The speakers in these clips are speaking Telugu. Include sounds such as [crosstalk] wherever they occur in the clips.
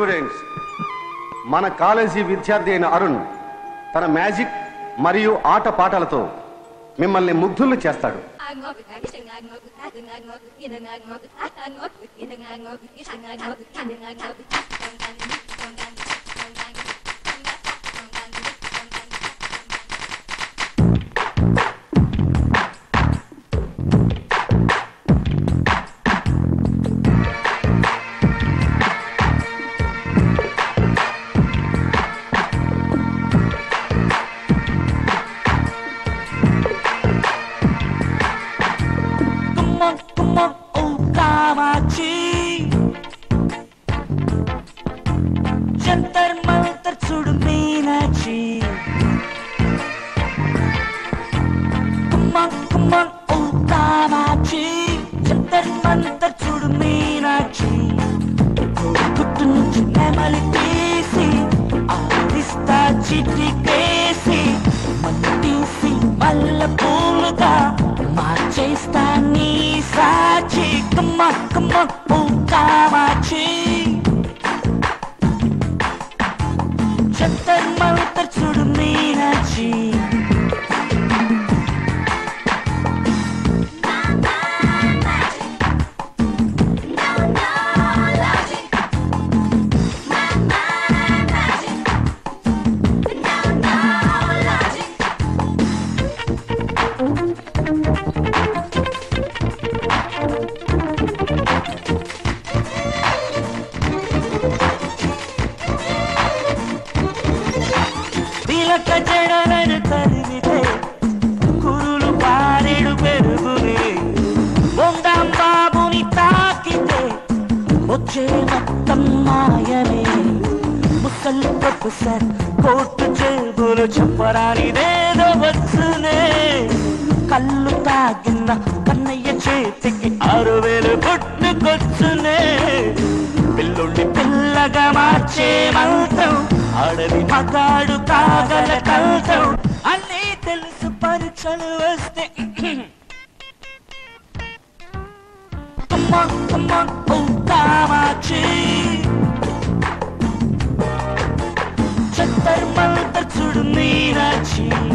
స్టూడెంట్స్ మన కాలేజీ విద్యార్థి అయిన అరుణ్ తన మ్యాజిక్ మరియు ఆట పాటలతో మిమ్మల్ని ముగ్ధులు చేస్తాడు. 所有的你的情。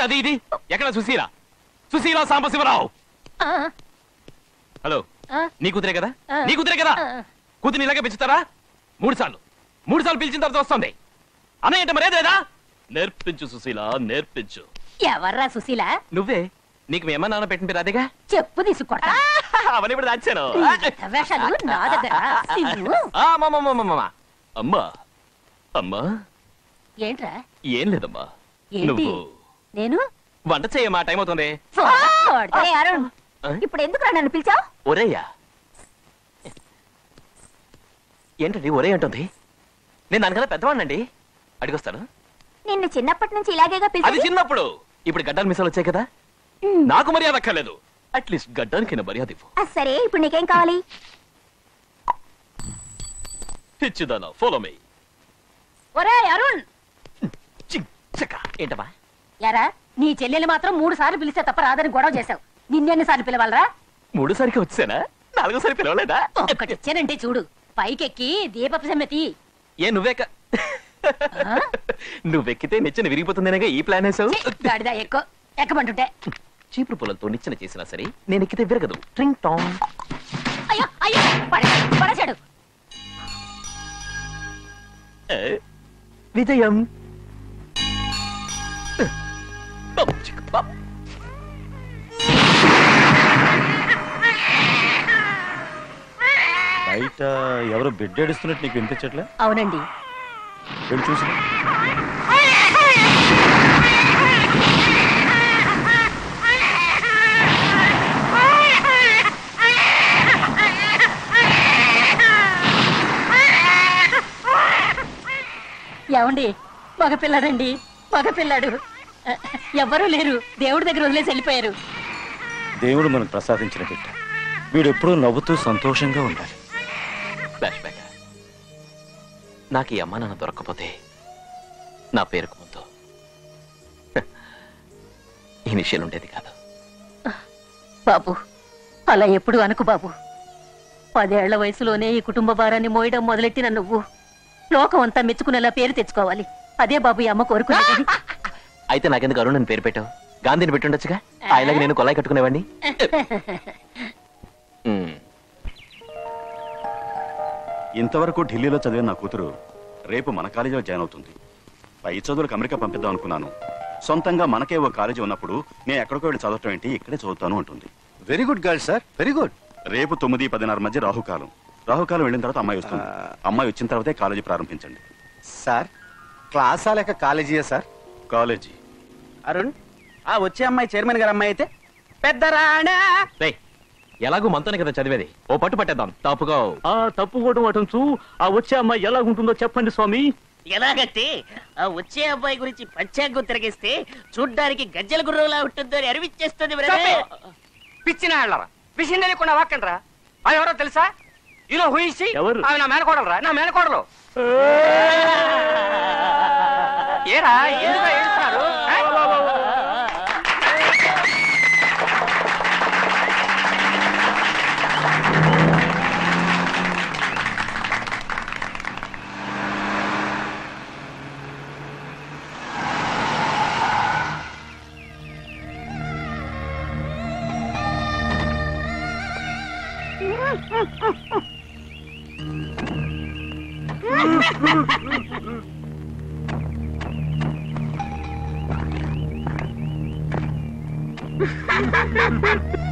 ఏంటి అది ఇది? ఎక్కడ సుశీల? సుశీల సాంబశివరావు. హలో నీ కుదిరే కదా? నీ కుదిరే కదా? కూతుని ఇలాగే పెంచుతారా? మూడు సార్లు. మూడు సార్లు పిలిచిన తర్వాత వస్తుంది. అన్న ఏంటి మరేది లేదా? నేర్పించు సుశీల నేర్పించు. ఎవర్రా సుశీల? నువ్వే? నీకు మేమ నాన్న పెట్టిన పేరు అదేగా? చెప్పు తీసుకుంటా అవన్నీ ఇప్పుడు దాచాను. అమ్మా అమ్మా ఏంట్రా? ఏం లేదమ్మా. నువ్వు నేను? వంట చేయమ్మా టైం అవుతుంది. అరుణ్? ఇప్పుడు ఎందుకు నన్ను పిలిచావు? ఒరేయ్యా ఏంటండి ఒరే అంటుంది? నేను దానికన్నా పెద్దవాడినండి. అడిగొస్తాను. నిన్ను చిన్నప్పటి నుంచి ఇలాగేగా అది పిలిచి చిన్నప్పుడు. ఇప్పుడు గడ్డాలు మిసాలు వచ్చాయి కదా. నాకు మర్యాద అక్కర్లేదు. అట్లీస్ట్ గడ్డానికి మర్యాద ఇవ్వు. సరే ఇప్పుడు నీకేం కావాలి? ఇచ్చిదానా ఫాలో మీ ఒరే అరుణ్! ఏంటమ్మా? యారా నీ చెల్లెలు మాత్రం మూడు సార్లు పిలిస్తే తప్ప రాదని గొడవ చేశావు. నిన్నెన్ని సార్లు పిలవాలరా మూడోసారికి వచ్చానా నాలుగోసారి పిలవలేదా? ఒక్కటి ఇచ్చానంటే చూడు పైకెక్కి దీపపు సమ్మతి ఏ నువ్వెక్క ఆ? నువ్వెక్కితే నిచ్చెన విరిగిపోతుందనేగా ఈ ప్లాన్ వేసావు గాడిదా ఎక్కువ. ఎక్కమంటుంటే. చీపురు పొలంతో నిచ్చెన చేసినా సరే నేను ఎక్కితే విరగదు. ట్రింగ్ టాంగ్. అయ్యో అయ్యో పడే- పడేశాడు. విజయం. బమ్ చిక్ బమ్. బయట ఎవరో బెడ్ ఏడుస్తున్నట్టు నీకు వినిపించట్లే? అవునండి. వెళ్ళి చూసి. ఏమండి? మగపిల్లడండి. మగపిల్లాడు. ఎవ్వరూ లేరు. దేవుడి దగ్గర వదిలేసి వెళ్ళిపోయారు. దేవుడు మనకు ప్రసాదించిన బిడ్డ వీడు ఎప్పుడూ నవ్వుతూ సంతోషంగా ఉండాలి. ఫ్లాష్ బ్యాక్ నాకు ఈ అమ్మా నాన్న దొరక్కపోతే నా పేరుకు ముందు విషయాలు ఉండేది కాదు. బాబు అలా ఎప్పుడు అనుకు బాబు? పదేళ్ళ వయసులోనే ఈ కుటుంబ భారాన్ని మోయడం మొదలెట్టిన నువ్వు. లోకం అంతా మెచ్చుకునేలా పేరు తెచ్చుకోవాలి. అదే బాబు ఈ అమ్మ కోరుకునేది అయితే నాకెందుకు అరుణ్ అని పేరు పెట్టావు? గాంధీని పెట్టుండొచ్చుగా? ఆయనకి నేను కొలాయి కట్టుకునేవాడిని ఉమ్, ఇంతవరకు ఢిల్లీలో చదివిన నా కూతురు రేపు మన కాలేజీలో జాయిన్ అవుతుంది. పై చదువులకు అమెరికా పంపిద్దాం అనుకున్నాను. సొంతంగా మనకే ఓ కాలేజీ ఉన్నప్పుడు నేను ఎక్కడికో వెళ్ళి చదవటం ఏంటి? ఇక్కడే చదువుతాను అంటుంది. Very good girl sir very good రేపు తొమ్మిది పదిన్నర మధ్య రాహుకాలం. రాహుకాలం వెళ్ళిన తర్వాత అమ్మాయి వస్తుంది. అమ్మాయి వచ్చిన తర్వాతే కాలేజీ ప్రారంభించండి. సార్ క్లాసా లేక కాలేజీయా సార్ కాలేజీ. అరుణ్ ఆ వచ్చే అమ్మాయి చైర్మన్ గారు అమ్మాయి అయితే పెద్ద రాణా. రేయ్, ఎలాగూ మనతోనే కదా చదివేది? ఓ పట్టు పట్టేద్దాం తప్పుకో. ఆ తప్పుకోవడం అటంచు ఆ వచ్చే అమ్మాయి ఎలా ఉంటుందో చెప్పండి స్వామి. ఎలాగంటే ఆ వచ్చే అబ్బాయి గురించి పంచాంగం తిరగేస్తే చూడ్డానికి గజ్జల గుర్రంలా ఉంటుందో అని అరివిచ్చేస్తుంది పిచ్చిన వాళ్ళరా విషయం తెలియకుండా వాక్కండ్రా. అది ఎవరో తెలుసా? ఈలో హుయిసి ఎవరు? ఆమె నా మేనకోడలరా? నా మేనకోడలు. ఏరా ఎందుకు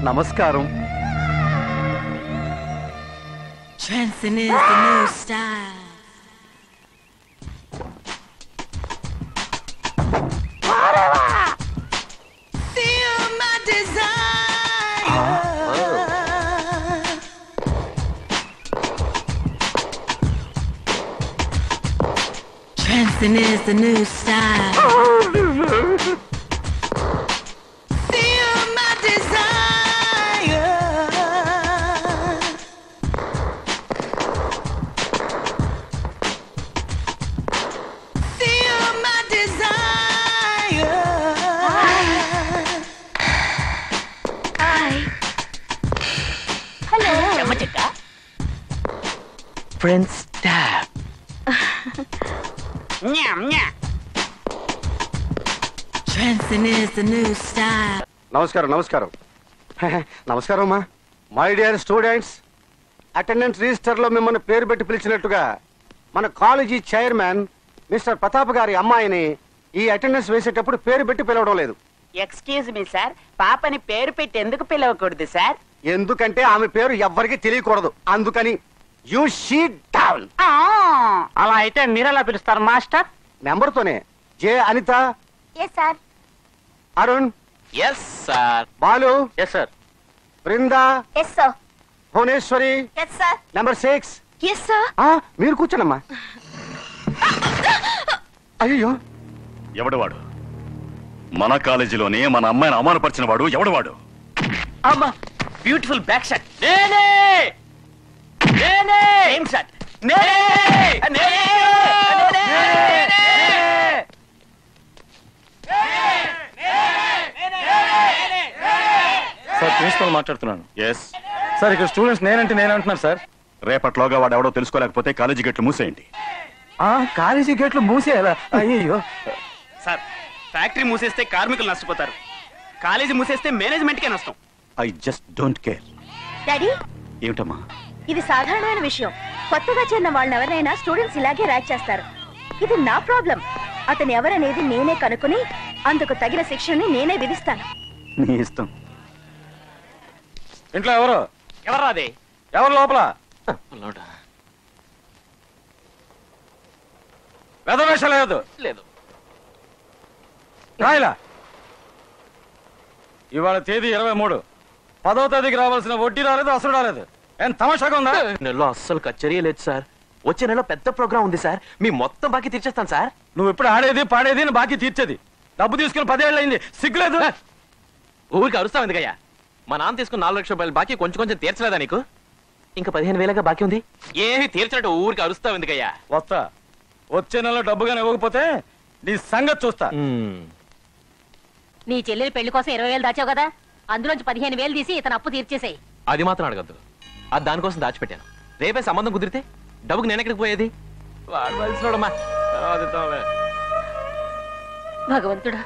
నమస్కారం Trenton is the new style. Feel Dancing is the new style. Feel my desire. Feel my desire. Hi. Prince Dab. నమస్కారం నమస్కారం. [laughs] నమస్కారం అమ్మా. మై డియర్ స్టూడెంట్స్ అటెండెన్స్ రిజిస్టర్లో మిమ్మల్ని పేరు పెట్టి పిలిచినట్టుగా మన కాలేజీ చైర్మన్ మిస్టర్ ప్రతాప్ గారి అమ్మాయిని ఈ అటెండెన్స్ వేసేటప్పుడు పేరు పెట్టి పిలవడం లేదు. ఎక్స్క్యూజ్ మీ సార్ పాపని పేరు పెట్టి ఎందుకు పిలవకూడదు సార్ ఎందుకంటే ఆమె పేరు ఎవ్వరికి తెలియకూడదు. అందుకని యు షీట్ డౌన్ అలా అయితే మీరెలా పిలుస్తారు మాస్టర్? నెంబర్తోనే జే Anitha. Yes sir Arun. Yes sir Balu. Yes sir Brinda. Yes sir Bhuvaneshwari. Yes sir number six yes sir ఆ, మీరు కూర్చోనమ్మా. అయ్యో ఎవడు వాడు మన కాలేజీలోనే మన అమ్మాయిని అవమానపరిచిన వాడు ఎవడు వాడు అమ్మా బ్యూటిఫుల్ బ్యాక్ షాట్ నేనే! సార్? ప్రిన్సిపల్ మాట్లాడుతున్నాను. ఎస్ సార్ ఇక్కడ స్టూడెంట్స్ నేనంటే నేనంటున్నారు సార్. రేపట్లోగా వాడు ఎవడో తెలుసుకోలేకపోతే కాలేజీ గేట్లు మూసేయండి. ఆ కాలేజీ గేట్లు మూసేయాలా అయ్యో సార్ ఫ్యాక్టరీ మూసేస్తే కార్మికులు నష్టపోతారు. కాలేజీ మూసేస్తే మేనేజ్మెంట్ కే నష్టం. I just don't care daddy ఏమిటమ్మా? ఇది సాధారణమైన విషయం. కొత్తగా చేరిన వాళ్ళని ఎవరైనా స్టూడెంట్స్ ఇలాగే ర్యాక్ చేస్తారు. ఇది నా ప్రాబ్లం. అతను ఎవరనేది నేనే కనుక్కుని అందుకు తగిన శిక్షని నేనే విధిస్తాను. నీ ఇష్టం. ఇంట్లో ఎవరు? ఎవరు అదే? ఎవరు లోపల. వెదవేషం లేదు. లేదు. రాయలా. ఇవాళ తేదీ ఇరవై మూడు. పదో తేదీకి రావాల్సిన వడ్డీ రాలేదు అసలు రాలేదు. ఏం తమాషాగా ఉందా? నెలలో అస్సలు కచ్చరీ లేదు సార్. వచ్చే నెలలో పెద్ద ప్రోగ్రామ్ ఉంది సార్. మీ మొత్తం బాకీ తీర్చేస్తాను సార్. నువ్వు ఎప్పుడు ఆడేది పాడేది నీ బాకీ తీర్చేది. డబ్బు తీసుకుని పదేళ్ళు అయింది. సిగ్గులేదు. ఊరికి అరుస్తావు ఎందుకయ్యా? మా నాన్న తీసుకున్న నాలుగు లక్షల రూపాయలు బాకీ కొంచెం కొంచెం తీర్చలేదా నీకు? ఇంకా పదిహేను వేలగా బాకీ ఉంది? ఏమి తీర్చినట్టు ఊరికి అరుస్తావు ఎందుకయ్యా? వస్తా. వచ్చే నెలలో డబ్బుగానే ఇవ్వకపోతే నీ సంగతి చూస్తా. నీ చెల్లెలి పెళ్ళి కోసం ఇరవై వేలు దాచావు కదా? అందులోంచి పదిహేను వేలు తీసి ఇతను అప్పు తీర్చేసాయి. అది మాత్రం అడగద్దు. అది దానికోసం దాచిపెట్టాను. రేపే సంబంధం కుదిరితే డబ్బుకి నేను ఎక్కడికి పోయేది? వాడు భగవంతుడా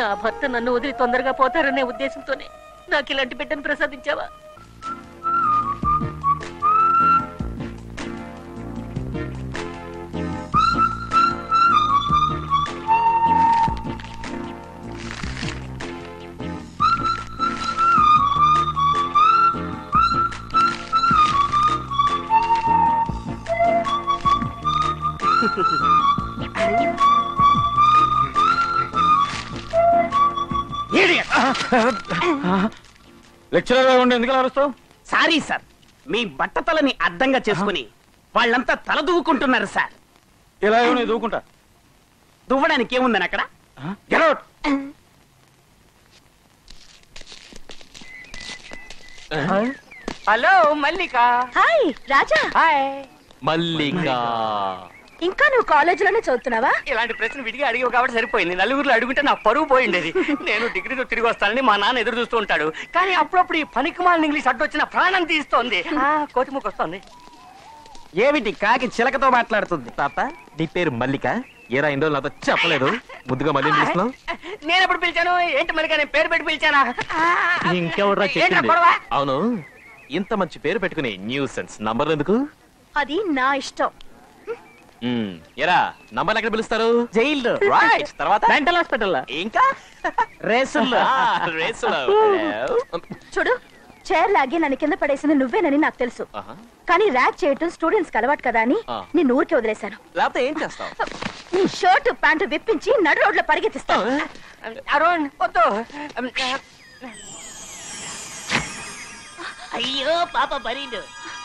నా భర్త నన్ను వదిలి తొందరగా పోతారనే ఉద్దేశంతోనే నాకు ఇలాంటి బిడ్డను ప్రసాదించావా? లెక్చరర్గా ఉండి ఎందుకు అరుస్తావు? సారీ సార్ మీ బట్టతలని అడ్డంగా చేసుకుని వాళ్ళంతా తల దువ్వుకుంటున్నారు సార్ ఇలా ఏమో నేను దూకుంటా దువ్వడానికి ఏముందని అక్కడ. Hello Mallika hi Raja hi Mallika ఇంకా నువ్వు కాలేజీలోనే చదువుతున్నావా? ఇలాంటి ప్రశ్న విడిగా అడిగావు కాబట్టి సరిపోయింది. నలుగురిలో అడుగుంటే నా పరువు పోయిండేది. నేను డిగ్రీతో తిరిగి వస్తానని మా నాన్న ఎదురు చూస్తూ ఉంటాడు. కానీ అప్పుడప్పుడు ఈ పనికిమాలిన ఇంగ్లీష్ అడ్డొచ్చిన ప్రాణం తీస్తోంది. ఆ, కోతిముఖ వస్తుంది. ఏమిటి కాకి చిలకతో మాట్లాడుతుంది? పాప నీ పేరు మల్లిక. ఏరా ఇండో నాతో చెప్పలేదు? ముద్దుగా మళ్ళీ పిలుస్తున్నావు నేను ఎప్పుడు పిలిచాను? ఏంటి మల్లిక నేను పేరు పెట్టి పిలిచానా? చెప్పింది? గొడవ? అవును. ఇంత మంచి పేరు పెట్టుకుని న్యూ సెన్స్ నంబర్ ఎందుకు? అది నా ఇష్టం. ఎరా నంబర్ ఎక్కడ పిలుస్తారు? జైలు రైట్ తర్వాత? మెంటల్ హాస్పిటల్ ఇంకా? రేసుల్లో. ఆ, రేసులో. చూడు చైర్ లాగి నన్ను కింద పడేసింది నువ్వేనని నాకు తెలుసు. కానీ ర్యాక్ చేయటం స్టూడెంట్స్ అలవాటు కదా అని. నేను ఊరికే వదిలేశాను. లేకపోతే ఏం చేస్తావు? నీ షర్ట్ ప్యాంటు విప్పించి నడు రోడ్లో పరిగెత్తిస్తాను అరుణ్ వద్దు. అయ్యో పాప బరీడు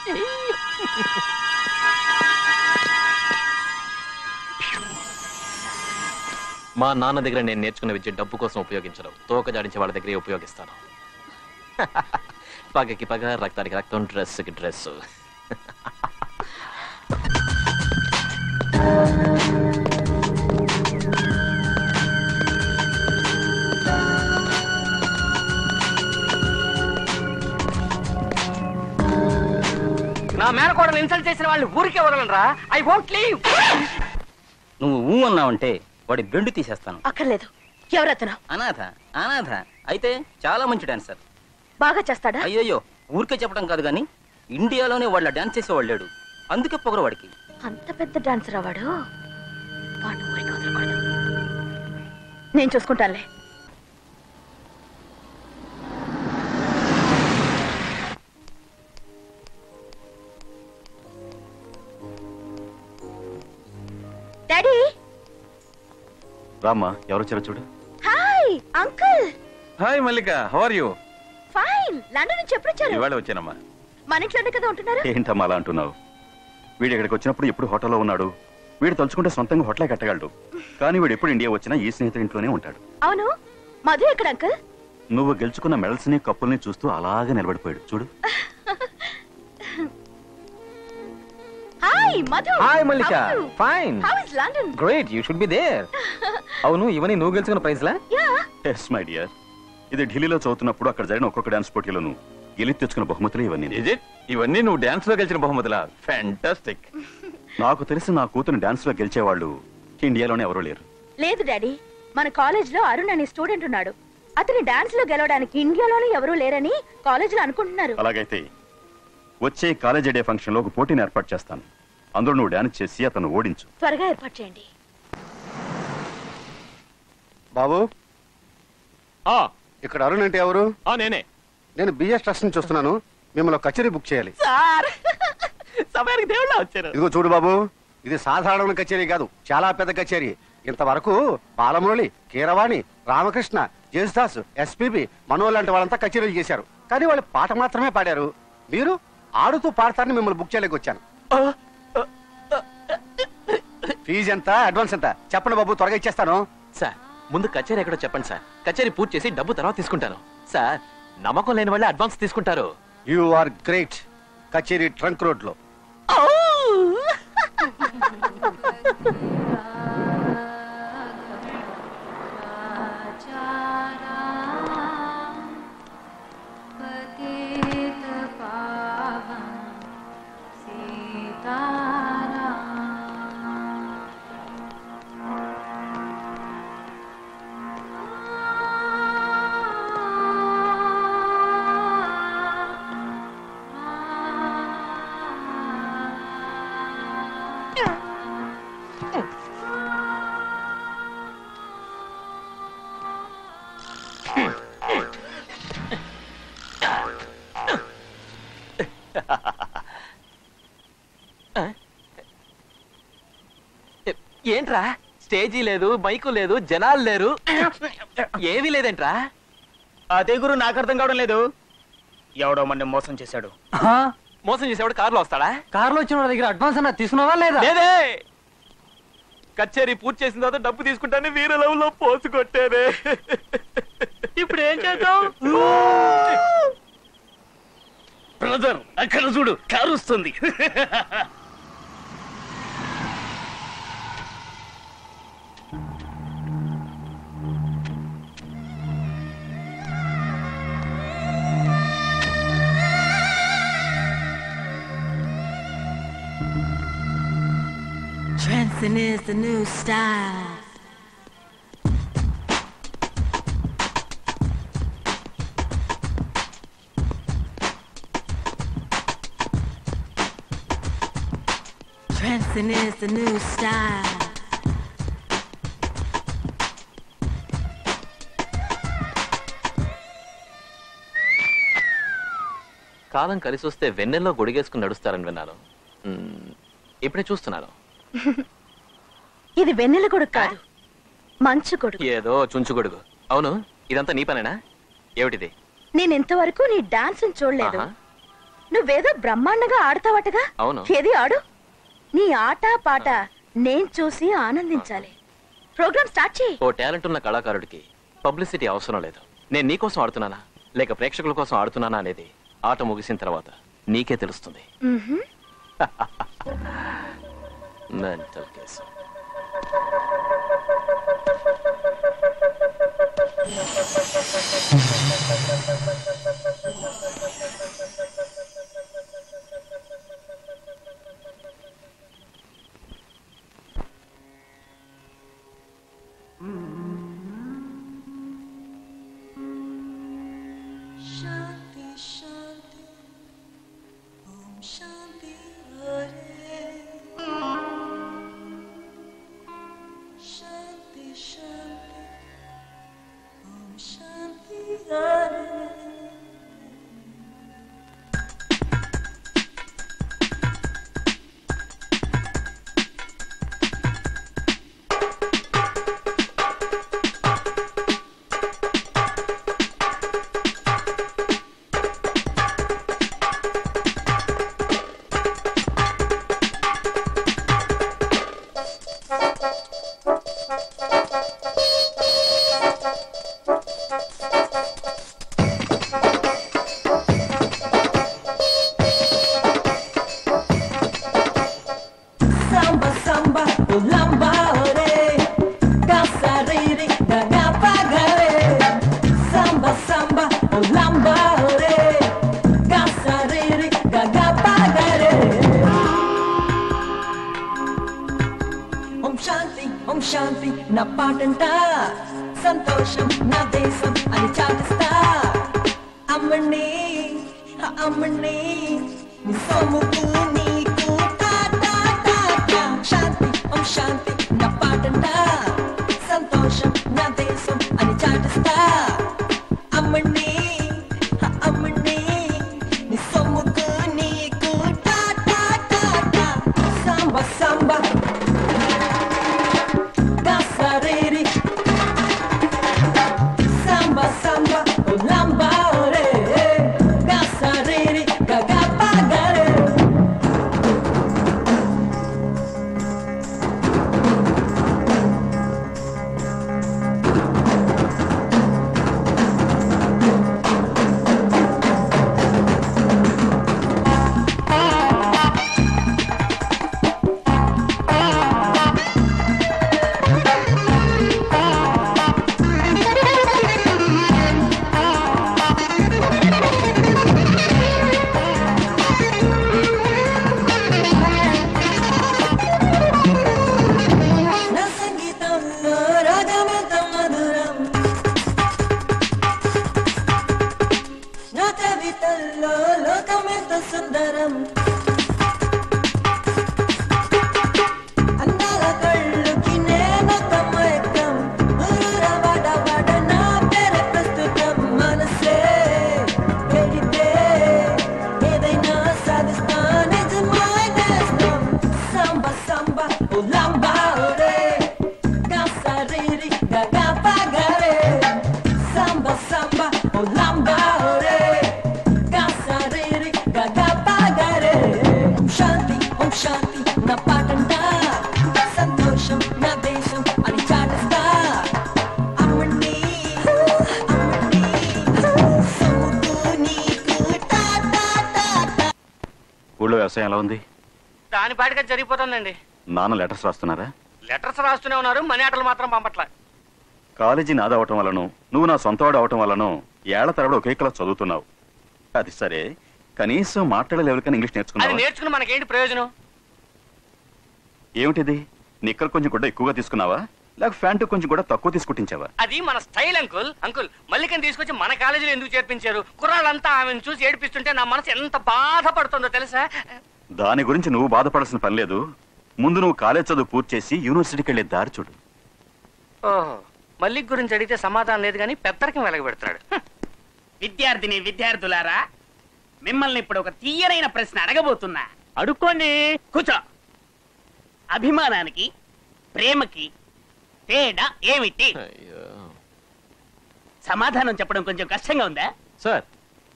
[laughs] మా నాన్న దగ్గర నేను నేర్చుకున్న విద్య డబ్బు కోసం ఉపయోగించడం తోక జాడించే వాళ్ళ దగ్గరే ఉపయోగిస్తాను. [laughs] పగకి పగ రక్తానికి రక్తం డ్రెస్కి డ్రెస్ నా మేనకోడలు ఇన్సల్ట్ చేసిన వాళ్ళు ఊరికే వదలనరా. ఐ వోంట్ లీవ్ నువ్వు ఊ అన్నావంటే వాడి బెండు తీసేస్తాను. అక్కర్లేదు. ఎవరతను? అనాథ అనాథ. అయితే చాలా మంచి డాన్సర్. బాగా చేస్తాడా? అయ్యోయ్యో ఊరికే చెప్పడం కాదు కానీ ఇండియాలోనే వాళ్ళ డాన్స్ చేసేవాళ్ళు లేడు అందుకే పొగరు వాడికి. అంత పెద్ద డాన్సర్ వాడు? వాడిని ఊరికి వదలకూడదు. నేను చూసుకుంటానులే. రామ్మా ఎవరొచ్చారో చూడు. Hi uncle hi Mallika how are you fine London నుంచి ఎప్పుడు వచ్చారు? ఇవాళ వచ్చానమ్మా. మన ఇంట్లోనే కదా ఉంటున్నారు? ఏంటమ్మా అలా అంటున్నావు? వీడు ఇక్కడికి వచ్చినప్పుడు ఎప్పుడు హోటల్లో ఉన్నాడు? వీడు తలుచుకుంటే సొంతంగా హోటలే కట్టగలడు. కానీ వీడు ఎప్పుడు ఇండియా వచ్చినా ఈ స్నేహితుడి ఇంట్లోనే ఉంటాడు. అవును. మధు ఎక్కడ అంకుల్ నువ్వు గెలుచుకున్న మెడల్స్ని కప్పుల్ని చూస్తూ అలాగే నిలబడిపోయాడు. చూడు. [laughs] Hi Madhu hi Mallika fine how is London great you should be there అవును ఇవన్నీ నువ్వు గెలుచుకున్న ప్రైజ్లా యా ఎస్ మై డియర్ ఇది ఢిల్లీలో చదువుతున్నప్పుడు అక్కడ జరిగిన ఒక్కొక్క డాన్స్ పోటీలోను గెలిచి తెచ్చుకున్న బహుమతులు ఇవన్నీ. ఇజ్ ఇట్ ఇవన్నీ నువ్వు డాన్స్లో గెలిచిన బహుమతులా? ఫ్యాంటాస్టిక్ [laughs] నాకు తెలిసి నా కూతురు డాన్స్లో గెలిచేవాళ్ళు ఇండియాలోనే ఎవరూ లేరు. లేదు డాడీ. మన కాలేజ్లో అరుణ్ అనే స్టూడెంట్ ఉన్నాడు. అతని డాన్స్లో గెలవడానికి ఇండియాలోనే ఎవరూ లేరని కాలేజ్లో అనుకుంటున్నారు. అలాగైతే వచ్చే కాలేజీ డే ఫంక్షన్లో ఒక పోటీని ఏర్పాటు చేస్తాను. అందులో నువ్వు డాన్స్ చేసి అతను ఓడించు. త్వరగా ఏర్పాటు చేయండి. బాబు? ఇక్కడ అరుణ్ అంటే ఎవరు? నేనే. నేను బిఎస్ ట్రస్ట్ నుంచి వస్తున్నాను. మిమ్మల్ని ఒక కచేరీ బుక్ చేయాలి. సార్ సమయానికి దేవుళ్ళ వచ్చారు. ఇదిగో చూడు బాబు ఇది సాధారణ కచేరీ కాదు చాలా పెద్ద కచేరీ. ఇంతవరకు బాలమురళి కీరవాణి రామకృష్ణ జేసుదాస్ ఎస్పీబి మనోజ్ లాంటి వాళ్ళంతా కచేరీలు చేశారు. కానీ వాళ్ళు పాట మాత్రమే పాడారు. మీరు? ఆడుతూ పాడతారని మిమ్మల్ని బుక్ చేయలేక వచ్చాను ఫీజు ఎంత? అడ్వాన్స్ ఎంత? చెప్పండి బాబు త్వరగా ఇచ్చేస్తాను. సార్ ముందు కచేరీ ఎక్కడో చెప్పండి సార్. కచేరీ పూర్తి చేసి డబ్బు తర్వాత తీసుకుంటాను. సార్ నమ్మకం లేని వాళ్ళే అడ్వాన్స్ తీసుకుంటారు. యు ఆర్ గ్రేట్ కచేరీ ట్రంక్ రోడ్లో స్టేజీ లేదు మైకు లేదు జనాలు లేరు. ఏమీ లేదేంట్రా. అదే గురు నాకు అర్థం కావడం లేదు. ఎవడో మన మోసం చేశాడు. మోసం చేసేవాడు కారులో వస్తాడా? కార్లో వచ్చిన వాళ్ళ దగ్గర అడ్వాన్స్ అన్న తీసుకున్నావా లేదా? లేదే. కచేరీ పూర్తి చేసిన తర్వాత డబ్బు తీసుకుంటానే వీర లవ్లో పోసు కొట్టారే ఇప్పుడు ఏం చేద్దాం? బ్రదర్ అక్కడ చూడు కారు వస్తుంది. Dancing is the new style. Dancing is the new style. కాలం కలిసి వస్తే వెన్నెల్లో గొడిగేసుకుని నడుస్తారని విన్నాను మ్మ్, ఇప్పుడే చూస్తున్నాను [laughs] ఇది వెన్నెల కొడుకు కాదు. మంచు కొడుకు. ఏదో చుంచు గొడుగు అవును ఇదంతా నీ పనేనా? ఏమిటిది? నేను ఇంతవరకు నీ డాన్స్ చూడలేదు. నువ్వేదో బ్రహ్మాండంగా ఆడతావటగా? అవును. ఏది ఆడు? నీ ఆట పాట నేను చూసి ఆనందించాలి. ప్రోగ్రామ్ స్టార్ట్ చేయి. ఓ టాలెంట్ ఉన్న కళాకారుడికి పబ్లిసిటీ అవసరం లేదు. నేను నీకోసం ఆడుతున్నానా? లేక ప్రేక్షకుల కోసం ఆడుతున్నానా అనేది ఆట ముగిసిన తర్వాత నీకే తెలుస్తుంది. Mental case [laughs] Mm-hmm. వ్యవసాయం ఎలా ఉంది? దాని పాటిగా జరిగిపోతుందండి. నాన్న లెటర్స్ రాస్తున్నారా? లెటర్స్ రాస్తూనే ఉన్నారు మనీ ఆటలు మాత్రం పంపట్ల. కాలేజీ నాది అవటం వలన నువ్వు నా సొంతవాడు అవటం వలన ఏళ్ళ తరబడి ఒకే క్లాస్ చదువుతున్నావు. అది సరే కనీసం మాట్లాడే ఎవరికైనా ఇంగ్లీష్ నేర్చుకున్నావా నేర్చుకుని మనకేంటి ప్రయోజనం? ఏమిటిది? నిక్కర్ కొంచెం కూడా ఎక్కువగా తీసుకున్నావా? లేక ఫ్యాంటు కొంచెం కూడా తక్కువ తీసుకుంటించావా? అది మన స్టైల్ అంకుల్. అంకుల్ మల్లికని తీసుకొచ్చి మన కాలేజీలో ఎందుకు చేర్పించారు? కుర్రాళ్ళంతా ఆమెను చూసి ఏడిపిస్తుంటే నా మనసు ఎంత బాధపడుతుందో తెలుసా? దాని గురించి నువ్వు బాధపడాల్సిన పని లేదు. ముందు నువ్వు కాలేజ్ చదువు పూర్తి చేసి యూనివర్సిటీకి వెళ్ళే దారి చూడు. ఓహో మల్లిక్ గురించి అడిగితే సమాధానం లేదు కానీ పెద్దరికం వెలగబెడుతున్నాడు. విద్యార్థిని విద్యార్థులారా మిమ్మల్ని ఇప్పుడు ఒక తీయనైన ప్రశ్న అడగబోతున్నా. అడుక్కోండి కూర్చో. అభిమానానికి ప్రేమకి తేడా ఏమిటి? సమాధానం చెప్పడం కొంచెం కష్టంగా ఉందా? సార్.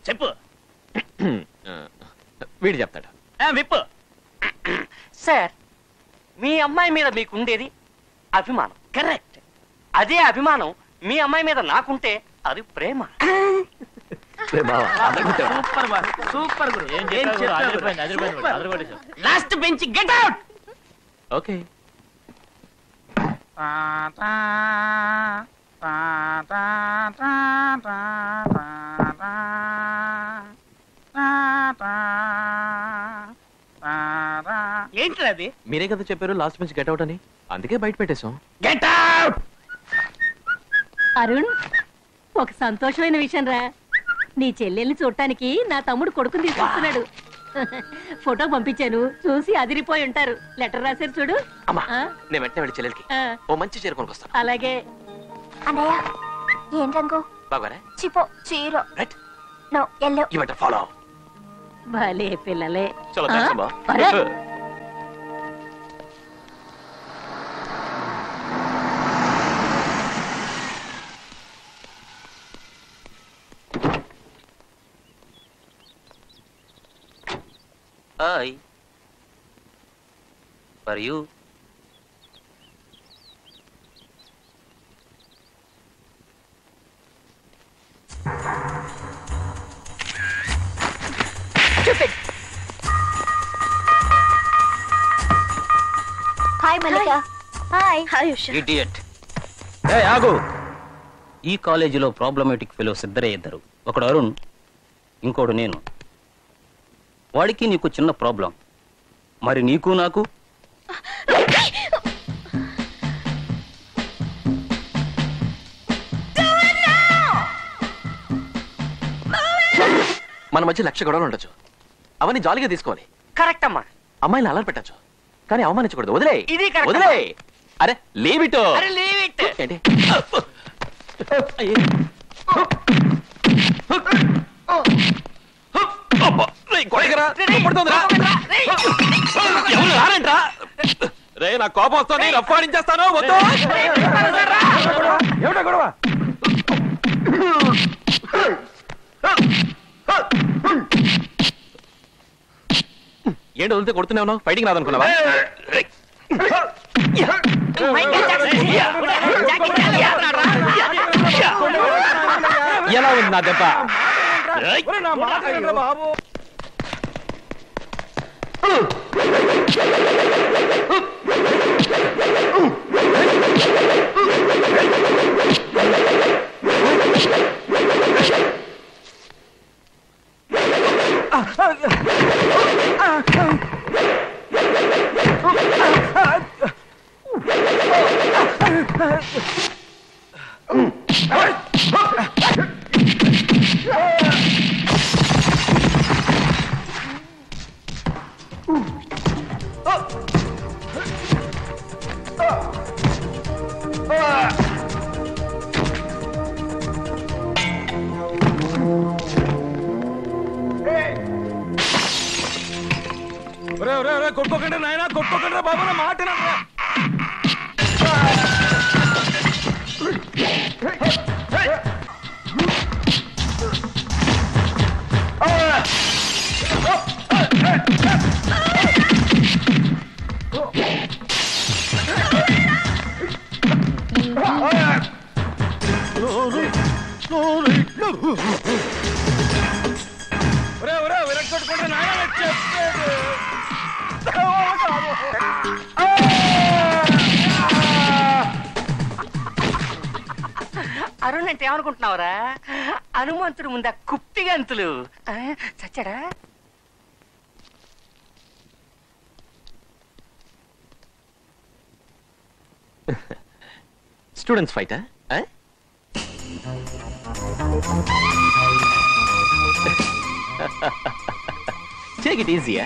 చెప్పు. వీడు చెప్తాడు. ఆ, విప్పు. సార్ మీ అమ్మాయి మీద మీకు ఉండేది అభిమానం. కరెక్ట్. అదే అభిమానం మీ అమ్మాయి మీద నాకుంటే అది ప్రేమ. సూపర్ బాబు, సూపర్ గురు. ఏం last bench get out. Okay. ఏంటి అది మీరే కదా చెప్పారు లాస్ట్ బెంచ్ గెట్ అవుట్ అని అందుకే బయట పెట్టేశాం గెట్ అవుట్ అరుణ్ ఒక సంతోషమైన విషయం రా నీ చెల్లెల్ని చూడటానికి నా తమ్ముడు కొడుకుని తీసుకొస్తున్నాడు [laughs] ఫోటో పంపించాను. చూసి అదిరిపోయి ఉంటారు. లెటర్ రాశారు చూడు. అమ్మా ఆ, నేను వెంటనే వెళ్ళి చెల్లెలకి ఆ, ఓ మంచి చీర కొనుక్కొస్తాను. అలాగే. అన్నయ్య ఏం రంగు? బాగారా? చిపో చీర. Right no yellow. ఫాలో. భలే పిల్లలే. చలో ఆ? థాంక్స్ అమ్మా. అరే, [laughs] hi for you hi Mallika hi hi Usha idiot ఏ ఆగు. ఈ కాలేజీలో ప్రాబ్లమేటిక్ ఫెలోస్ ఇద్దరే ఇద్దరు. ఒకడు అరుణ్ ఇంకోడు నేను. వాడికి నీకు చిన్న ప్రాబ్లం. మరి నీకు నాకు? మన మధ్య లక్ష గొడవలు ఉండొచ్చు. అవన్నీ జాలీగా తీసుకోవాలి. కరెక్ట్ అమ్మా. అమ్మాయిని అలర్ పెట్టచ్చు. కానీ అవమానించకూడదు. వదిలే ఇది correct. వదిలే అరే లీవ్ ఇట్ అరే లీవ్ ఇట్ ఏంటి? అబ్బా, రేయ్, కొడకరా, పడుతోందిరా. ఎవరు రారంట్రా రే నా కోపం వస్తుంది రఫాడించేస్తాను వద్దు ఏమిటా గొడవ ఏంటి వదిలితే కొడుతూనే ఉన్నావు ఫైటింగ్ రాదనుకున్నావా ఎలా ఉంది నా దెబ్బ బాబు? ఒరే కొట్టుకోకండి బాబు నా మాట హనుమంతుడు ముందా? కుప్పిగంతులు ఆ, చచ్చాడా? స్టూడెంట్స్ ఫైటా? టేక్ ఇట్ ఈజీయా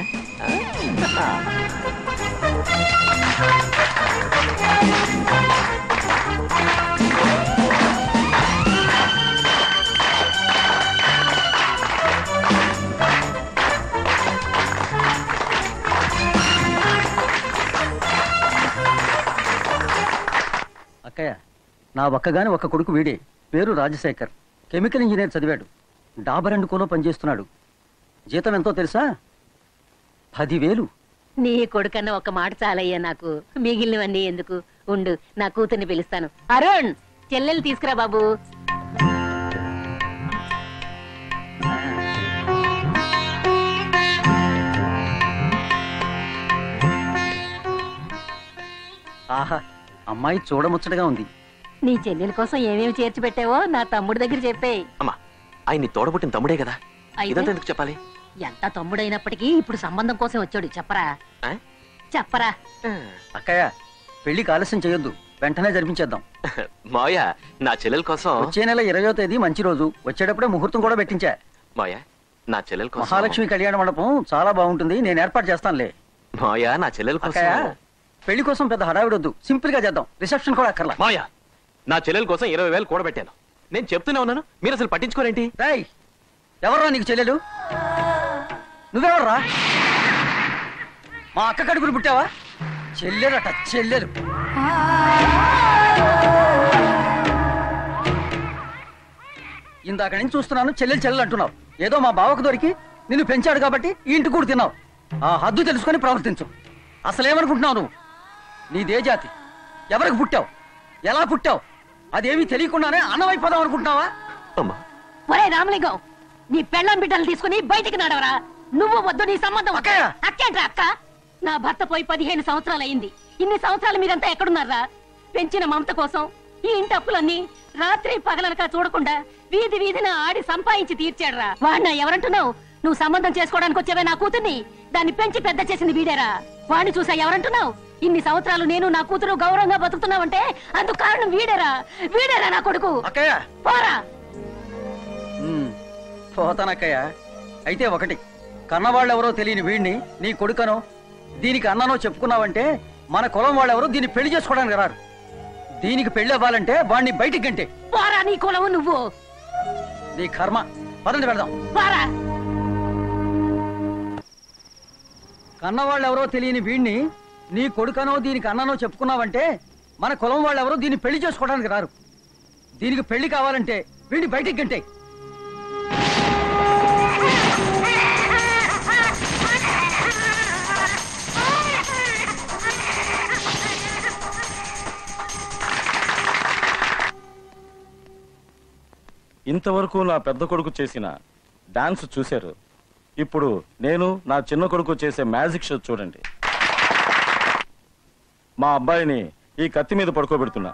అక్కయ్య. నా ఒక్కగాని ఒక్క కొడుకు వీడే. పేరు రాజశేఖర్. కెమికల్ ఇంజనీర్ చదివాడు. డాబర్ అండ్ కోలో పనిచేస్తున్నాడు. జీతం ఎంతో తెలుసా? పదివేలు. నీ కొడుకన్న ఒక మాట చాలయ్యా నాకు. మిగిలినవన్నీ ఎందుకు? ఉండు నా కూతుర్ని పిలుస్తాను. అరుణ్ చెల్లెలు తీసుకురా బాబు. ఆహా అమ్మాయి చూడముచ్చటగా ఉంది. నీ చెల్లెల కోసం ఏమేమి చేర్చి పెట్టావో నా తమ్ముడి దగ్గర చెప్పేయ్ అమ్మా ఆయన్ని తోడబుట్టిన తమ్ముడే కదా. అయితే? ఇదంతా ఎందుకు చెప్పాలి? ఎంత తమ్ముడైనప్పటికీ ఇప్పుడు సంబంధం కోసం వచ్చాడు. చెప్పరా? ఆ? చెప్పరా? అక్కయ్య పెళ్ళికి ఆలస్యం చేయొద్దు. వెంటనే జరిపించేద్దాం. [laughs] మావయ్య నా చెల్లెల కోసం వచ్చే నెల ఇరవయో తేదీ మంచి రోజు. వచ్చేటప్పుడే ముహూర్తం కూడా పెట్టించా. మావయ్య నా చెల్లెల కోసం మహాలక్ష్మి కళ్యాణ మండపం చాలా బాగుంటుంది. నేను ఏర్పాటు చేస్తానులే. మావయ్య నా చెల్లెల అక్కయ్య కోసం పెళ్ళి కోసం పెద్ద హడావిడొద్దు సింపుల్గా చేద్దాం. రిసెప్షన్ కూడా అక్కర్లా. మావయ్య నా చెల్లెల కోసం ఇరవై వేలు కూడబెట్టాను. నేను చెప్తూనే ఉన్నాను. మీరు అసలు పట్టించుకోరేంటి? రేయ్ ఎవర్రా నీకు చెల్లెలు? నువ్వెవర్రా? మా అక్క కడుపులు పుట్టావా? చెల్లెలట చెల్లెలు. ఇందాక నుంచి చూస్తున్నాను చెల్లెలు చెల్లెలు అంటున్నావు. ఏదో మా బావకు దొరికి నిన్ను పెంచాడు కాబట్టి ఈ ఇంటి కూడా తిన్నావు. ఆ హద్దు తెలుసుకొని ప్రవర్తించు. అసలేమనుకుంటున్నావు నువ్వు? నీదే జాతి. ఎవరికి పుట్టావు? ఎలా పుట్టావు? అదేమీ తెలియకుండానే అన్నమైపోదాం అనుకుంటున్నావా? ఒరే రామలింగం నీ పెళ్ళం బిడ్డలు తీసుకుని బయటికి నడవరా? నువ్వు వద్దు నీ సంబంధం వద్దు. అక్కేంట్రా అక్క నా భర్త పోయి పదిహేను సంవత్సరాలు అయింది. ఇన్ని సంవత్సరాలు మీరంతా ఎక్కడున్నారా? పెంచిన మమత కోసం ఈ ఇంటి అప్పులన్నీ రాత్రి పగలనక చూడకుండా వీధి వీధిన ఆడి సంపాదించి తీర్చాడురా. వాడిన ఎవరంటున్నావు? నువ్వు సంబంధం చేసుకోవడానికి వచ్చేవే నా కూతుర్ని? దాన్ని పెంచి పెద్ద చేసింది వీడేరా. వాడిని చూసా ఎవరంటున్నావు? ఇన్ని సంవత్సరాలు నేను నా కూతురు గౌరవంగా బతుకుతున్నావంటే అందుకు కారణం వీడేరా. వీడేరా నా కొడుకు. అక్కయ్య. పోరా. పోతానక్కయ్య అయితే ఒకటి కన్నవాళ్ళెవరో తెలియని వీడిని నీ కొడుకనో దీనికి అన్ననో చెప్పుకున్నావంటే మన కులం వాళ్ళెవరో దీన్ని పెళ్ళి చేసుకోవడానికి రారు. దీనికి పెళ్ళి అవ్వాలంటే వాడిని బయటికి గంటే. పోరా నీ కులము నువ్వు. నీ కర్మ. పదండి పెడదాం పోరా. కన్నవాళ్ళెవరో తెలియని వీడిని నీ కొడుకనో దీనికి అన్ననో చెప్పుకున్నావంటే మన కులం వాళ్ళెవరో దీన్ని పెళ్ళి చేసుకోవడానికి రారు. దీనికి పెళ్ళి కావాలంటే వీడిని బయటికి గంటే ఇంతవరకు నా పెద్ద కొడుకు చేసిన డాన్స్ చూశారు. ఇప్పుడు నేను నా చిన్న కొడుకు చేసే మ్యాజిక్ షో చూడండి. మా అబ్బాయిని ఈ కత్తి మీద పడుకోబెడుతున్నా.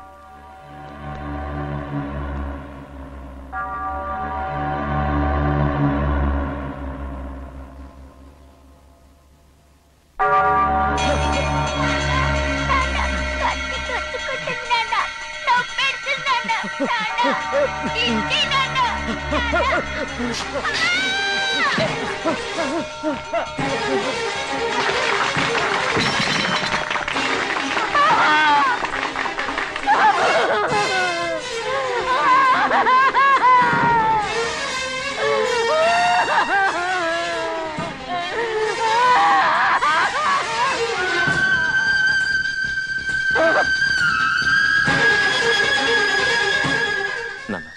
నాన్న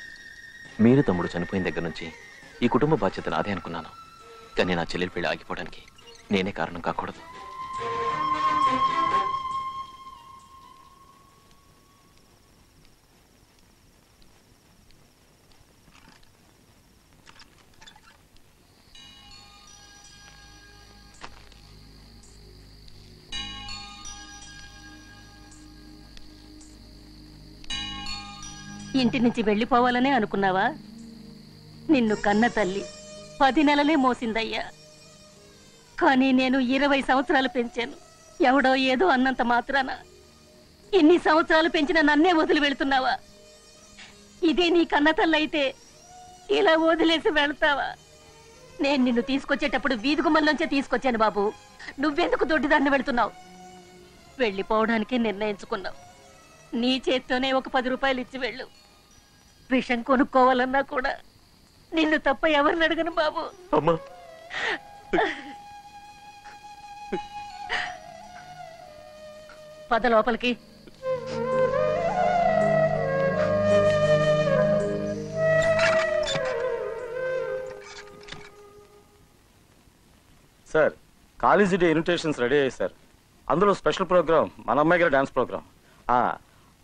మీరు తమ్ముడు చనిపోయిన దగ్గర నుంచి ఈ కుటుంబ బాధ్యత నాదే అనుకున్నాను. కానీ నా చెల్లెలి పెళ్ళి ఆగిపోవడానికి నేనే కారణం కాకూడదు. ఇంటి నుంచి వెళ్ళిపోవాలనే అనుకున్నావా? నిన్ను కన్న తల్లి పది నెలలే మోసిందయ్యా. కానీ నేను ఇరవై సంవత్సరాలు పెంచాను. ఎవడో ఏదో అన్నంత మాత్రాన. ఇన్ని సంవత్సరాలు పెంచిన నన్నే వదిలి వెళుతున్నావా? ఇదే నీ కన్న తల్లి అయితే ఇలా వదిలేసి వెళ్తావా? నేను నిన్ను తీసుకొచ్చేటప్పుడు వీధి గుమ్మల్లోంచే తీసుకొచ్చాను బాబు. నువ్వెందుకు దొడ్డిదాన్ని వెళ్తున్నావు? వెళ్ళిపోవడానికే నిర్ణయించుకున్నావు. నీ చేత్తోనే ఒక పది రూపాయలు ఇచ్చి వెళ్ళు. విషం కొనుక్కోవాలన్నా కూడా నిన్ను తప్ప ఎవరిని అడగను బాబు. అమ్మా. పద లోపలికి. Sir college day invitations ready అయ్యాయి సార్. అందులో స్పెషల్ ప్రోగ్రామ్ మన అమ్మాయి గారి డాన్స్ ప్రోగ్రామ్. ఆ,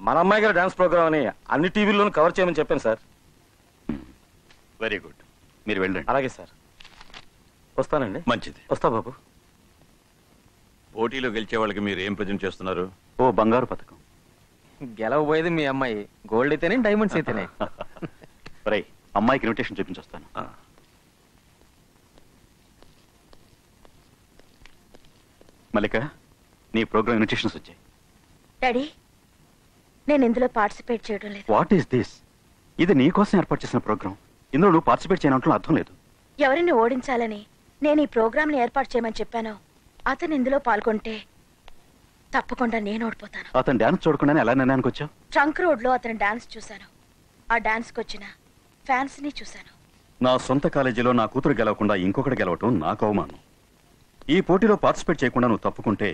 మన అమ్మాయి గారి డాన్స్ ప్రోగ్రామ్ అని అన్ని టీవీల్లోనూ కవర్ చేయమని చెప్పాను సార్. Very good. మీరు వెళ్ళండి. అలాగే సార్. వస్తానండి. మంచిది. వస్తా బాబు. పోటీలో గెలిచే వాళ్ళకి మీరు ఏం ప్రజెంట్ చేస్తున్నారు? ఓ బంగారు పథకం. గెలవబోయేది మీ అమ్మాయి. గోల్డ్ అయితేనే డైమండ్స్ అయితేనే. [laughs] రై అమ్మాయికి ఇన్విటేషన్ చూపించొస్తాను. మల్లిక నీ ప్రోగ్రామ్ ఇన్విటేషన్స్ వచ్చాయి. డాడీ నేను ఇందులో పార్టిసిపేట్ చేయడం లేదు. వాట్ ఈస్ దిస్ ఇది నీ కోసం ఏర్పాటు చేసిన ప్రోగ్రామ్ ఇందులో నువ్వు పార్టిసిపేట్ చేయనంటే అర్థం లేదు. ఎవరిని ఓడించాలని నేను ఈ ప్రోగ్రామ్ని ఏర్పాటు చేయమని చెప్పాను అతను ఇందులో పాల్గొంటే తప్పకుండా నేను ఓడిపోతాను. అతను డాన్స్ చూడకుండానే ఎలా నిర్ణయానికి వచ్చావు? ట్రంక్ రోడ్లో అతని డాన్స్ చూశాను. ఆ డాన్స్కి వచ్చిన ఫ్యాన్స్ని చూశాను. నా సొంత కాలేజీలో నా కూతురు గెలవకుండా ఇంకొకటి గెలవటం నాకు అవమానం. ఈ పోటీలో పార్టిసిపేట్ చేయకుండా నువ్వు తప్పుకుంటే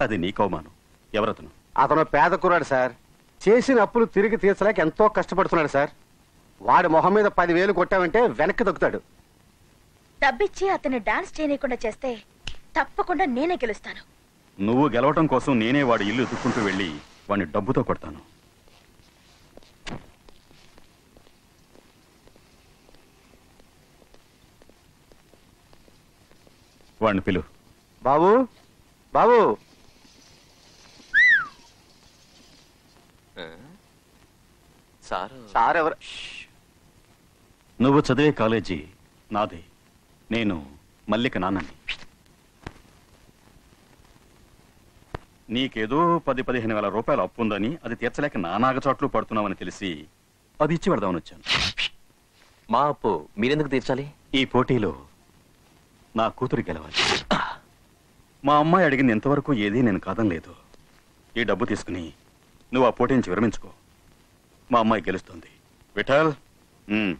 అది నీకు అవమానం. ఎవరతను? అతను పేద కుర్రాడు సార్. చేసిన అప్పులు తిరిగి తీర్చలేక ఎంతో కష్టపడుతున్నాడు సార్. వాడి మొహం మీద పదివేలు కొట్టామంటే వెనక్కి దొక్కుతాడు. డబ్బిచ్చి అతన్ని డాన్స్ చేయనీయకుండా చేస్తే తప్పకుండా నేనే గెలుస్తాను. నువ్వు గెలవటం కోసం నేనే వాడి ఇల్లు ఎత్తుక్కుంటూ వెళ్ళి వాడిని డబ్బుతో కొడతాను. వాడిని పిలు. బాబు బాబు. సార్. సార్ ఎవరు? నువ్వు చదివే కాలేజీ నాదే. నేను మల్లిక నాన్నని. నీకేదో పది పదిహేను వేల రూపాయలు అప్పు ఉందని అది తీర్చలేక నానాగచోట్లు పడుతున్నావని తెలిసి అది ఇచ్చి పెడదామని వచ్చాను. మా అప్పు మీరెందుకు తీర్చాలి? ఈ పోటీలో నా కూతురు గెలవాలి. మా అమ్మాయి అడిగింది ఎంతవరకు ఏదీ నేను కాదనలేదు. ఈ డబ్బు తీసుకుని నువ్వు ఆ పోటీ నుంచి విరమించుకో. మా అమ్మాయి గెలుస్తుంది. విఠల్? ఉమ్,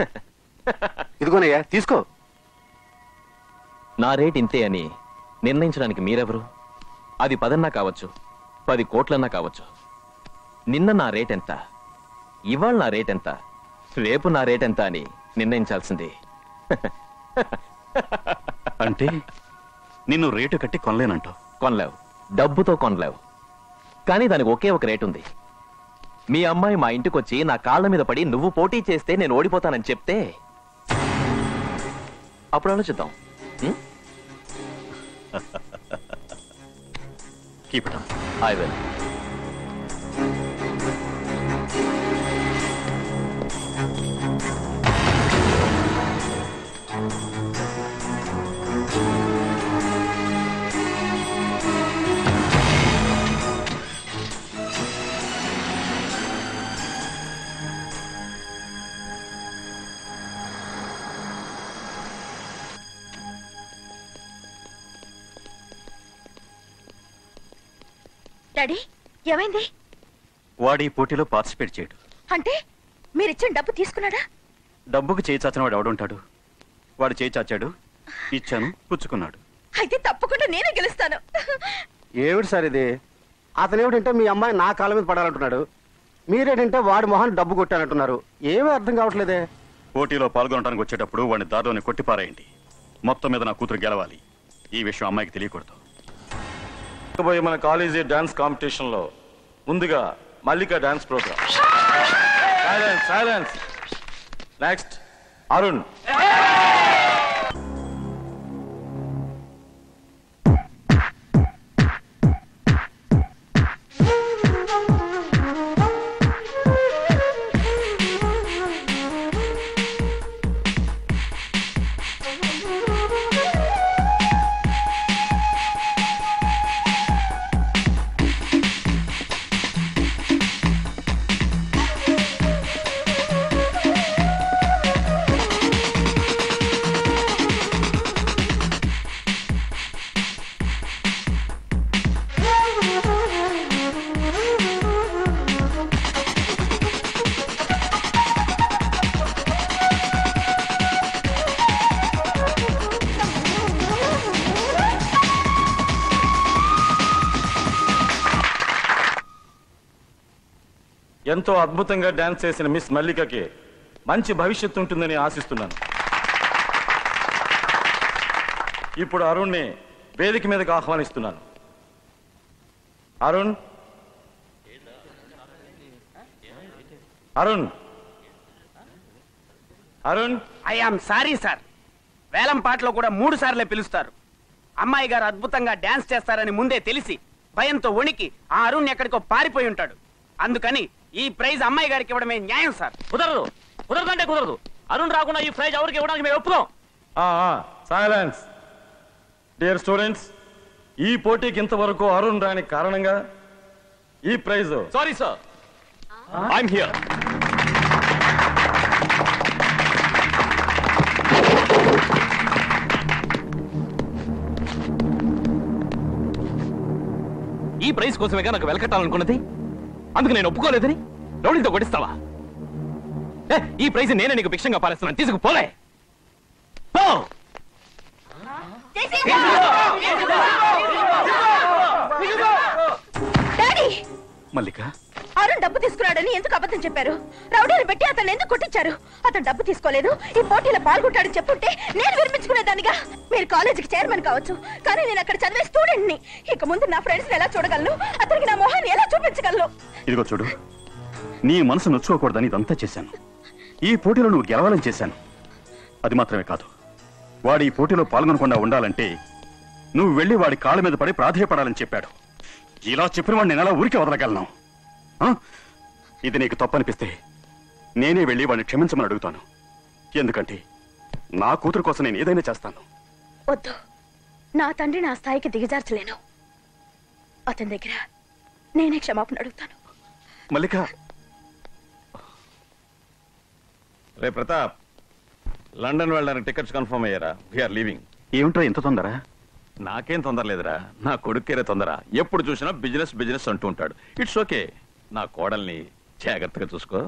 [laughs] ఇదిగోనయ్యా తీసుకో. నా రేట్ ఇంతే అని నిర్ణయించడానికి మీరెవరు? అది పదన్నా కావచ్చు పది కోట్లన్నా కావచ్చు. నిన్న నా రేట్ ఎంత? ఇవాళ నా రేట్ ఎంత? రేపు నా రేట్ ఎంత అని నిర్ణయించాల్సింది. [laughs] అంటే? నిన్ను రేటు కట్టి కొనలేనంటావు. కొనలేవు. డబ్బుతో కొనలేవు. కానీ దానికి ఒకే ఒక రేట్ ఉంది. మీ అమ్మాయి మా ఇంటికి వచ్చి నా కాళ్ళ మీద పడి నువ్వు పోటీ చేస్తే నేను ఓడిపోతానని చెప్తే అప్పుడు ఆలోచిద్దాం? కీప్ ఇట్ I డాడీ ఏమైంది? వాడి ఈ పోటీలో పార్టిసిపేట్ చేయడు. అంటే మీరిచ్చిన డబ్బు తీసుకున్నాడా? డబ్బుకు చేయి చాచిన వాడు ఎవడుంటాడు? వాడు చేయి చాచాడు ఇచ్చాను పుచ్చుకున్నాడు. అయితే తప్పకుండా నేనే గెలుస్తాను. ఏమిటి సార్ ఇది? అతను ఏమిటంటే మీ అమ్మాయి నా కాళ్ళ మీద పడాలంటున్నాడు. మీరేంటంటే వాడి మొహాన్ని డబ్బు కొట్టానంటున్నారు ఏమీ అర్థం కావట్లేదే. పోటీలో పాల్గొనడానికి వచ్చేటప్పుడు వాడిని దారిలోని కొట్టిపారేయండి. మొత్తం మీద నా కూతురు గెలవాలి. ఈ విషయం అమ్మాయికి తెలియకూడదు. పోయి మన కాలేజీ డాన్స్ కాంపిటీషన్లో ముందుగా Mallika dance program. Silence silence next Arun ఎంతో అద్భుతంగా డాన్స్ చేసిన మిస్ మల్లికకి మంచి భవిష్యత్తు ఉంటుందని ఆశిస్తున్నాను. ఇప్పుడు అరుణ్ని వేదిక మీదకి ఆహ్వానిస్తున్నాను. Arun? Arun? Arun? I am sorry sir. వేలం పాటలో కూడా మూడు సార్లే పిలుస్తారు. అమ్మాయి గారు అద్భుతంగా డాన్స్ చేస్తారని ముందే తెలిసి భయంతో వణికి ఆ అరుణ్ ఎక్కడికో పారిపోయి ఉంటాడు. అందుకని ఈ ప్రైజ్ అమ్మాయి గారికి ఇవ్వడమే న్యాయం సార్. కుదరదు. కుదరదంటే కుదరదు. అరుణ్ రాకుండా ఈ ప్రైజ్ ఎవరికి ఇవ్వడానికి మేము ఒప్పుకోం. సైలెన్స్ డియర్ స్టూడెంట్స్ ఈ పోటీకి ఇంతవరకు అరుణ్ రాని కారణంగా ఈ prize. Sorry sir I'm here ఈ ప్రైజ్ కోసమేగా నాకు వెలకట్టాలనుకున్నది? అందుకు నేను ఒప్పుకోలేదని రౌడీతో కొట్టిస్తావా? ఈ ప్రైజ్ నేనే నీకు భిక్షంగా పాలిస్తున్నాను తీసుకుపోలే పో. మల్లిక. అరుణ్ డబ్బు తీసుకున్నాడని ఎందుకు అబద్ధం చెప్పారు? రౌడీని పెట్టి అతను ఎందుకు కొట్టించారు? అతను డబ్బు తీసుకోలేదు. ఈ పోటీలో పాల్గొంటాడని చెప్పుంటే నేను విరమించుకునేదానిగా. మీరు కాలేజీకి చైర్మన్ కావచ్చు కానీ నేను అక్కడ చదివే స్టూడెంట్ని ఇక ముందు నా ఫ్రెండ్స్ ఎలా చూడగలను? అతనికి నా మొహాన్ని ఎలా చూపించగలను? ఇదిగో చూడు నీ మనసు నొచ్చుకోకూడదని ఇదంతా చేశాను. ఈ పోటీలో నువ్వు గెలవాలని చేశాను. అది మాత్రమే కాదు వాడు ఈ పోటీలో పాల్గొనకుండా ఉండాలంటే నువ్వు వెళ్ళి వాడి కాళ్ళ మీద పడి ప్రాధేయపడాలని చెప్పాడు. ఇలా చెప్పిన వాడిని నేను ఎలా ఊరికే వదలగలను. ఆ? ఇది నీకు తప్పనిపిస్తే నేనే వెళ్ళి వాడిని క్షమించమని అడుగుతాను. ఎందుకంటే నా కూతురు కోసం నేను ఏదైనా చేస్తాను. వద్దు. నా తండ్రి నా స్థాయికి దిగజార్చలేను. అతని దగ్గర నేనే క్షమాపణ అడుగుతాను. మల్లిక. రే ప్రతాప్ లండన్ వెళ్ళడానికి టికెట్స్ కన్ఫర్మ్ అయ్యారా? వీఆర్ లీవింగ్ ఏమిటో ఎంత తొందర? నాకేం తొందర లేదురా. నా కొడుకేరే తొందర. ఎప్పుడు చూసినా బిజినెస్ బిజినెస్ అంటూ ఉంటాడు. ఇట్స్ ఓకే నా కోడల్ని జాగ్రత్తగా చూసుకో.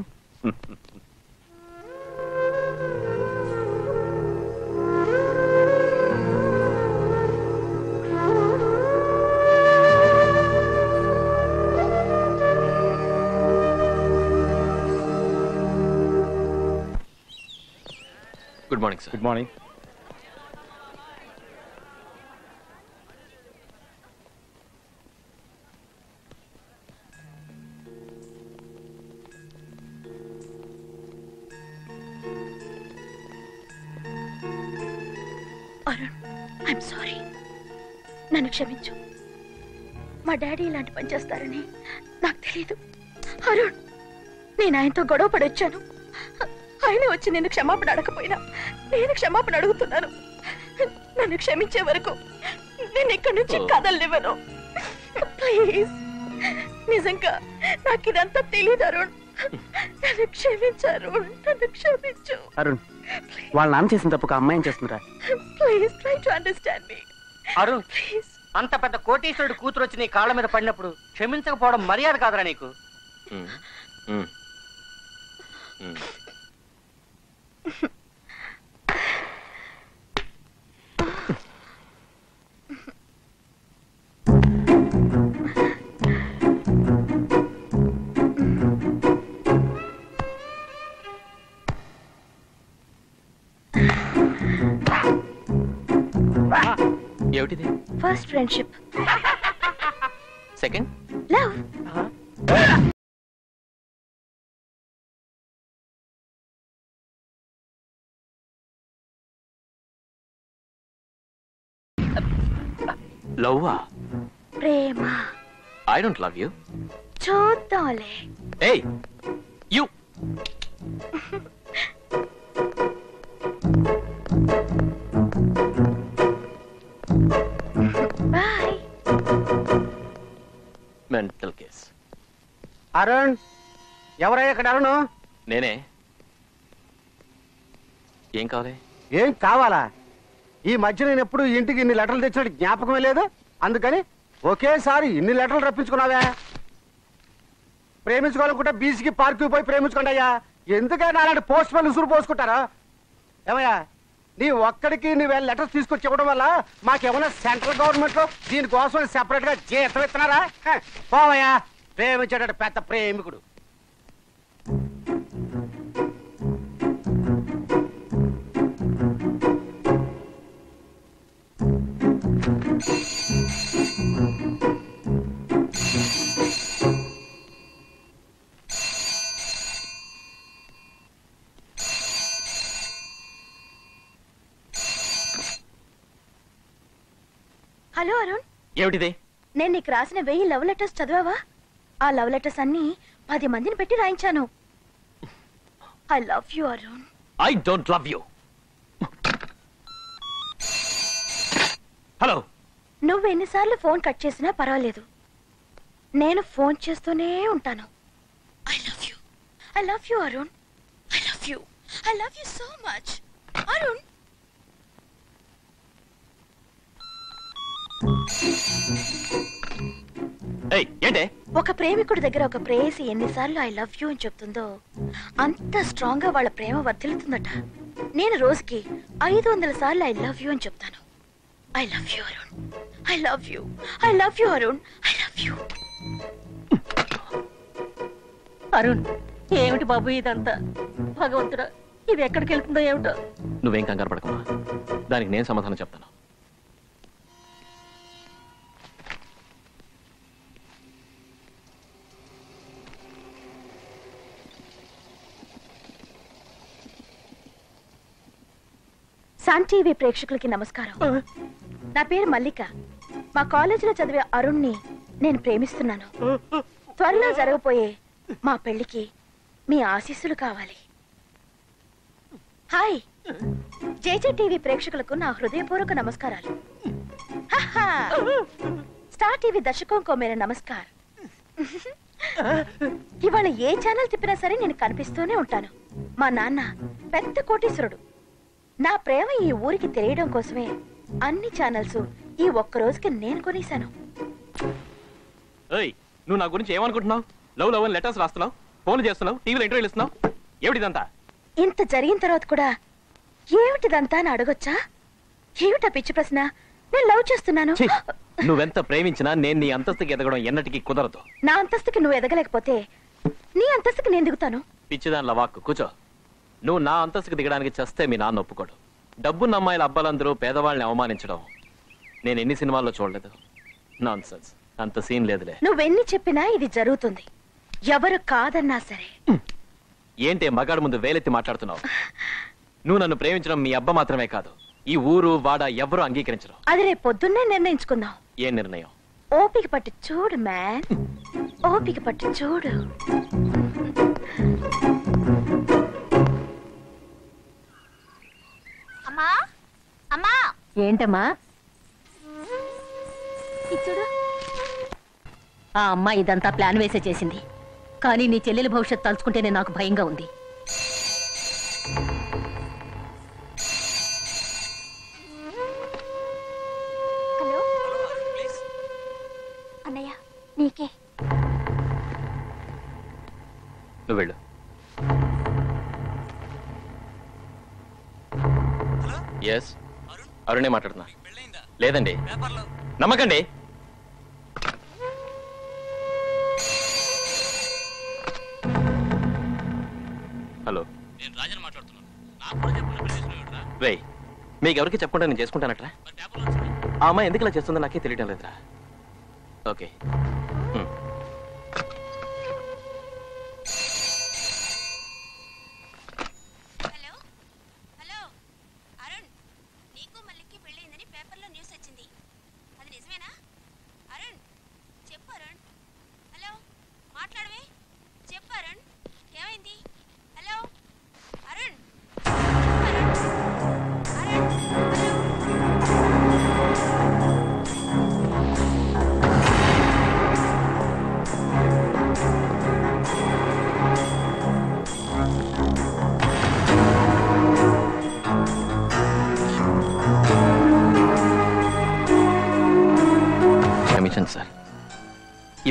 Good morning sir good morning I'm sorry నన్ను క్షమించు. మా డాడీ ఇలాంటి పని చేస్తారని నాకు తెలియదు అరుణ్ నేను ఆయనతో గొడవ పడొచ్చాను ఆయన వచ్చి నేను క్షమాపణ అడగపోయినా నేను క్షమాపణ అడుగుతున్నాను. నన్ను క్షమించే వరకు నేను ఇక్కడి నుంచి కదలనివ్వను. ప్లీజ్ నిజంగా నాకు ఇదంతా తెలియదు అరుణ్. నన్ను క్షమించు అరుణ్ నన్ను క్షమించు. అరుణ్ వాళ్ళ నాన్న చేసిన తప్పుకు అమ్మాయి చేస్తుందిరా? ప్లీజ్ ట్రై టు అండర్స్టాండ్ మీ అరుణ్ అంత పెద్ద కోటీశ్వరుడు కూతురు వచ్చి నీ కాళ్ళ మీద పడినప్పుడు క్షమించకపోవడం మర్యాద కాదురా నీకు. [laughs] ఏమిటిది? ఫస్ట్ ఫ్రెండ్షిప్ సెకండ్ లవ్ లవ్వా? ప్రేమ. ఐ డోంట్ లవ్ యూ చూద్దాంలే. ఏయ్ you [laughs] bye mental case Arun ఎవరయ్యా ఇక్కడ అరుణ్? నేనే. ఏం కావాలి? ఏం కావాలా? ఈ మధ్య నేను ఎప్పుడు ఇంటికి ఇన్ని లెటర్లు తెచ్చినట్టు జ్ఞాపకమే లేదు. అందుకని ఒకేసారి ఇన్ని లెటర్లు రప్పించుకున్నావే. ప్రేమించుకోవాలనుకుంటే బీచ్కి పార్క్కి పోయి ప్రేమించుకోండి అయ్యా. ఎందుకైనా అలాంటి పోస్ట్ మ్యాన్ ఉసురు పోసుకుంటారా? ఏమయ్యా? నీ ఒక్కడికి నువ్వు లెటర్స్ తీసుకొచ్చి ఇవ్వడం వల్ల మాకేమైనా సెంట్రల్ గవర్నమెంట్లో దీనికోసం సెపరేట్గా జీతం ఇస్తున్నారా? పోవయా ప్రేమించేటట్టు పెద్ద ప్రేమికుడు. హలో అరుణ్. ఏమిటిది? నేను నీకు రాసిన వెయ్యి లవ్ లెటర్స్ చదివావా? ఆ లవ్ లెటర్స్ అన్ని పది మందిని పెట్టి రాయించాను. I love you Arun. I don't love you hello నువ్వు ఎన్నిసార్లు ఫోన్ కట్ చేసినా పర్వాలేదు. నేను ఫోన్ చేస్తూనే ఉంటాను. I love you I love you Arun. I love you I love you so much Arun. ఏంటే? ఒక ప్రేమికుడి దగ్గర ఒక ప్రేయసి ఎన్నిసార్లు ఐ లవ్ యూ అని చెప్తుందో అంత స్ట్రాంగ్గా వాళ్ళ ప్రేమ వర్ధిల్లుతుందట. నేను రోజుకి ఐదు వందల సార్లు ఐ లవ్ యూ అని చెప్తాను. I love you Arun I love you I love you Arun I love you Arun ఏమిటి బాబు ఇదంతా? భగవంతుడా ఇది ఎక్కడికి వెళ్తుందో ఏమిటో? నువ్వేం కంగారు పడకమ్మా దానికి నేను సమాధానం చెప్తాను. సాన్ టీవీ ప్రేక్షకులకి నమస్కారం. నా పేరు మల్లిక. మా కాలేజీలో చదివే అరుణ్ని నేను ప్రేమిస్తున్నాను. త్వరలో జరగబోయే మా పెళ్ళికి మీ ఆశీస్సులు కావాలి. హాయ్. జేజే టీవీ ప్రేక్షకులకు నా హృదయపూర్వక నమస్కారాలు. స్టార్ టీవీ దర్శకం మేర నమస్కార్. ఇవాళ ఏ ఛానల్ తిప్పినా సరే నేను కనిపిస్తూనే ఉంటాను. మా నాన్న పెద్ద కోటీశ్వరుడు. నా ప్రేమ ఈ ఊరికి తెలియడం కోసమే అన్ని ఛానల్స్ ఈ ఒక్క రోజుకి నేను కొనేశాను. ఏయ్ నువ్వు నా గురించి ఏమనుకుంటున్నావు? లవ్ లవ్ అని లెటర్స్ రాస్తున్నావు ఫోన్ చేస్తున్నావు టీవీలో ఇంటర్వ్యూలు ఇస్తున్నావు. ఏమిటిదంతా ఇంత జరిగిన తర్వాత కూడా ఏమిటిదంతా అని అడగొచ్చా? ఏమిటా పిచ్చి ప్రశ్న? నేను లవ్ చేస్తున్నాను. ఛీ, నువ్వెంత ప్రేమించినా నేను నీ అంతస్తుకి ఎదగడం ఎన్నటికీ కుదరదు. నా అంతస్తుకి నువ్వు ఎదగలేకపోతే నీ అంతస్తుకి నేను దిగుతాను. పిచ్చిదానిల వాక్కు కూర్చో. నువ్వు నా అంతస్తుకు దిగడానికి చస్తే మీ నాన్న ఒప్పుకోడు. డబ్బున్న అమ్మాయిల అబ్బాలందరూ పేదవాళ్ళని అవమానించడం నేను ఎన్ని సినిమాల్లో చూడలేదు. నాన్ అంత సీన్ లేదులే. నువ్వెన్ని చెప్పినా ఇది జరుగుతుంది. ఎవరు కాదన్నా సరే. ఏంటి మగాడు ముందు వేలెత్తి మాట్లాడుతున్నావు? నువ్వు నన్ను ప్రేమించడం మీ అబ్బ మాత్రమే కాదు. ఈ ఊరు వాడ ఎవ్వరూ అంగీకరించరు. అది రేపు పొద్దున్నే నిర్ణయించుకుందాం. ఏ నిర్ణయం? ఓపిక పట్టు చూడు మ్యాన్ ఓపిక పట్టు చూడు. అమ్మా? అమ్మా? ఏంటమ్మా? చూడు. ఆ అమ్మాయి ఇదంతా ప్లాన్ వేసే చేసింది. కానీ నీ చెల్లెలి భవిష్యత్తు తలుచుకుంటేనే నాకు భయంగా ఉంది. హలో? అన్నయ్య నీకే. నువ్వు వెళ్ళు. ఎస్ అరుణే? మాట్లాడుతున్నా. లేదండి. నమ్మకండి. హలో. నేను రాజన్ మాట్లాడుతున్నాను. నాకు కూడా రే మీకు ఎవరికి చెప్పకుండా నేను చేసుకుంటానట్రా? ఆ అమ్మాయి ఎందుకు ఇలా చేస్తుందో నాకే తెలియటం లేదురా. ఓకే.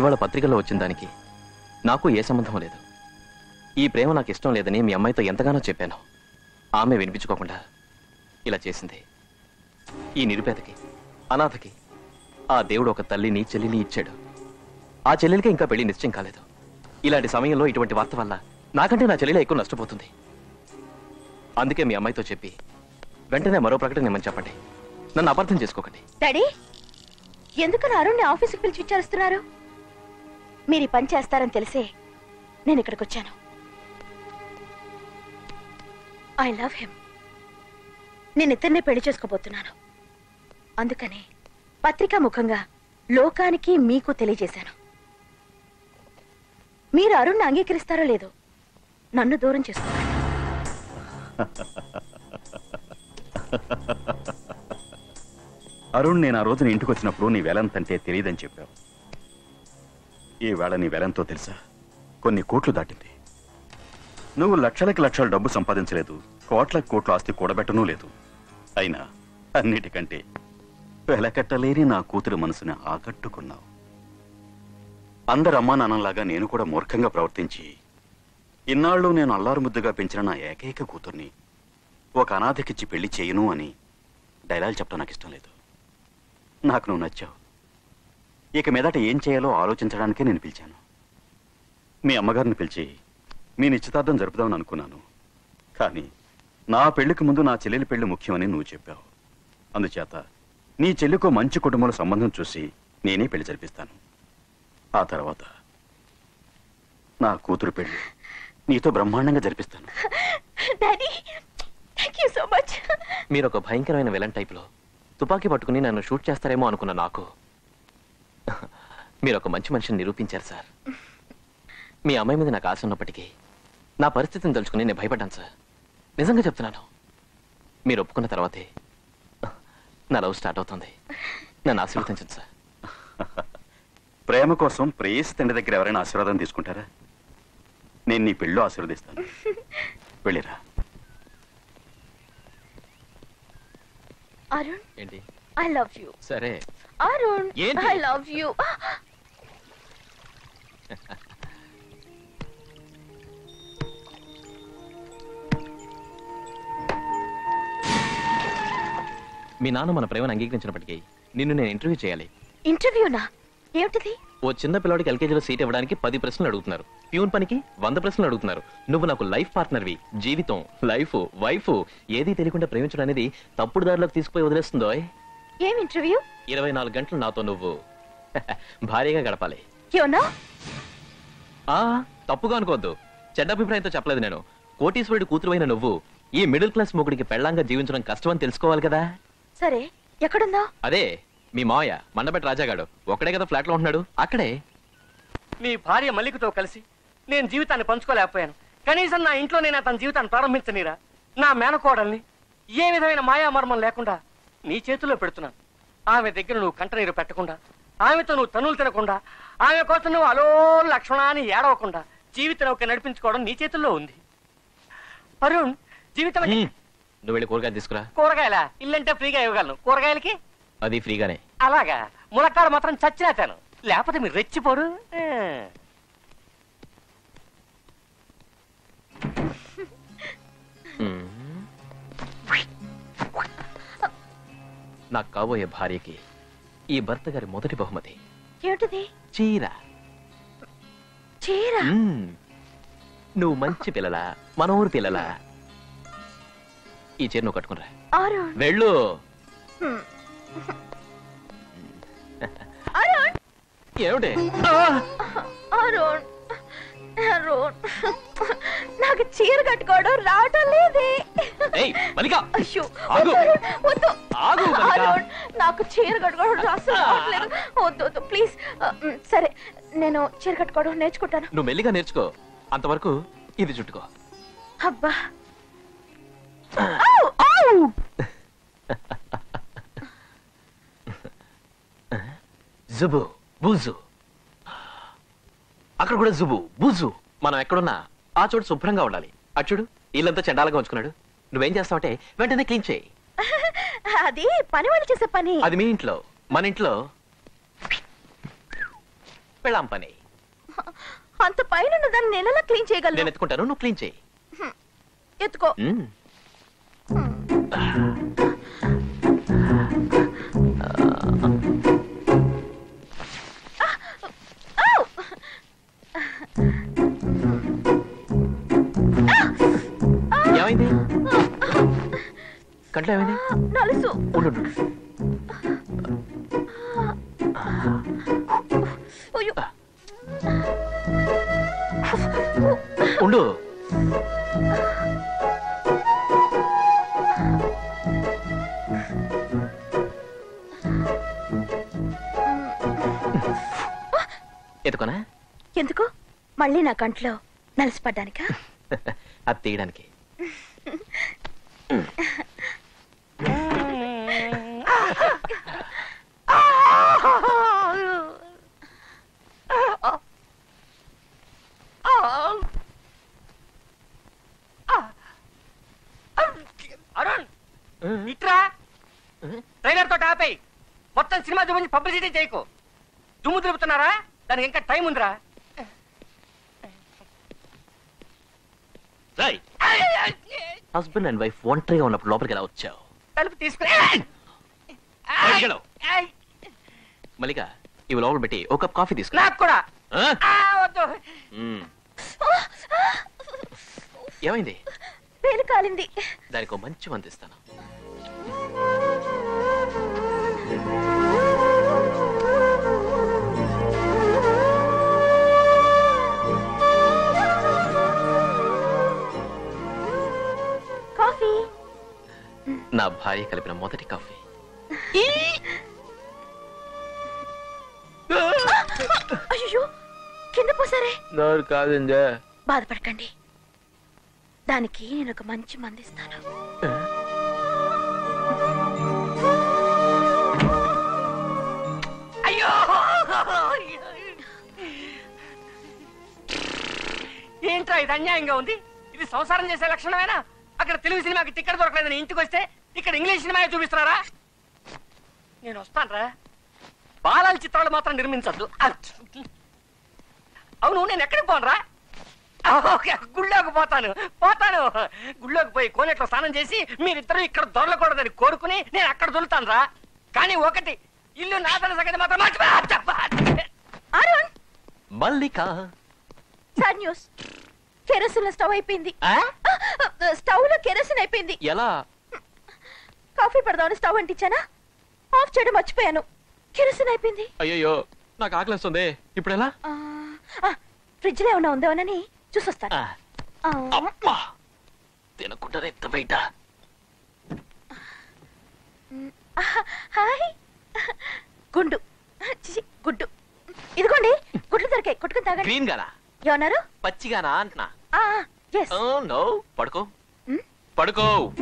ఇవాళ పత్రికలో వచ్చిన దానికి నాకు ఏ సంబంధం లేదు. ఈ ప్రేమ నాకు ఇష్టం లేదని మీ అమ్మాయితో ఎంతగానో చెప్పాను. ఆమె వినిపించుకోకుండా ఇలా చేసింది. ఈ నిరుపేదకి అనాథకి ఆ దేవుడు ఒక తల్లిని చెల్లిని ఇచ్చాడు. ఆ చెల్లెలికి ఇంకా పెళ్ళి నిశ్చయం కాలేదు. ఇలాంటి సమయంలో ఇటువంటి వార్త వల్ల నాకంటే నా చెల్లెలే ఎక్కువ నష్టపోతుంది. అందుకే మీ అమ్మాయితో చెప్పి వెంటనే మరో ప్రకటన ఇమ్మని చెప్పండి. నన్ను అపార్థం చేసుకోకండి. డాడీ ఎందుకని అరుణ్ని ఆఫీసుకి పిలిచి విచారిస్తున్నారు? మీరు ఈ పని చేస్తారని తెలిసే నేను ఇక్కడికి వచ్చాను. ఐ లవ్ హిమ్ నేను ఇద్దరినే పెళ్ళి చేసుకోబోతున్నాను. అందుకని పత్రికా ముఖంగా లోకానికి మీకు తెలియజేశాను. మీరు అరుణ్ని అంగీకరిస్తారో లేదో నన్ను దూరం చేసుకున్నాను అరుణ్ నేను ఆ రోజున ఇంటికి వచ్చినప్పుడు నీ వెలంతంటే తెలియదని చెప్పావు. ఈ వేళ నీ వెలంతో తెలుసా? కొన్ని కోట్లు దాటింది. నువ్వు లక్షలకి లక్షలు డబ్బు సంపాదించలేదు. కోట్లకు కోట్ల ఆస్తి కూడబెట్టనూ లేదు. అయినా అన్నిటికంటే వెలకట్టలేని నా కూతురు మనసుని ఆకట్టుకున్నావు. అందరు అమ్మా నాన్నలాగా నేను కూడా మూర్ఖంగా ప్రవర్తించి ఇన్నాళ్ళు నేను అల్లారు ముద్దుగా పెంచిన నా ఏకైక కూతుర్ని ఒక అనాథకిచ్చి పెళ్ళి చేయను అని డైలాగ్ చెప్పడం నాకు ఇష్టం లేదు. నాకు నువ్వు నచ్చావు. ఇక మీదట ఏం చేయాలో ఆలోచించడానికే నేను పిలిచాను. మీ అమ్మగారిని పిలిచి మీ నిశ్చితార్థం జరుపుదామని అనుకున్నాను. కానీ నా పెళ్ళికి ముందు నా చెల్లెలి పెళ్ళి ముఖ్యమని నువ్వు చెప్పావు. అందుచేత నీ చెల్లికో మంచి కుటుంబంలో సంబంధం చూసి నేనే పెళ్ళి జరిపిస్తాను. ఆ తర్వాత నా కూతురు పెళ్ళి నీతో బ్రహ్మాండంగా జరిపిస్తాను. Daddy thank you so much. మీరు ఒక భయంకరమైన విలన్ టైప్లో తుపాకీ పట్టుకుని నన్ను షూట్ చేస్తారేమో అనుకున్న నాకు మీరు ఒక మంచి మనిషిని నిరూపించారు సార్. మీ అమ్మాయి మీద నాకు ఆశ ఉన్నప్పటికీ నా పరిస్థితిని తలుచుకుని నేను భయపడ్డాను సార్. నిజంగా చెప్తున్నాను. మీరు ఒప్పుకున్న తర్వాతే నా లవ్ స్టార్ట్ అవుతుంది. నన్ను ఆశీర్వదించండి సార్. ప్రేమ కోసం ప్రేయసి తండ్రి దగ్గర ఎవరైనా ఆశీర్వాదం తీసుకుంటారా? నేను నీ పెళ్ళో ఆశీర్వదిస్తాను. వెళ్ళిరా. అరుణ్? ఏంటి? ఐ లవ్ యూ సరే. అరుణ్ ఏంటి? ఐ లవ్ యూ మీ నాన్న మన ప్రేమను అంగీకరించినప్పటికీ నిన్ను నేను ఇంటర్వ్యూ చేయాలి. ఇంటర్వ్యూనా? ఏమిటిది? ఓ చిన్న పిల్లడికి ఎల్కేజీలో సీట్ ఇవ్వడానికి పది ప్రశ్నలు అడుగుతున్నారు. ప్యూన్ పనికి వంద ప్రశ్నలు అడుగుతున్నారు. నువ్వు నాకు లైఫ్ పార్ట్నర్వి జీవితం లైఫ్ వైఫ్ ఏది తెలియకుండా ప్రేమించడం అనేది తప్పుడు దారిలోకి తీసుకుపోయి వదిలేస్తుందో ఏం ఇంటర్వ్యూ? ఇరవై నాలుగు గంటలు నాతో నువ్వు [laughs] భారీగా గడపాలి. ఆ తప్పుగా అనుకోవద్దు. చెడ్డ అభిప్రాయంతో చెప్పలేదు నేను. కోటీశ్వరుడి కూతురువైన నువ్వు ఈ మిడిల్ క్లాస్ మొగుడికి పెళ్ళంగా జీవించడం కష్టం అని తెలుసుకోవాలి కదా. సరే ఎక్కడుందా అదే మీ మావయ్య మండపేట రాజాగాడు. ఒక్కడే కదా ఫ్లాట్లో ఉంటున్నాడు? అక్కడే. నీ భార్య మల్లికతో కలిసి నేను జీవితాన్ని పంచుకోలేకపోయాను. కనీసం నా ఇంట్లో నేను తన జీవితాన్ని ప్రారంభించనీరా. నా మేనకోడల్ని ఏ విధమైన మాయామర్మం లేకుండా నీ చేతుల్లో పెడుతున్నాను. ఆమె దగ్గర నువ్వు కంటనీరు పెట్టకుండా ఆమెతో నువ్వు తనులు తినకుండా ఆమె కోసం నువ్వు అలో లక్ష్మణ అని ఏడవకుండా జీవిత నౌక నడిపించుకోవడం నీ చేతుల్లో ఉంది. అరుణ్ జీవితం అంటే నువ్వు వెళ్ళి కూరగాయలు తీసుకురా. కూరగాయల? ఇల్లంటే ఫ్రీగా ఇవ్వగలను. కూరగాయలకి? అది ఫ్రీగానే. అలాగా. ములక్కాడు మాత్రం చచ్చినా తేను. లేకపోతే మీరు రెచ్చిపోరు. ఆ. మ్మ్. నాకు కాబోయే భార్యకి ఈ భర్త గారి మొదటి బహుమతి. ఏమిటిది? చీర. చీర? మ్మ్. నువ్వు మంచి పిల్లల మన ఊరు పిల్లల. ఈ చీర నువ్వు కట్టుకురా అరుణ్. వెళ్ళు. అరుణ్ [laughs] ఏమిటి? అరుణ్. నాకు చీర కట్టుకోవడం రావటం లేదే. నాకు చీర కట్టుకోవడం రావట్లేదు. వద్దు వద్దు ప్లీజ్. సరే నేను చీర కట్టుకోవడం నేర్చుకుంటాను. నువ్వు మెల్లిగా నేర్చుకో. అంతవరకు ఇది చుట్టుకో. అబ్బా! [laughs] జుబు బూజు. అక్కడ కూడా జుబు బూజు. మనం ఎక్కడున్నా ఆ చోటు శుభ్రంగా ఉండాలి. అటు చూడు ఇల్లంతా చెడ్డాలుగా ఉంచుకున్నాడు. నువ్వేం చేస్తావంటే వెంటనే క్లీన్ చేయి. [laughs] అది పని వాళ్ళు చేసే పని. అది మీ ఇంట్లో మన ఇంట్లో. పెళ్ళాం పని. అంత పైన దాన్ని నేను ఎలా క్లీన్ నేను చేయగలను ఎత్తుకుంటాను నువ్వు క్లీన్ చేయి. ఎత్తుకో. ఏమైంది? కంట్లో ఏమైంది? నలుసు. ఉండు, ఎందుకు? మళ్ళీ నా కంట్లో నలిసిపడ్డానికా [laughs] అది తీయడానికి. అరుణ్ ఇట్రా ట్రైలర్తో ఆపేయి. మొత్తం సినిమా చూపించి పబ్లిసిటీ చేయకు. దుమ్ము తిరుగుతున్నారా? దానికి ఇంకా టైం ఉందిరా. హస్బెండ్ అండ్ వైఫ్ ఒంటరిగా ఉన్నప్పుడు లోపలికి ఎలా వచ్చావు? తలుపు వెళ్ళు. మల్లిక ఇవి లోపల పెట్టి ఒక కప్ కాఫీ తీసుకురా. నాకు కూడా. ఆ? ఆ, వద్దు. మ్మ్. ఏమైంది? కాలింది. దానికి మంచి మంది నా భార్య కలిపిన మొదటి కాఫీ. అయ్యో కింద పోసి సరే నోరు కాదండి. బాధపడకండి. దానికి నేను ఒక మంచి మందిస్తాను. అయ్యో! ఏంట్రా ఇది అన్యాయంగా ఉంది? ఇది సంసారం చేసే లక్షణమేనా? అక్కడ తెలుగు సినిమాకి టికెట్ దొరకలేదని ఇంటికి వస్తే ఇక్కడ ఇంగ్లీష్ సినిమా చూపిస్తున్నారా? నేను వస్తానరా. బాలాల చిత్రాలు మాత్రం నిర్మించద్దు. అవును నేను ఎక్కడికి పోనరా? గుళ్ళోకి పోతాను. పోతాను. గుళ్ళోకి పోయి కోనేట్లో స్నానం చేసి మీరిద్దరూ ఇక్కడ దొరలకూడదని కోరుకుని నేను అక్కడ దొరుకుతాను రా కానీ ఒకటి ఇల్లు నాదన సంగతి మాత్రం మర్చిపోయా Arun! Mallika! Sad news. Kerosene stove అయిపోయింది. స్టవ్లో కెరసిన్ అయిపోయింది. ఎలా? కాఫీ పెడదామని స్టవ్ అంటించానా? ఆఫ్ చేయడం మర్చిపోయాను. కెరసిన్ అయిపోయింది. అయ్యయ్యో నాకు ఆకలిస్తుంది. ఇప్పుడు ఎలా? ఫ్రిడ్జ్లో ఏమన్నా ఉందేమోనని చూసొస్తాను. తినకుండా ఎంత బయట. హాయ్. గుండు. గుడ్డు. ఇదిగోండి గుడ్లు దొరికాయి. కొట్టుకుని తాగండి. గ్రీన్ గానా? ఏమన్నారు? పచ్చిగానా అంటున్నా? నో పడుకో. పడుకో.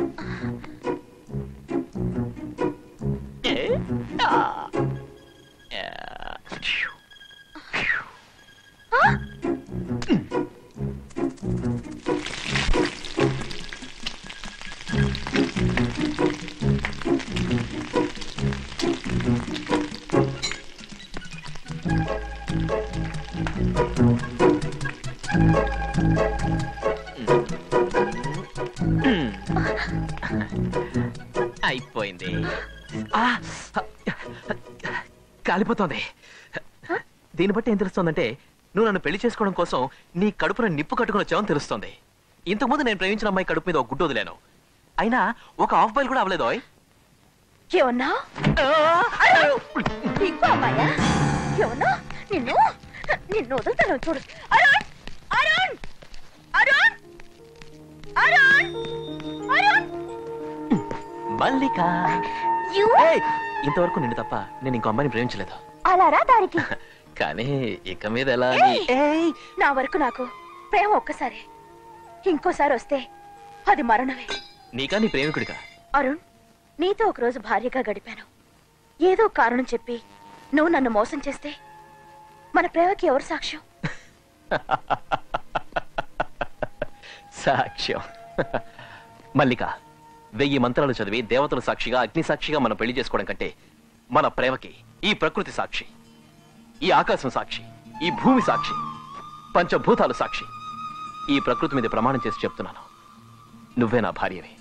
అయిపోయింది ఆ, కాలిపోతోంది. దీన్ని బట్టి ఏం తెలుస్తోందంటే నువ్వు నన్ను పెళ్ళి చేసుకోవడం కోసం నీ కడుపున నిప్పు కట్టుకుని వచ్చావని తెలుస్తోంది. ఇంతకుముందు నేను ప్రేమించిన అమ్మాయి కడుపు మీద ఒక గుడ్డు వదిలేను. అయినా ఒక హాఫ్ బాయిల్ కూడా అవ్వలేదు ఏమన్నా ఇంకో అమ్మాయా? ఏమన్నా నిన్ను? నిన్ను వదులుతాను చూడు. అరుణ్! అరుణ్! అరుణ్! అరుణ్! అరుణ్! మల్లిక. You- ఏయ్, ఇంతవరకు నిన్ను తప్ప నేను ఇంకో అమ్మాయిని ప్రేమించలేదు. అలా రా దారికి. [laughs] కానీ ఇక మీద ఎలా అని? ఏయ్! నా వరకు నాకు ప్రేమ ఒక్కసారి. ఇంకోసారి వస్తే అది మరణమే. నీకా నీ ప్రేమికుడిగా అరుణ్ నీతో ఒకరోజు భార్యగా గడిపాను. ఏదో కారణం చెప్పి నువ్వు నన్ను మోసం చేస్తే మన ప్రేమకి ఎవరు సాక్ష్యం? [laughs] సాక్ష్యం. [laughs] మల్లిక వెయ్యి మంత్రాలు చదివి దేవతల సాక్షిగా అగ్ని సాక్షిగా మనం పెళ్ళి చేసుకోవడం కంటే మన ప్రేమకి ఈ ప్రకృతి సాక్షి ఈ ఆకాశం సాక్షి ఈ భూమి సాక్షి పంచభూతాలు సాక్షి. ఈ ప్రకృతి మీద ప్రమాణం చేసి చెప్తున్నాను. నువ్వే నా భార్యవి.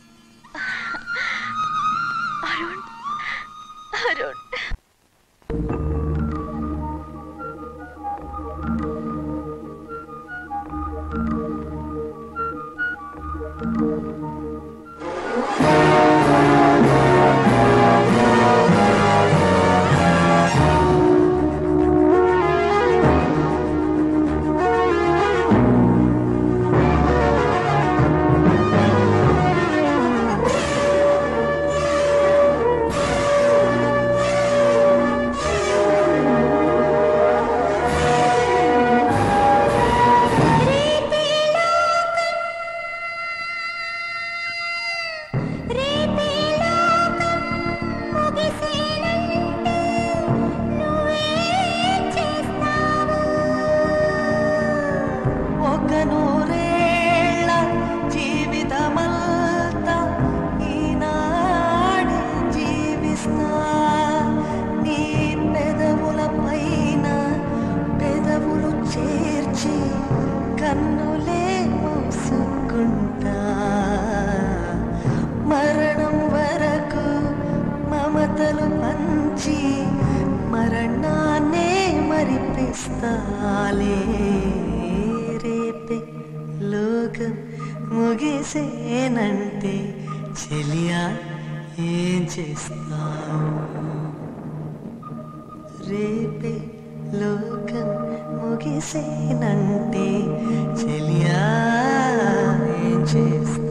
మమతలు పంచి మరణాన్నే మరిపిస్తాలే. రేపే లోకం ముగిసేనంటే చెలియా ఏం చేస్తావు? రేపే లోకం ముగిసేనంటే చెలియా ఏం చేస్తావు?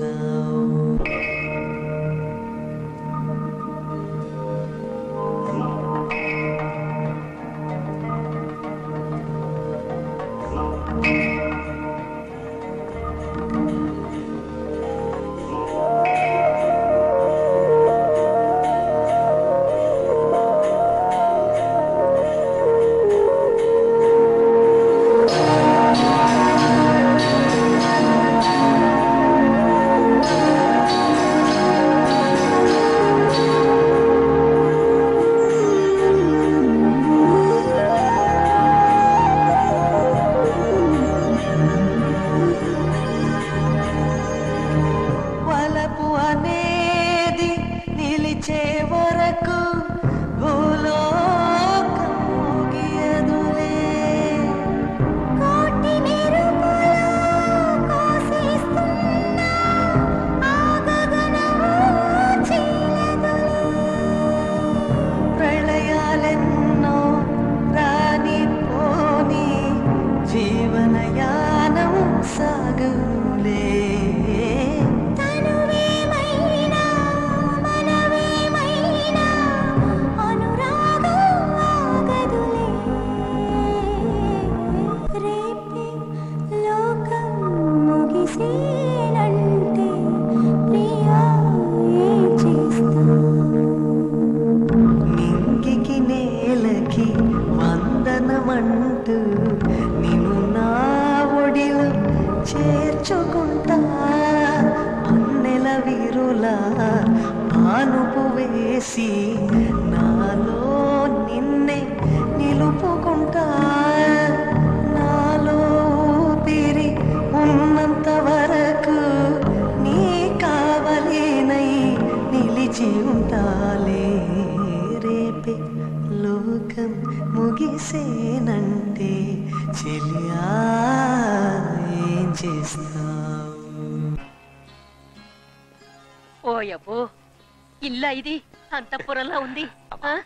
ఇది? అంతఃపురంలా ఉంది. ఆ?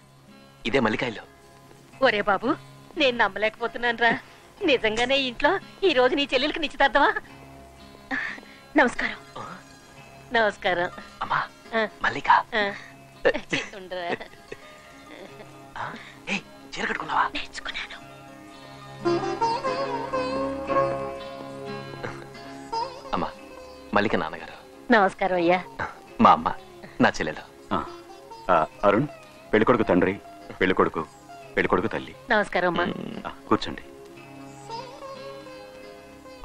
ఇదే మల్లికాయలు. ఒరే బాబు నేను నమ్మలేకపోతున్నాను రా నిజంగానే ఇంట్లో ఈ రోజు నీ చెల్లెలకి నిశ్చితార్థమా? నమస్కారం. నమస్కారం. అమ్మా ఆ, మల్లిక. ఆ. ఛీ, ఉండరా. చీర కట్టుకున్నావా? నేర్చుకున్నాను. అమ్మా మల్లిక నాన్నగారు. నమస్కారం అయ్యా. మా అమ్మ నా చెల్లెలు. పెళ్ళికొడుకు తండ్రి పెళ్ళికొడుకు పెళ్ళికొడుకు తల్లి. నమస్కారం అమ్మా. ఆ, కూర్చోండి.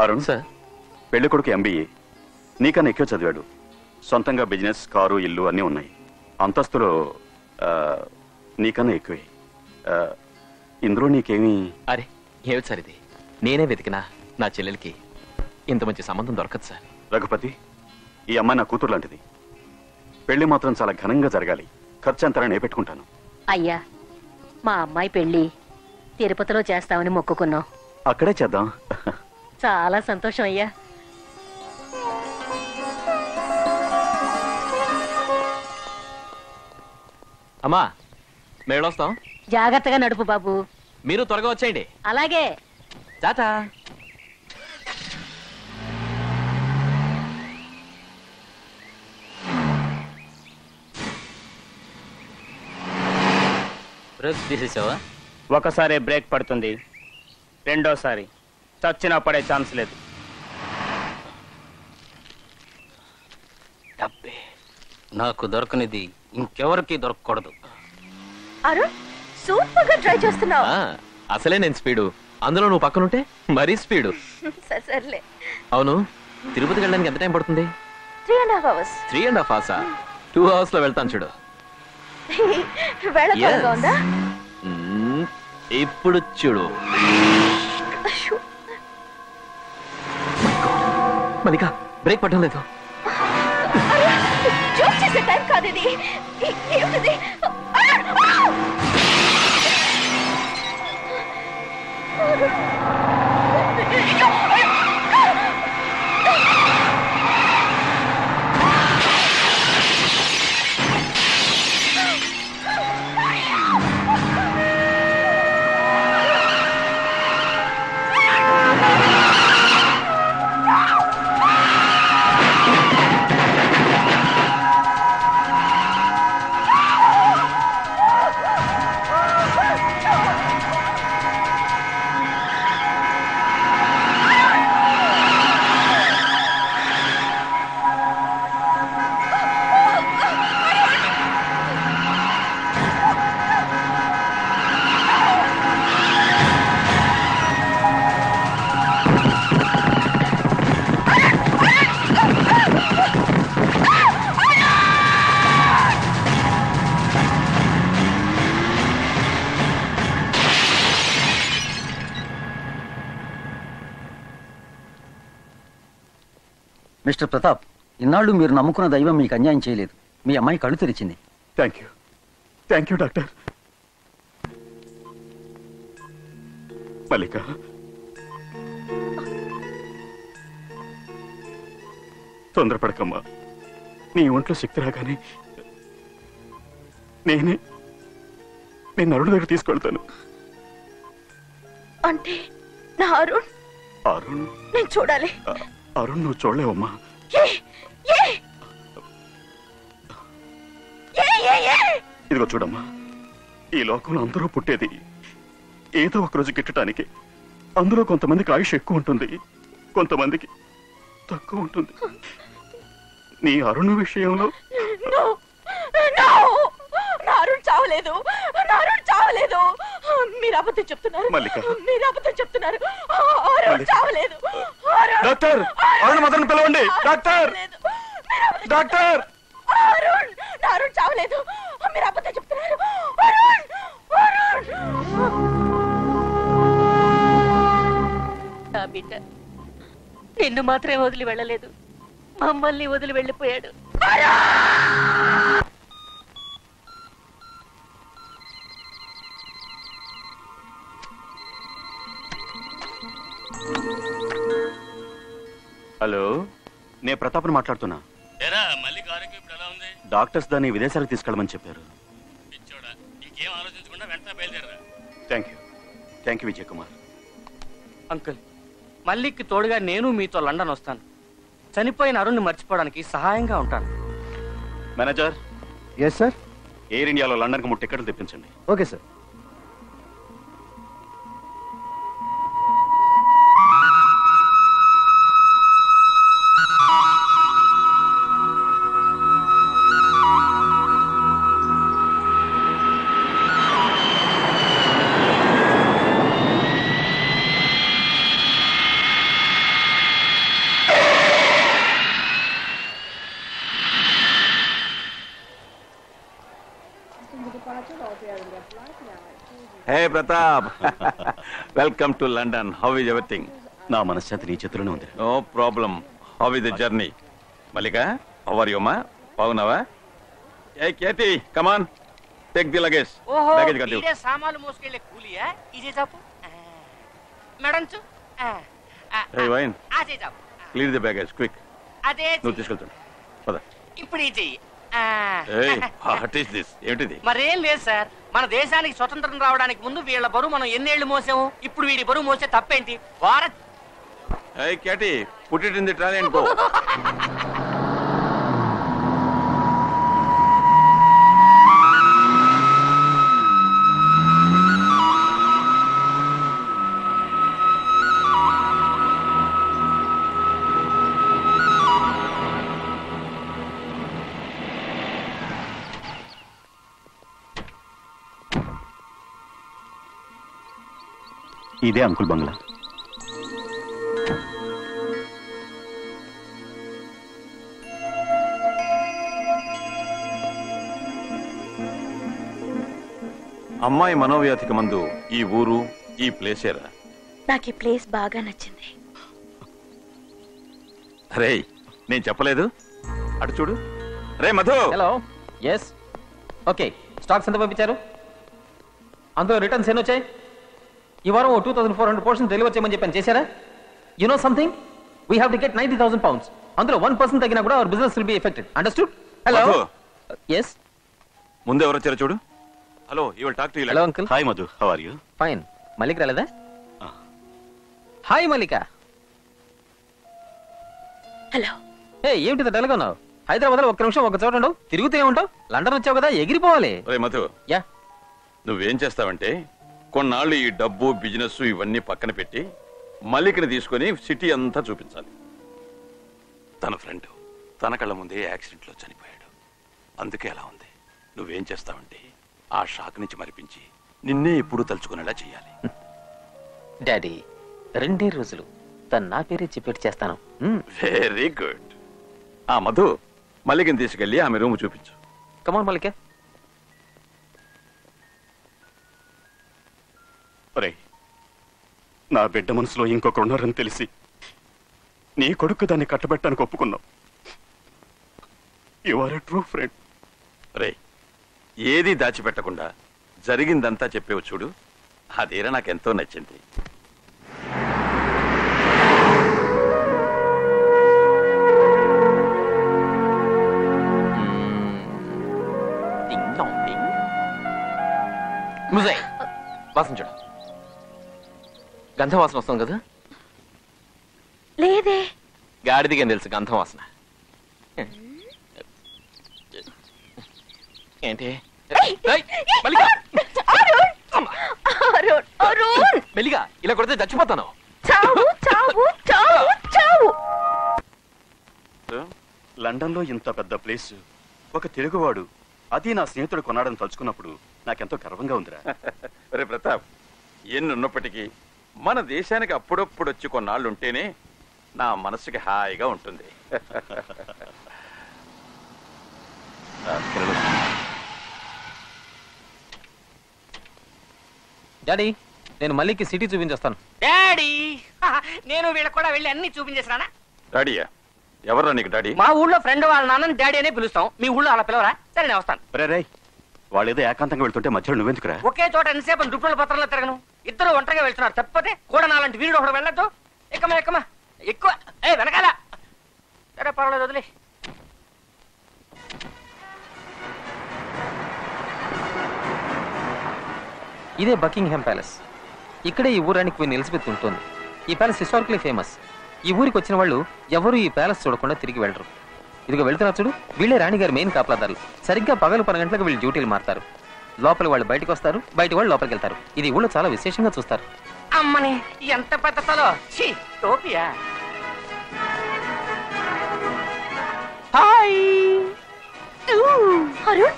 అరుణ్? సార్. పెళ్ళికొడుకు ఎంబీఏ నీకన్నా ఎక్కువ చదివాడు. సొంతంగా బిజినెస్ కారు ఇల్లు అన్నీ ఉన్నాయి. అంతస్తులో ఆ, నీకన్నా ఎక్కువే. ఆ, ఇందులో నీకేమీ? అరే ఏమిటి సార్ ఇది? నేనే వెతికినా నా చెల్లెలకి ఇంత మంచి సంబంధం దొరకదు సార్. రఘుపతి ఈ అమ్మాయి నా కూతురు లాంటిది. పెళ్ళి మాత్రం చాలా ఘనంగా జరగాలి. ఖర్చు అంతరా నేను పెట్టుకుంటాను అయ్యా మా అమ్మాయి పెళ్ళి తిరుపతిలో చేస్తామని మొక్కుకున్నాం. అక్కడే చేద్దాం. చాలా సంతోషం అయ్యా. అమ్మా మేడొస్తాం? జాగ్రత్తగా నడుపు బాబు. మీరు త్వరగా వచ్చేయండి. అలాగే. టాటా బ్రేక్ తీసేసావా? ఒకసారి బ్రేక్ పడుతుంది. రెండోసారి. చచ్చినా పడే ఛాన్స్ లేదు. నాకు దొరకనిది ఇంకెవరికి దొరకకూడదు. అరుణ్ సూపర్గా ట్రై చేస్తున్నావు. ఆ, అసలే నేను స్పీడు. అందులో నువ్వు పక్కనుంటే మరీ స్పీడు. [laughs] సరే సర్లే. అవును. తిరుపతికి వెళ్ళడానికి ఎంత టైం పడుతుంది? Three and half hours three and half అవర్సా two అవర్స్లో వెళ్తాను చూడు. వెళ్ళకూడదా ఉందా మ్మ్, ఇప్పుడు చూడు. మలిక బ్రేక్ పట్టడం లేదు. జోక్ చేసే టైం కాదు ఇది. ఏమిటిది! మిస్టర్ ప్రతాప్ ఇన్నాళ్ళు మీరు నమ్ముకున్న దైవం మీకు అన్యాయం చేయలేదు. మీ అమ్మాయి కళ్ళు తెరిచింది. Thank you thank you doctor. Mallika. తొందరపడకమ్మా. నీ ఒంట్లో శక్తి రాగానే నేనే నేను అరుణ్ దగ్గర తీసుకెళ్తాను. అంటే నా అరుణ్? అరుణ్? నేను చూడాలి. అరుణ్ నువ్వు చూడలేవమ్మా. ఇదిగో చూడమ్మా. ఈ లోకంలో అందరూ పుట్టేది ఏదో ఒక రోజు గిట్టడానికి. అందులో కొంతమందికి ఆయుష్ ఎక్కువ ఉంటుంది కొంతమందికి తక్కువ ఉంటుంది. నీ అరుణ విషయంలో నో అరుణ్ చావలేదు. నా అరుణ్ చావలేదు. మీరు అబద్ధం చెప్తున్నారు. మల్లిక. మీరు అబద్ధం చెప్తున్నారు. అరుణ్ మల్లిక. చావలేదు. అరుణ్ డాక్టర్! అరుణ మదన్ పిలవండి. డాక్టర్! డాక్టర్! అరుణ్ నా అరుణ్ చావలేదు. మీరు అబద్ధం చెప్తున్నారు. అరుణ్! అరుణ్! నా బిడ్డ నిన్ను మాత్రమే వదిలి వెళ్ళలేదు. మమ్మల్ని వదిలి వెళ్ళిపోయాడు. హలో నేను ప్రతాప్ని మాట్లాడుతున్నా. ఎరా మల్లిక ఆరోగ్యం ఇప్పుడు ఎలా ఉంది? డాక్టర్స్ దాన్ని విదేశాలకు తీసుకెళ్ళమని చెప్పారు. పిచ్చోడా ఇంకేం ఆలోచించకుండా వెంటనే బయలుదేరరా. Thank you. Thank you Vijay Kumar uncle మల్లిక్కి తోడుగా నేను మీతో లండన్ వస్తాను. చనిపోయిన అరుణ్ని మర్చిపోవడానికి సహాయంగా ఉంటాను. మేనేజర్? ఎస్ సార్ ఎయిర్ ఇండియాలో లండన్కి మూడు టికెట్లు తెప్పించండి. Okay sir welcome to London how is everything నా మనశ్శాంతి నీ చేతిలోనే ఉంది. No problem how is the journey Mallika how are you మా బాగున్నావా? ఏ Kethi come on take the luggage luggage కట్టు ఈడే సామాన్లు మోసుకెళ్ళే కూలియా ఇదే చాపు మేడం చూ ఏ వైన్ అదే చాపు క్లియర్ ది బ్యాగేజ్ క్విక్ అదే నువ్వు తీసుకెళ్తాను పద. ఇప్పుడు ఈ మరేం లేదు సార్. మన దేశానికి స్వతంత్రం రావడానికి ముందు వీళ్ళ బరువు మనం ఎన్నేళ్ళు మోసాము? ఇప్పుడు వీడి బరువు మోసే తప్పేంటి? భారత్ ఏయ్ కేటి [laughs] ఇదే అంకుల్ బంగ్లా. అమ్మాయి మనోవ్యాధికి మందు ఈ ఊరు ఈ ప్లేసేరా నాకు ఈ ప్లేస్ బాగా నచ్చింది. రే నేను చెప్పలేదు. అటు చూడు. రే Madhu! Hello yes okay stocks ఎంత పంపించారు? అందులో రిటర్న్స్ ఎన్ని వచ్చాయి? ఈ వారం two thousand four hundred percent deliver చేయమని చెప్పాను చేశారా? You know something we have to get ninety thousand pounds అందులో వన్ పర్సెంట్ తగ్గినా కూడా our business will be affected understood hello yes ముందు ఎవరు వచ్చారో చూడు. Hello you will talk to hello uncle hi Madhu. How are you fine Mallika రాలేదా? హాయ్ మల్లిక. హలో ఏ ఏమిటి డల్గా ఉన్నావు? హైదరాబాద్లో ఒక్క నిమిషం ఒక చోట ఉండవు తిరుగుతూనే ఉంటావు. లండన్ వచ్చావు కదా ఎగిరిపోవాలి. మధు. యా. నువ్వేం చేస్తావంటే కొన్నాళ్ళు ఈ డబ్బు బిజినెస్ ఇవన్నీ పక్కన పెట్టి మల్లికని తీసుకొని సిటీ అంతా చూపించాలి. తన ఫ్రెండ్ తన కళ్ళ ముందే యాక్సిడెంట్లో చనిపోయాడు. అందుకే అలా ఉంది. నువ్వేం చేస్తావంటే ఆ షాక్ నుంచి మరిపించి నిన్నే ఎప్పుడూ తలుచుకునేలా చేయాలి డాడీ రెండే రోజులు. తను నా పేరే చెప్పేట్టు చేస్తాను. వెరీ గుడ్ ఆ మధు మల్లికని తీసుకెళ్ళి ఆమె రూమ్ చూపించు. Come on Mallika. ఒరే నా బిడ్డ మనసులో ఇంకొకరు ఉన్నారని తెలిసి నీ కొడుకు దాన్ని కట్టబెట్టడానికి ఒప్పుకున్నావు. You are a true friend రే ఏది దాచిపెట్టకుండా జరిగిందంతా చెప్పేవు చూడు అదేరా నాకెంతో నచ్చింది. వాసన చూడు. గంధ వాసన వస్తుంది కదా? లేదే. గాడిదిగా తెలుసు గంధం వాసన ఏంటి మెల్లిగా ఇలా కొడితే చచ్చిపోతాను. చావు చావు చావు చావు! లండన్లో ఇంత పెద్ద ప్లేస్. ఒక తెలుగువాడు అది నా స్నేహితుడు కొన్నాడని తలుచుకున్నప్పుడు నాకెంతో గర్వంగా ఉందిరా. [laughs] రే ప్రతాప్ ఎన్ని ఉన్నప్పటికీ మన దేశానికి అప్పుడప్పుడు వచ్చి కొన్నాళ్ళు ఉంటేనే నా మనసుకి హాయిగా ఉంటుంది. డాడీ నేను మళ్ళీకి సిటీ చూపించేస్తాను. డాడీ! నేను వీళ్ళకి కూడా వెళ్ళి అన్ని చూపించేసినా డాడీయా? ఎవరా నీకు డాడీ? మా ఊళ్ళో ఫ్రెండ్ వాళ్ళ నాన్నని డాడీ అనే పిలుస్తాం. మీ ఊళ్ళో అలా పిలవరా? సరే నేను వస్తాను. రే వాళ్ళు ఏదో ఏకాంతంగా వెళ్తుంటే మధ్యలో నువ్వెందుకురా? ఒకే చోట ఎంతసేపు దుప్పుల పత్రంలో తిరగను? ఇద్దరు ఒంటరిగా వెళ్తున్నారు. తప్పతే కూడా నాలంటి వీరుడు ఒకడు వెళ్ళొద్దు. ఎక్కమా ఎక్కమా ఎక్కువ. ఏ వెనకాల. సరే పర్వాలేదు వదిలే. ఇదే బకింగ్హామ్ ప్యాలెస్. ఇక్కడే ఈ ఊరానికి క్వీన్ ఎలిజబెత్ ఉంటుంది. ఈ ప్యాలెస్ హిస్టారికలీ ఫేమస్. ఈ ఊరికి వచ్చిన వాళ్ళు ఎవరు ఈ ప్యాలెస్ చూడకుండా తిరిగి వెళ్ళరు. ఇదిగో వెళ్తున్నారు చూడు వీళ్ళే రాణిగారి మెయిన్ కాపలాదారులు. సరిగ్గా పగలు పన్నెండు గంటలకు వీళ్ళు డ్యూటీలు మారుతారు. లోపల వాళ్ళు బయటకు వస్తారు బయట వాళ్ళు లోపలికి వెళ్తారు. ఇది ఊళ్ళో చాలా విశేషంగా చూస్తారు. అమ్మని ఎంత పెద్ద తలో? ఛీ టోపియా? హాయ్! అరుణ్? అరుణ్?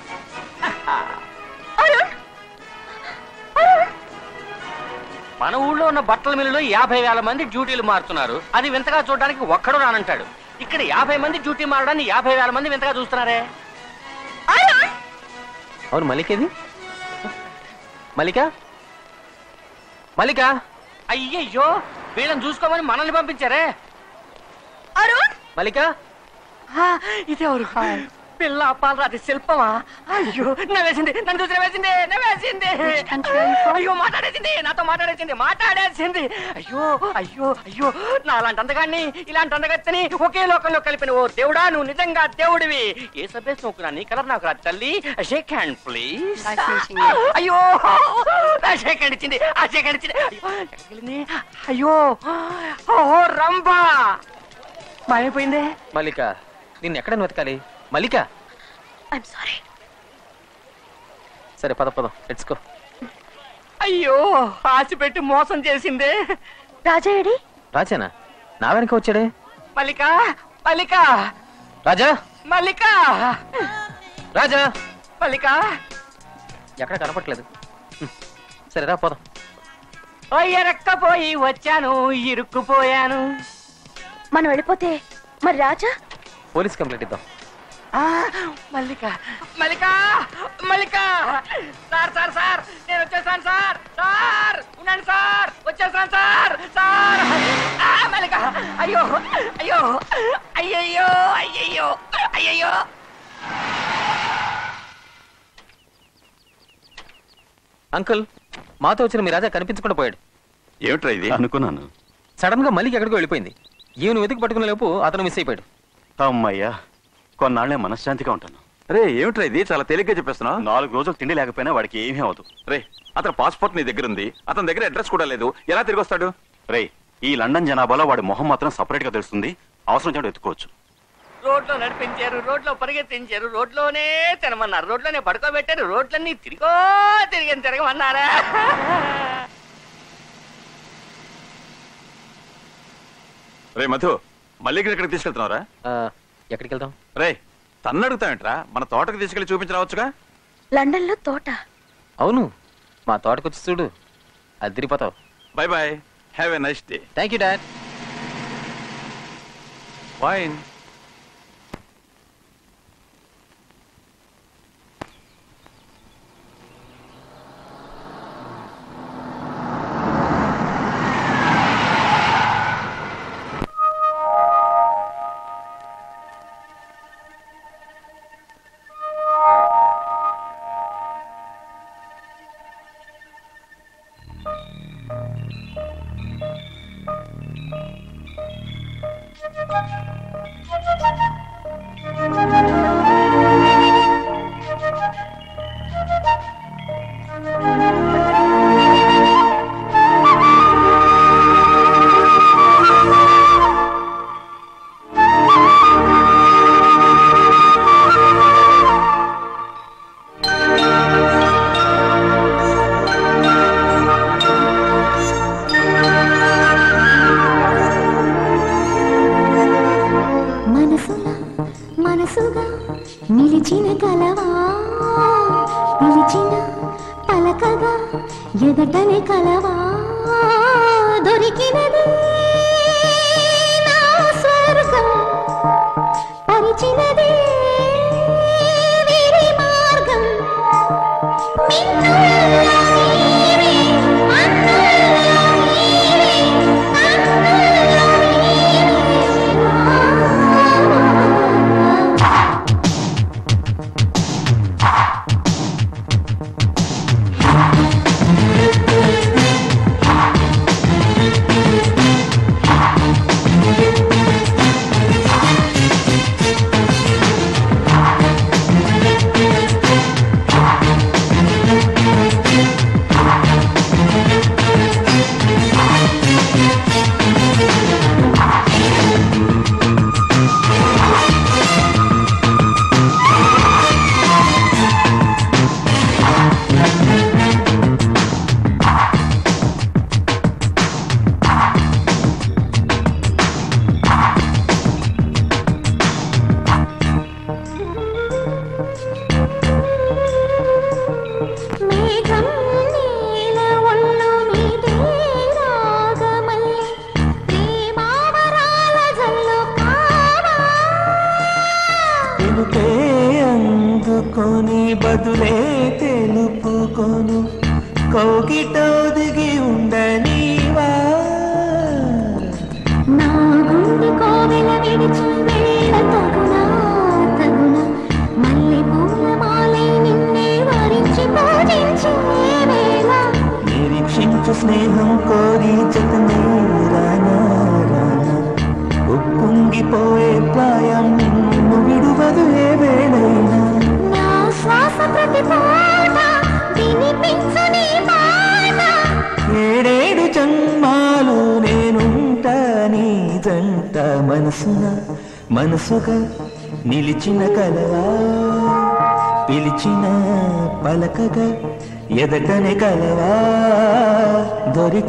మన ఊళ్ళో ఉన్న బట్టల మిల్లులో యాభై వేల మంది డ్యూటీలు మారుతున్నారు. అది వింతగా చూడడానికి ఒక్కడు రానంటాడు. ఇక్కడ యాభై మంది డ్యూటీ మారడాన్ని యాభై వేల మంది వింతగా చూస్తున్నారే? అవును మల్లికేది? మల్లిక? మల్లిక? అయ్యయ్యో వీళ్ళని చూసుకోమని మనల్ని పంపించారే? అరుణ్? మల్లిక? ఇదెవరు పిల్ల పాలరాతి శిల్పమా? అయ్యో నవ్వేసింది నన్ను చూసి నవ్వేసింది నవ్వేసింది. అయ్యో మాట్లాడేసింది నాతో మాట్లాడేసింది మాట్లాడేసింది. అయ్యో అయ్యో అయ్యో నా అలాంటి అందగాన్ని ఇలాంటి అందగత్తని ఒకే లోకంలో కలిపిన ఓ దేవుడా నువ్వు నిజంగా దేవుడివి. ఏ సభ్యస్ నొక్కున్నా నీ కలర్ నాకు రా తల్లి. Shake hand please. అయ్యో నా షేక్ హ్యాండ్ ఇచ్చింది ఆ షేక్ హ్యాండ్ ఇచ్చింది? అయ్యో ఓహో రంభా. మాయమైపోయిందే మల్లిక నిన్ను ఎక్కడ వెతకాలి? మల్లిక. ఐఎమ్ సారీ సరే పద పదం. లెట్స్ గో అయ్యో ఆశ పెట్టి మోసం చేసిందే. రాజాయడి రాజానా? నా వెనక వచ్చాడే? మల్లిక మల్లిక. రాజా? మల్లిక. రాజా? మల్లిక. ఎక్కడ కనపట్లేదు. సరే రా పోదాం. ఎరక్కపోయి వచ్చాను ఇరుక్కుపోయాను. మనం వెళ్ళిపోతే మరి రాజా? పోలీస్ కంప్లైంట్ ఇద్దాం. Mallika. Mallika! Mallika! Sir sir sir! నేను వచ్చేసాను సార్! సార్! ఉండండి సార్! వచ్చేసాను సార్! సార్! ఆ, మల్లిక! అయ్యో! అయ్యో! అయ్యయ్యో! అయ్యయ్యో! అయ్యయ్యో! అంకుల్ మాతో వచ్చిన మీ రాజా కనిపించకుండా పోయాడు. ఏమిట్రా ఇది? అనుకున్నాను. సడన్గా మళ్ళీ ఎక్కడికో వెళ్ళిపోయింది. ఈవెన్ వెతికి పట్టుకునే లోపు అతను మిస్ అయిపోయాడు. అమ్మయ్యా. కొన్నాళ్ళే మనశ్శాంతిగా ఉంటాను. రే ఏమిట్రా ఇది? చాలా తేలిగ్గా చెప్పేస్తున్నావు నాలుగు రోజులు తిండి లేకపోయినా వాడికి ఏమీ అవదు రే అతని పాస్పోర్ట్ నీ దగ్గర ఉంది అతని దగ్గర అడ్రస్ కూడా లేదు. ఎలా తిరిగి వస్తాడు? రే ఈ లండన్ జనాభాలో వాడి మొహం మాత్రం సపరేట్గా తెలుస్తుంది. అవసరం చాటు ఎత్తుకోవచ్చు. రోడ్లో నడిపించారు రోడ్లో పరిగెత్తించారు రోడ్లోనే తినమన్నారు. రోడ్లోనే పడుకోబెట్టారు రోడ్లన్నీ తిరిగో తిరిగి తిరగమన్నారా? రే మధు మళ్ళీ ఎక్కడికి తీసుకెళ్తున్నారా ఎక్కడికి వెళ్దాం రే తన్ను అడుగుతావేంట్రా మన తోటకి తీసుకెళ్ళి చూపించరావచ్చుగా లండన్లో తోట. అవును మా తోటకొచ్చి చూడు. అదిరిపోతావు. Bye bye have a nice day. Thank you dad. Fine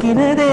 దొరికినదే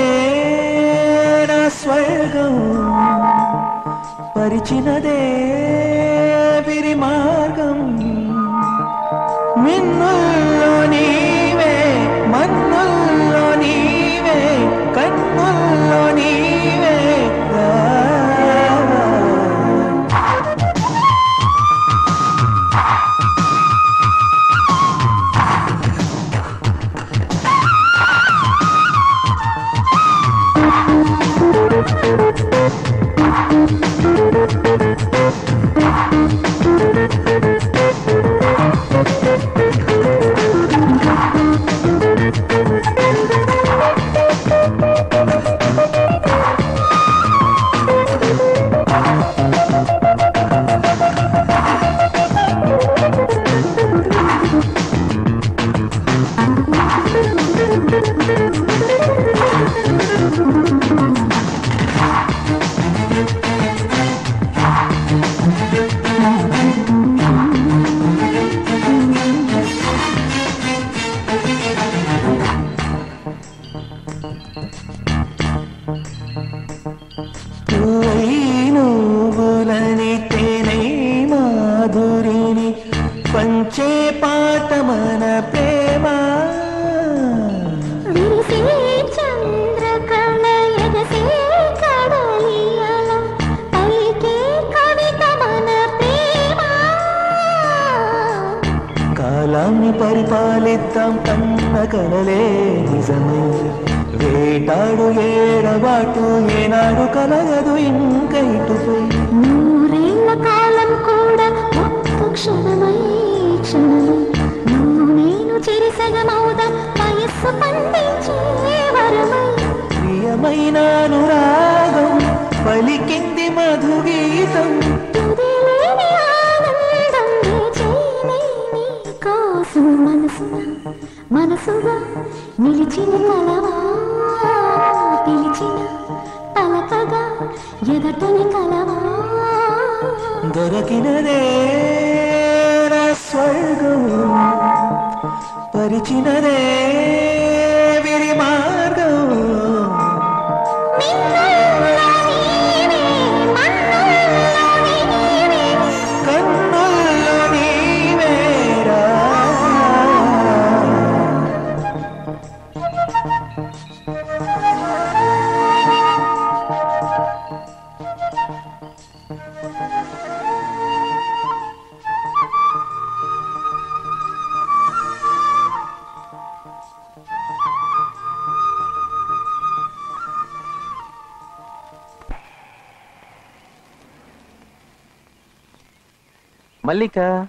మల్లిక.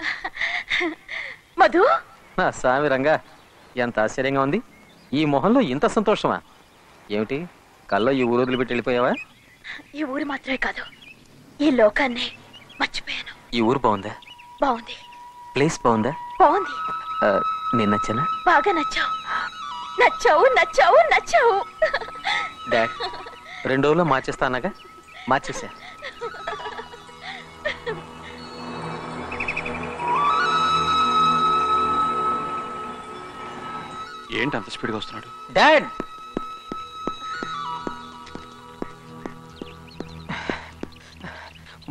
[laughs] మధు? నా సామి రంగా ఎంత ఆశ్చర్యంగా ఉంది. ఈ మొహంలో ఇంత సంతోషమా? ఏమిటి కల్లో ఈ ఊరు వదిలిపెట్టి వెళ్ళిపోయావా? ఈ ఊరు మాత్రమే కాదు ఈ లోకాన్ని మర్చిపోయాను. ఈ ఊరు బాగుందా? బాగుంది. ప్లేస్ బాగుందా? బాగుంది. ఆ, నేను నచ్చానా? బాగా నచ్చావు. నచ్చావు నచ్చావు నచ్చావు. డాడ్ రెండు రోజుల్లో మార్చేస్తా అన్నాగా? మార్చేసా? ఏంటి అంత స్పీడ్గా వస్తున్నాడు? డాడ్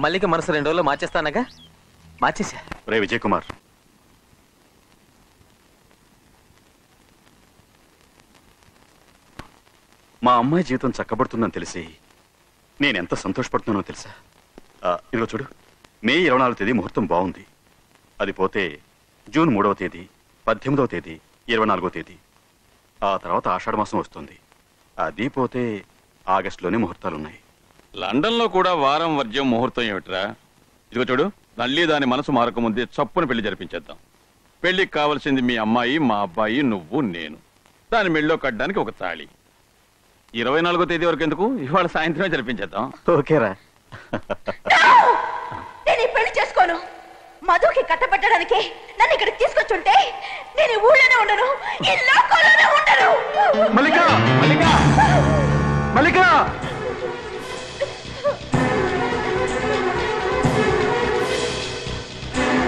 మల్లిక మనసు రెండు రోజుల్లో మార్చేస్తానగా? మార్చేసా రే విజయ్ కుమార్ మా అమ్మాయి జీవితం చక్కబడుతుందని తెలిసి నేను ఎంత సంతోషపడుతున్నానో తెలుసా? ఇదిగో చూడు. మే ఇరవై నాలుగు తేదీ ముహూర్తం బాగుంది. అది పోతే జూన్ మూడవ తేదీ పద్దెనిమిదవ తేదీ ఇరవై నాలుగో తేదీ. ఆ తర్వాత ఆషాఢ మాసం వస్తుంది. అది పోతే ఆగస్టులోనే ముహూర్తాలున్నాయి. లండన్లో కూడా వారం వర్జ్యం ముహూర్తం ఏమిట్రా? ఇదిగో చూడు మళ్ళీ దాని మనసు మారకముందే చప్పున పెళ్ళి జరిపించేద్దాం. పెళ్ళికి కావాల్సింది మీ అమ్మాయి మా అబ్బాయి నువ్వు నేను. దాని మెళ్ళో కట్టడానికి ఒక తాళి. ఇరవై నాలుగో తేదీ వరకు ఎందుకు? ఇవాళ సాయంత్రమే జరిపించేద్దాం. ఓకేరా. నేను ఈ పెళ్ళి చేసుకోను. మధుకి కట్టబెట్టడానికి నన్ను ఇక్కడికి తీసుకొచ్చుంటే నేను ఊళ్ళోనే ఉండను ఈ లోకంలోనే ఉండను. మల్లిక మల్లిక మల్లిక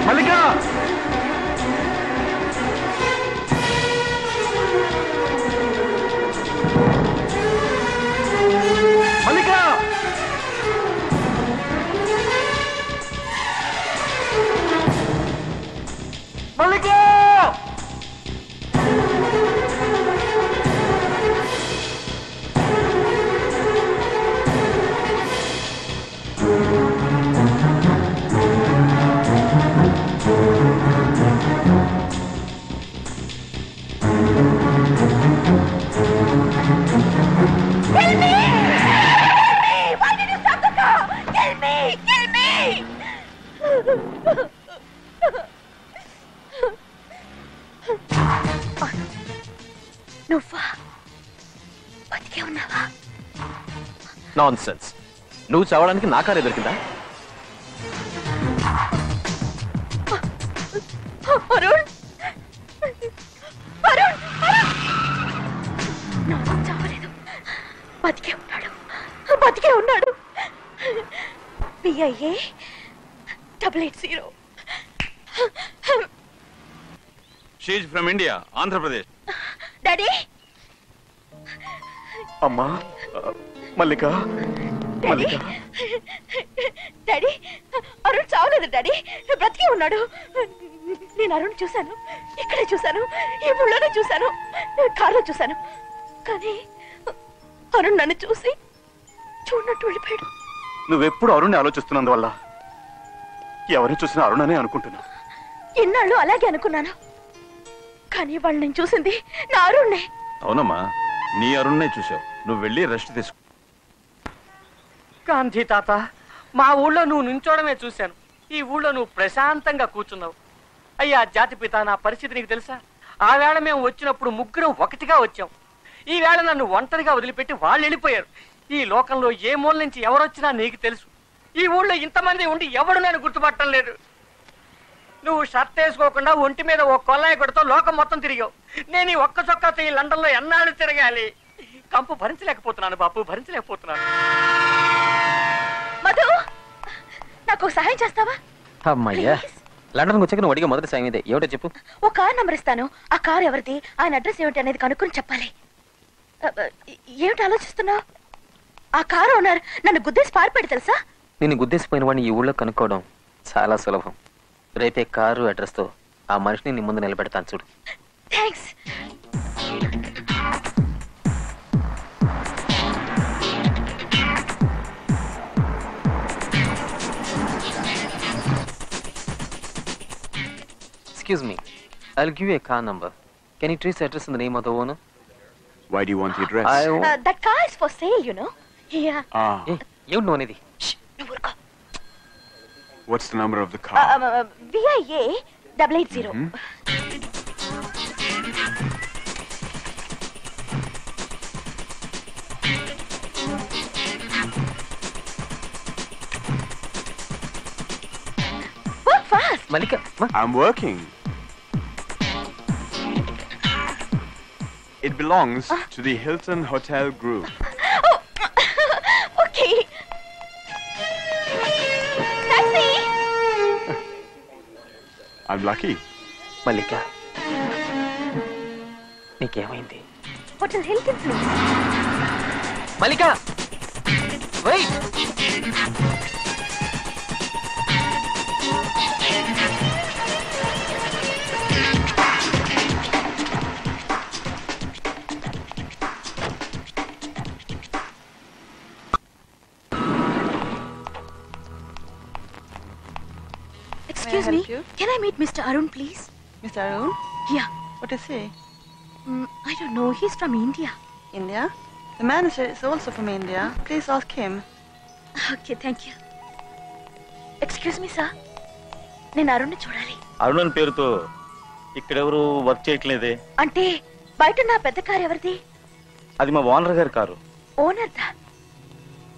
మల్లిక! మల్లిక! మల్లిక నాన్ సెన్స్ నువ్వు చావడానికి నా కారే దొరికిందా? అరుణ్! అరుణ్! అరుణ్! నాన్న చావలేదు. బతికే ఉన్నాడు. బతికే ఉన్నాడు. BIA double eight zero she's from India Andhra Pradesh daddy అమ్మా మల్లిక డాడీ డాడీ అరుణ్ చావలేదు డాడీ. బ్రతికే ఉన్నాడు. నేను అరుణ్ చూశాను. ఇక్కడే చూశాను. ఈ ఊళ్ళోనే చూశాను. కారులో చూశాను. కానీ అరుణ్ నన్ను చూసి చూడనట్టు వెళ్ళిపోయాడు. నువ్వెప్పుడు అరుణ్ని ఆలోచిస్తున్నందువల్ల? ఎవరిని చూసినా అరుణనే అనుకుంటున్నా. ఇన్నాళ్ళు అలాగే అనుకున్నాను. కానీ వాళ్ళు నేను చూసింది నా అరుణ్నే. అవునమ్మా నీ అరుణ్నే చూసావు నువ్వు వెళ్ళి రెస్ట్ తీసుకో. గాంధీ తాత మా ఊళ్ళో నువ్వు నుంచోడమే చూశాను. ఈ ఊళ్ళో నువ్వు ప్రశాంతంగా కూర్చున్నావు. అయ్యా జాతి పిత నా పరిస్థితి నీకు తెలుసా? ఆ వేళ మేము వచ్చినప్పుడు ముగ్గురం ఒకటిగా వచ్చాం. ఈ వేళ నన్ను ఒంటరిగా వదిలిపెట్టి వాళ్ళు వెళ్ళిపోయారు. ఈ లోకంలో ఏ మూల నుంచి ఎవరొచ్చినా నీకు తెలుసు. ఈ ఊళ్ళో ఇంతమంది ఉండి ఎవడు నేను గుర్తుపట్టడం లేదు. నువ్వు షర్ట్ వేసుకోకుండా ఒంటి మీద ఓ కొల్లాయి కొడుతో లోకం మొత్తం తిరిగావు. నేను ఈ ఒక్క చొక్కాతో ఈ లండన్లో ఎన్నాళ్ళు తిరగాలి? కంపు భరించలేకపోతున్నాను బాపు భరించలేకపోతున్నాను. మధు నాకు ఒక సహాయం చేస్తావా? అమ్మయ్యా లండన్కి వచ్చాక నువ్వు అడిగే మొదటి సాయం ఇదే. ఏమిటో చెప్పు. ఓ కార్ నంబర్ ఇస్తాను. ఆ కార్ ఎవరిది? ఆయన అడ్రస్ ఏమిటి అనేది కనుక్కొని చెప్పాలి. ఏమిటి ఆలోచిస్తున్నావు? ఆ కారు ఓనర్ నన్ను గుద్దేసి పారిపోయాడు తెలుసా? నిన్ను గుద్దేసిపోయిన వాడిని ఈ ఊళ్ళో కనుక్కోవడం చాలా సులభం. రేపే కారు అడ్రస్తో ఆ మనిషిని నీ ముందు నిలబెడతాను చూడు. Thanks Excuse me. I'll give you a car number. Can you trace the address in the name of the owner? Why do you want the address? I. Uh, that car is for sale, you know. Yeah. Ah. Hey, you know Nidhi. Shh. What's the number of the car? Uh, um, uh, VIA 880. Mm -hmm. Work fast. Malika, ma I'm working. It belongs to the Hilton Hotel Group. okay. Taxi. I'm lucky. Mallika నీకేమైంది Hotel Hilton, please. Mallika wait You? Can I meet Mr. Arun, please? Mr. Arun? Yeah. What is he? Mm, I don't know. He's from India. India? The manager is also from India. Please ask him. Okay, thank you. Excuse me, sir. నేను అరుణ్ని చూడాలి అరుణ్ అని పేరుతో ఇక్కడెవరు వర్క్ చేయట్లేదే అంటే బయట నా పెద్ద కారు ఎవరిది అది మా ఓనర్ గారి కారు ఓనర్ దా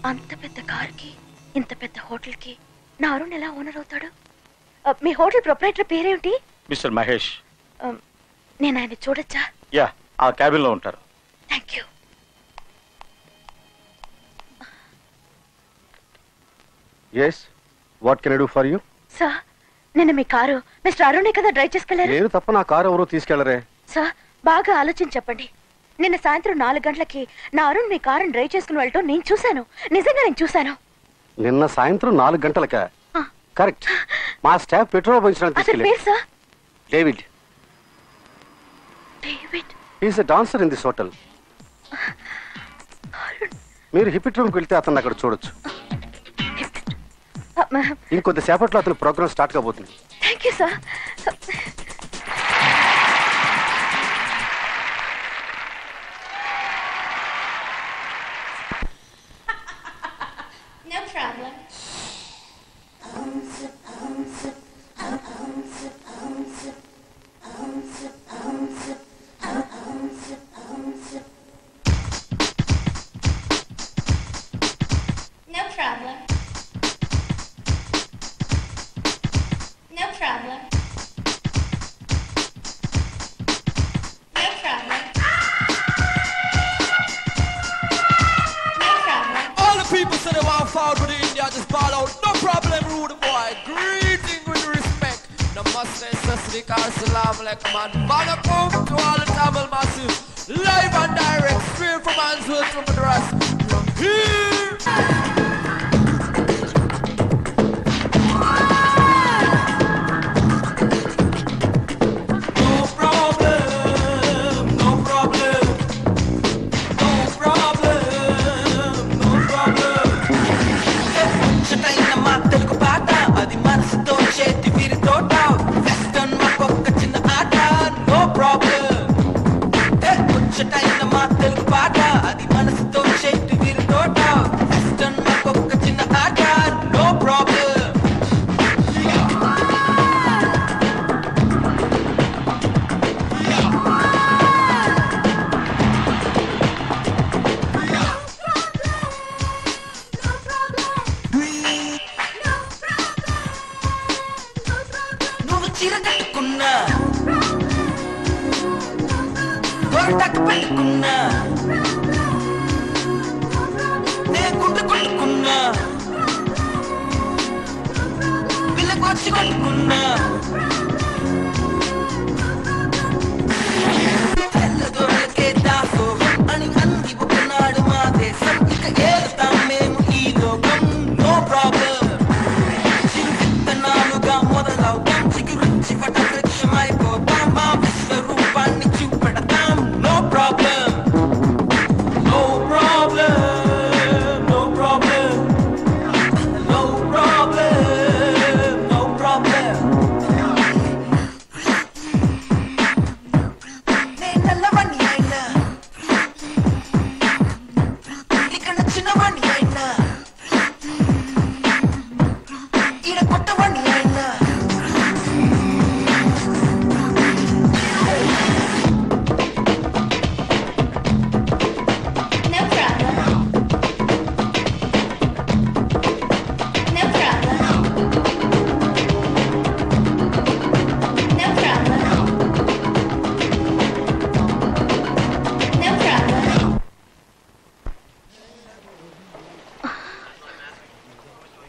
అంత పెద్ద కారుకి ఇంత పెద్ద హోటల్కి నా అరుణ్ ఎలా ఓనర్ అవుతాడు మీ హోటల్ ప్రొపరేటర్ పేరేమిటి? మిస్టర్ మహేష్. ఆ, నేను ఆయన చూడొచ్చా? యా ఆ క్యాబిన్లో ఉంటారు thank you yes what can do for you sir నిన్న మీ కారు మిస్టర్ అరుణే కదా డ్రైవ్ చేసుకెళ్ళారు? నేను తప్ప నా కారు ఎవరో తీసుకెళ్ళరే. సార్ బాగా ఆలోచించి చెప్పండి. నిన్న సాయంత్రం నాలుగు గంటలకి నా అరుణ్ మీ కారుని డ్రైవ్ చేసుకుని వెళ్ళటం నేను చూశాను. నిజంగా నేను చూశాను. నిన్న సాయంత్రం నాలుగు గంటలక? కరెక్ట్. మా స్టాఫ్ పెట్రోల్ పోయించడానికి తీసుకెళ్ళి David. David? Is a dancer in this hotel మీరు హిపిట్ రూమ్కి వెళ్తే అతను అక్కడ చూడొచ్చు. ఇంకొద్ది సేపట్లో అతని ప్రోగ్రామ్ స్టార్ట్ కాబోతుంది. Thank you sir. like man. Bada to all the Tamil massive. Live and direct, straight from Hansworth from the rest. From here.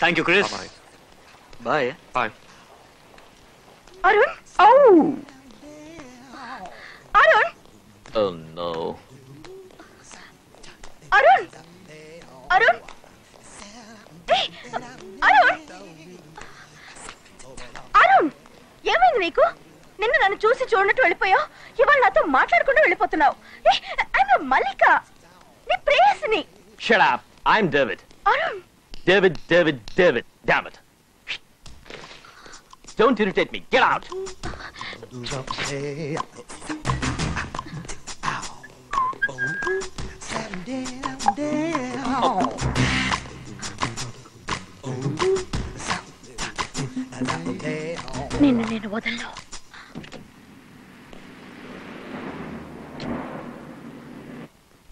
Thank you Chris bye bye Arun ఔ అరుణ్ Oh no. అరుణ్ అరుణ్ అరుణ్ అరుణ్ ఏమైంది నీకు? నిన్న నన్ను చూసి చూడనట్టు వెళ్ళిపోయావు? ఇవాళ నాతో మాట్లాడకుండా వెళ్ళిపోతున్నావు. ఐఎమ్ మల్లిక నీ ప్రేయసిని. Shut up. I'm David. Arun David, David, David. Damn it. Don't irritate me. Get out. నిన్ను నేను వదలను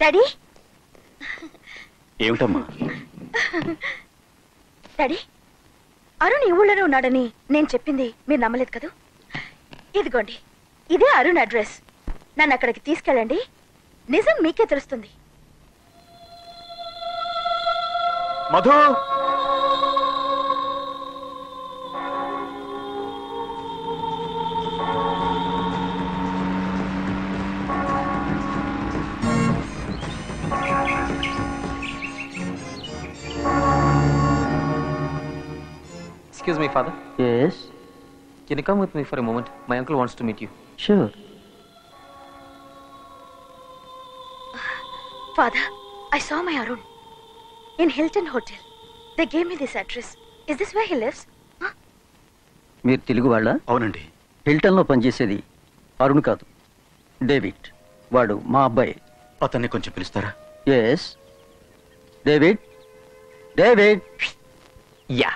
డాడీ ఏమిటమ్మా డాడీ అరుణ్ ఈ ఊళ్ళోనే ఉన్నాడని నేను చెప్పింది మీరు నమ్మలేదు కదూ? ఇదిగోండి ఇదే అరుణ్ అడ్రస్. నన్ను అక్కడికి తీసుకెళ్ళండి. నిజం మీకే తెలుస్తుంది. Madhu! Excuse me, father. Yes. Can you come with me for a moment? My uncle wants to meet you. Sure. Father, I saw my Arun in Hilton Hotel. They gave me this address. Is this where he lives? మీరు తెలుగు వాళ్ళ అవునండి హిల్టన్లో పనిచేసేది అరుణ్ కాదు డేవిడ్ వాడు మా అబ్బాయి అతన్ని కొంచెం పిలుస్తారా ఎస్ డేవిడ్ డేవిడ్ యా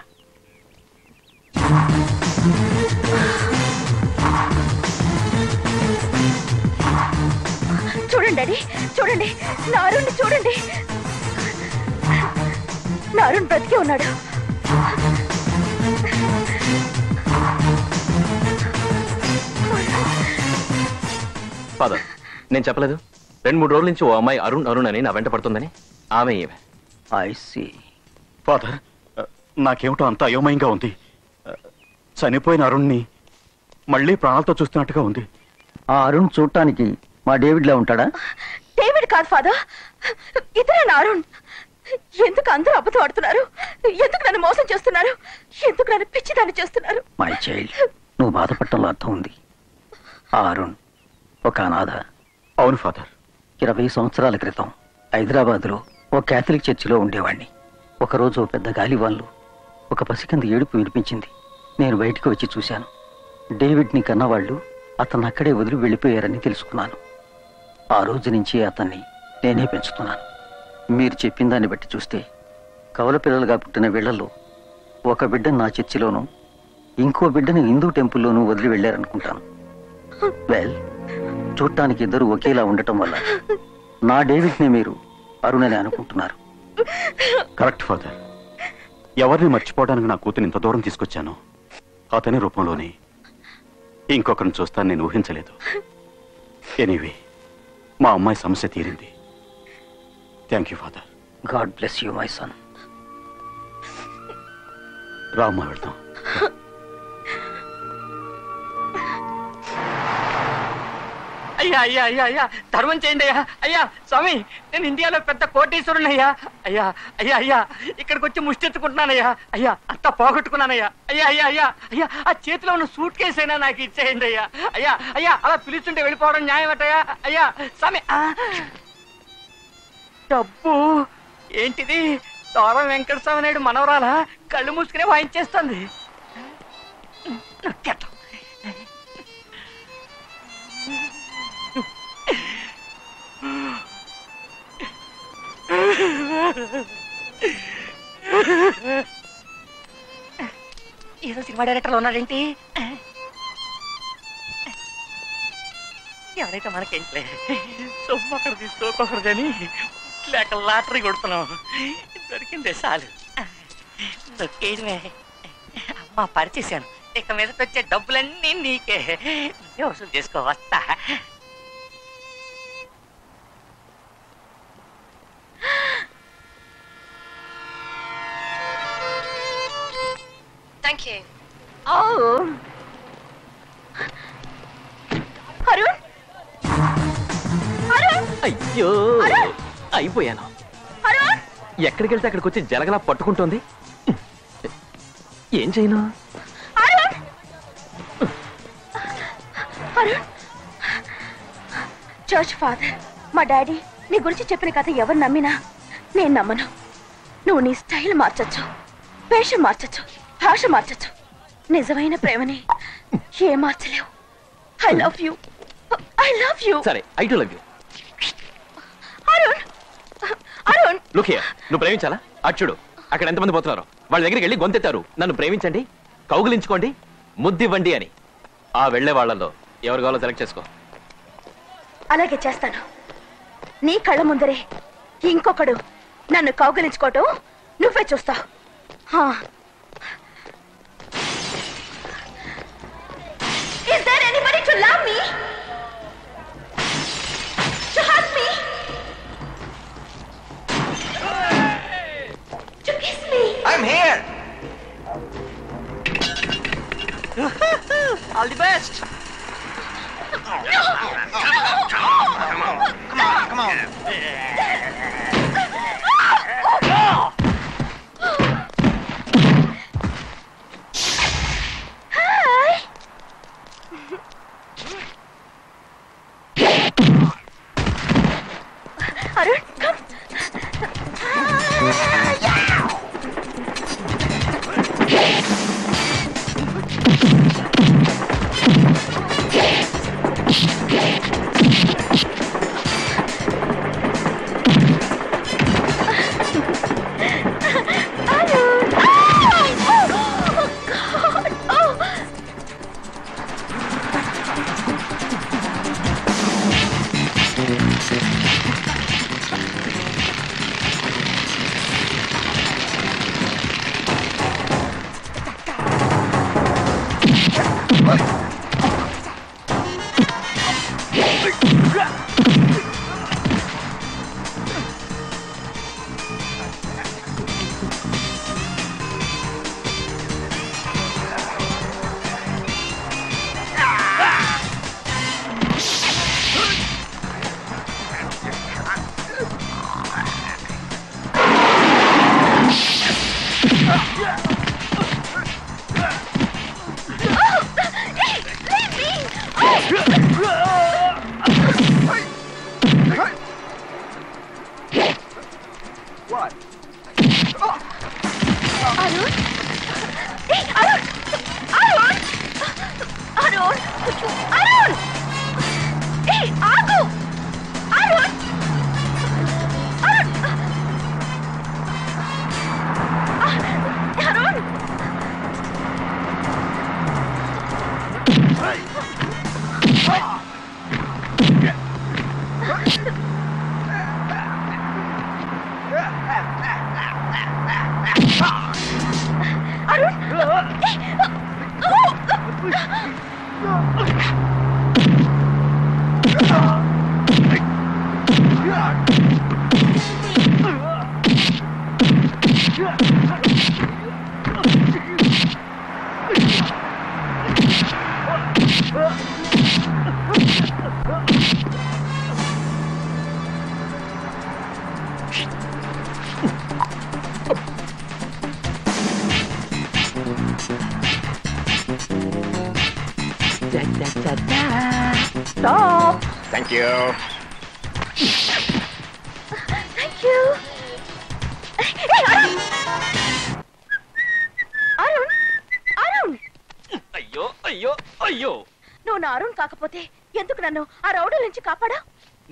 చూడండి డాడీ చూడండి. నా అరుణ్ చూడండి. నా అరుణ్ బ్రతికే ఉన్నాడు. ఫాదర్ నేను చెప్పలేదు. రెండు మూడు రోజుల నుంచి ఓ అమ్మాయి అరుణ్ అరుణ్ అని నా వెంట పడుతుందని. ఆమె ఐ సి. ఫాదర్ నాకేమిటో అంత అయోమయంగా ఉంది. చనిపోయిన అరుణ్ణి మళ్ళీ ప్రాణాలతో చూస్తున్నట్టుగా ఉంది. ఆ అరుణ్ చూడటానికి మా డేవిడ్లా ఉంటాడా? డేవిడ్ కాదు ఫాదర్. ఇతరే నా అరుణ్. ఎందుకు అందరూ అబద్ధం ఆడుతున్నారు? ఎందుకు నన్ను మోసం చేస్తున్నారు? ఎందుకు నన్ను పిచ్చిదాన్ని చేస్తున్నారు? మై చైల్డ్ నువ్వు బాధపడటంలో అర్థం ఉంది. ఆ అరుణ్ ఒక అనాథ. అవును ఫాదర్. ఇరవై సంవత్సరాల క్రితం హైదరాబాద్లో ఒక క్యాథలిక్ చర్చిలో ఉండేవాణ్ణి. ఒకరోజు ఓ పెద్ద గాలివాన్లు ఒక పసికంది ఏడుపు వినిపించింది. నేను బయటికి వచ్చి చూశాను. డేవిడ్ని కన్నవాళ్ళు అతను అక్కడే వదిలి వెళ్ళిపోయారని తెలుసుకున్నాను. ఆ రోజు నుంచి అతన్ని నేనే పెంచుతున్నాను. మీరు చెప్పిన దాన్ని బట్టి చూస్తే కవల పిల్లలుగా పుట్టిన వీళ్ళలో ఒక బిడ్డను నా చర్చిలోనూ ఇంకో బిడ్డను హిందూ టెంపుల్లోనూ వదిలి వెళ్ళారనుకుంటాను. వెల్ చూడటానికి ఇద్దరు ఒకేలా ఉండటం వల్ల నా డేవిడ్ని మీరు అరుణని అనుకుంటున్నారు. Correct father. ఎవరిని మర్చిపోవడానికి నా కూతురు ఇంత దూరం తీసుకొచ్చాను? అతని రూపంలోనే ఇంకొకరిని చూస్తాను నేను ఊహించలేదు. ఎనీవే మా అమ్మాయి సమస్య తీరింది. Thank you father God bless you my son రామ్మా వెళ్తాం అయ్యా అయ్యా అయ్యా అయ్యా ధర్మం చేయండి అయ్యా. అయ్యా స్వామి నేను ఇండియాలో పెద్ద కోటేశ్వరుని అయ్యా. అయ్యా అయ్యా అయ్యా ఇక్కడికి వచ్చి ముష్టెత్తుకుంటున్నానయ్యా అయ్యా. అంతా పోగొట్టుకున్నానయ్యా అయ్యా. అయ్యా అయ్యా అయ్యా ఆ చేతిలో ఉన్న సూట్ కేసు అయినా నాకు ఇచ్చేయండి అయ్యా. అయ్యా అయ్యా అలా పిలుస్తుంటే వెళ్ళిపోవడం న్యాయం అయ్యా అయ్యా స్వామి ఆ! డబ్బు ఏంటిది? దూరం వెంకటస్వామి నాయుడు మనవరాలా? కళ్ళు మూసుకునే వాయించేస్తుంది. నొక్కేద్దాం. ఏదో సినిమా డైరెక్టర్లు ఉన్నాడేంటి? ఎవరైతే మనకేంట్లే సొమ్ము అక్కడ తీసుకోకూడదని లేక లాటరీ కొడుతున్నాం. దొరికిందే చాలు. దొరికేయడమే. అమ్మ పరిచేశాను. ఇక మీద వచ్చే డబ్బులన్నీ నీకే. నువ్వే వసూలు చేసుకో వస్తా. Thank you. Oh. Arun Arun అయ్యో. అరుణ్! అయిపోయాను. అరుణ్ ఎక్కడికి వెళ్తే అక్కడికి వచ్చి జలగలా పట్టుకుంటోంది? ఏం చేయను? అరుణ్ అరుణ్ చర్చ్ ఫాదర్ మా డాడీ నీ గురించి చెప్పిన కథ ఎవరు నమ్మినా? నేను నమ్మను. నువ్వు నీ స్టైల్ మార్చొచ్చు. వేషం మార్చొచ్చు. భాష మార్చొచ్చు. నిజమైన ప్రేమని ఏ మార్చలేవు I love you I love you సరే I too love you Arun! Arun! Look here నువ్వు ప్రేమించాలా? అచ్చుడు అక్కడ ఎంతమంది పోతున్నారు? వాళ్ళ దగ్గరికి వెళ్ళి గొంతెత్తారు. నన్ను ప్రేమించండి కౌగులించుకోండి ముద్దివ్వండి అని. ఆ వెళ్ళే వాళ్ళలో ఎవరు కావాలో సెలెక్ట్ చేసుకో. అలాగే చేస్తాను. నీ కళ్ళ ముందరే ఇంకొకడు నన్ను కౌగలించుకోవటం నువ్వే చూస్తావు. To love me? To hug me? To kiss me? I'm here. [laughs] All the best. Come on, come on. Hi. [laughs] あれ？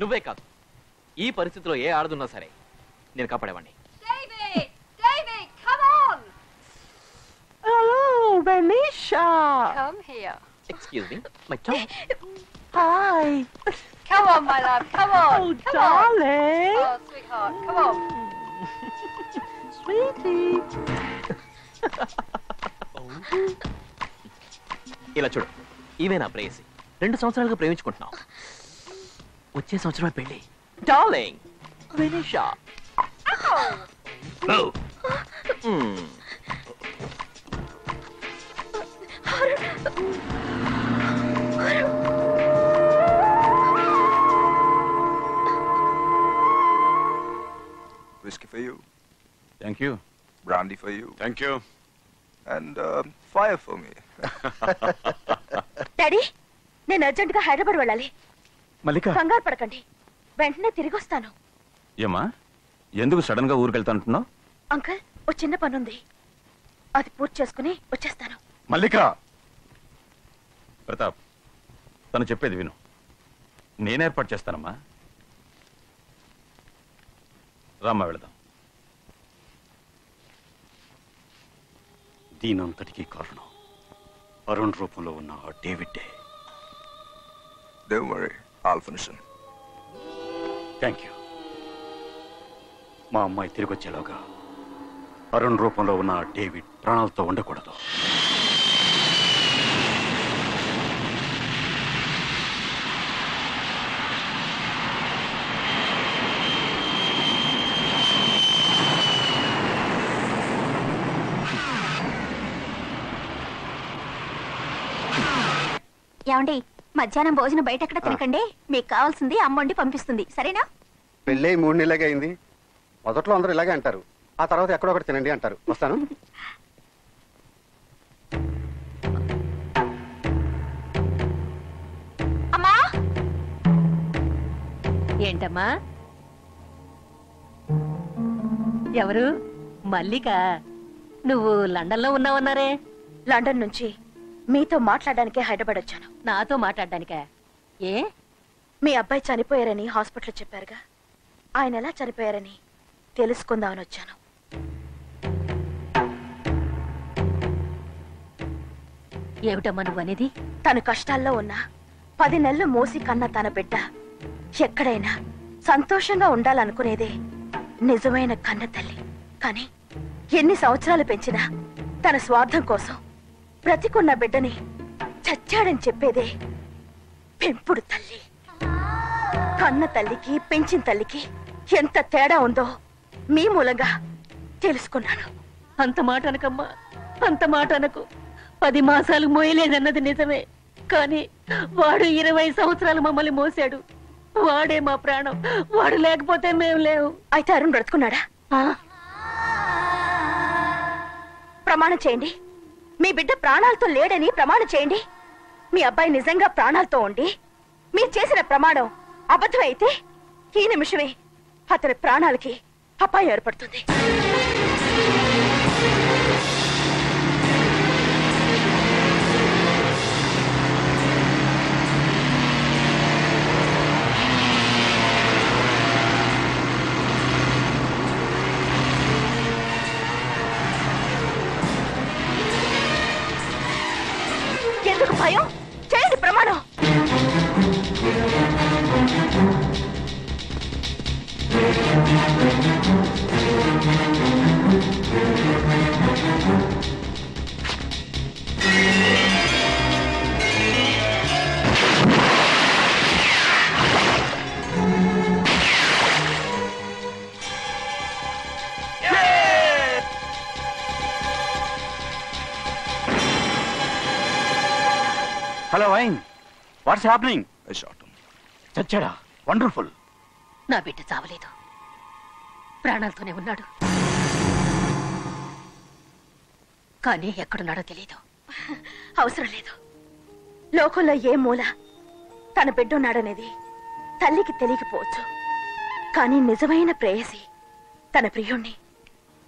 నువ్వే కాదు. ఈ పరిస్థితిలో ఏ ఆడదున్నా సరే నేను కాపాడేవాణ్ణి. ఇలా చూడు ఇవే నా ప్రేయసి. రెండు సంవత్సరాలుగా ప్రేమించుకుంటున్నావు. వచ్చే సంవత్సరమే పెళ్ళి darling Vinisha Whiskey for you. Thank you Brandy for you. Thank you And uh, fire for me. [laughs] Daddy నేను అర్జెంట్గా హైదరాబాద్ వెళ్ళాలి. మల్లిక. కంగారు పడకండి. వెంటనే తిరిగి వస్తాను ఏమా? ఎందుకు సడన్గా ఊరికెళ్తానంటున్నావు? అంకుల్ ఓ చిన్న పనుంది. అది పూర్తి చేసుకుని వచ్చేస్తాను. మల్లిక! ప్రతాప్ తను చెప్పేది విను. నేను ఏర్పాటు చేస్తానమ్మా. రామ్మా వెళదాం. దీనంతటికీ కారణం అరుణ్ రూపంలో ఉన్న ఆ డేవిడ్డే. Don't worry, Him. Thank you మా అమ్మాయి తిరిగి వచ్చేలోగా అరుణ్ రూపంలో ఉన్న డేవిడ్ ప్రాణాలతో ఉండకూడదు. ఏమండి? మధ్యాహ్నం భోజనం బయట ఎక్కడ తినకండి. మీకు కావాల్సింది అమ్మ వండి పంపిస్తుంది. సరేనా? పెళ్ళై మూడు నెలలుగా అయింది. మొదట్లో అందరూ ఇలాగే అంటారు. ఆ తర్వాత ఎక్కడో ఒకటి తినండి అంటారు. వస్తాను. అమ్మా! ఏంటమ్మా? ఎవరు? మల్లిక? నువ్వు లండన్లో ఉన్నావన్నారే? లండన్ నుంచి. మీతో మాట్లాడడానికే హైదరాబాద్ వచ్చాను. నాతో మాట్లాడడానికా? ఏ? మీ అబ్బాయి చనిపోయారని హాస్పిటల్ చెప్పారుగా. ఆయన ఎలా చనిపోయారని తెలుసుకుందామని వచ్చాను. ఏమిటమ్మా నువ్వు అనేది తను కష్టాల్లో ఉన్నా పది నెలలు మోసి కన్న తన బిడ్డ. ఎక్కడైనా సంతోషంగా ఉండాలనుకునేదే నిజమైన కన్న తల్లి. కానీ ఎన్ని సంవత్సరాలు పెంచినా తన స్వార్థం కోసం బ్రతికున్న బిడ్డని చచ్చాడని చెప్పేదే పెంపుడు తల్లి. కన్న తల్లికి పెంచిన తల్లికి ఎంత తేడా ఉందో మీ మూలంగా తెలుసుకున్నాను. అంత మాట అనకమ్మా అంత మాట అనకు. పది మాసాలు మోయలేదన్నది నిజమే కానీ వాడు ఇరవై సంవత్సరాలు మమ్మల్ని మోసాడు. వాడే మా ప్రాణం వాడు లేకపోతే మేము లేవు. అయితే అరుణ్ బ్రతుకున్నాడా? ప్రమాణం చేయండి. మీ బిడ్డ ప్రాణాలతో లేడని ప్రమాణం చేయండి. మీ అబ్బాయి నిజంగా ప్రాణాలతో ఉండి మీరు చేసిన ప్రమాణం అబద్ధమైతే ఈ నిమిషమే అతని ప్రాణాలకి అపాయం ఏర్పడుతుంది. భయం చేయండి ప్రమాణం. Hello wine what's happening. చచ్చాడా? Wonderful నా బిడ్డ చావలేదు. ప్రాణాలతోనే ఉన్నాడు. కానీ ఎక్కడున్నాడో తెలియదు అవసరం లేదు. లోకంలో ఏ మూల తన బిడ్డున్నాడనేది తల్లికి తెలియకపోవచ్చు. కానీ నిజమైన ప్రేయసి తన ప్రియుణ్ణి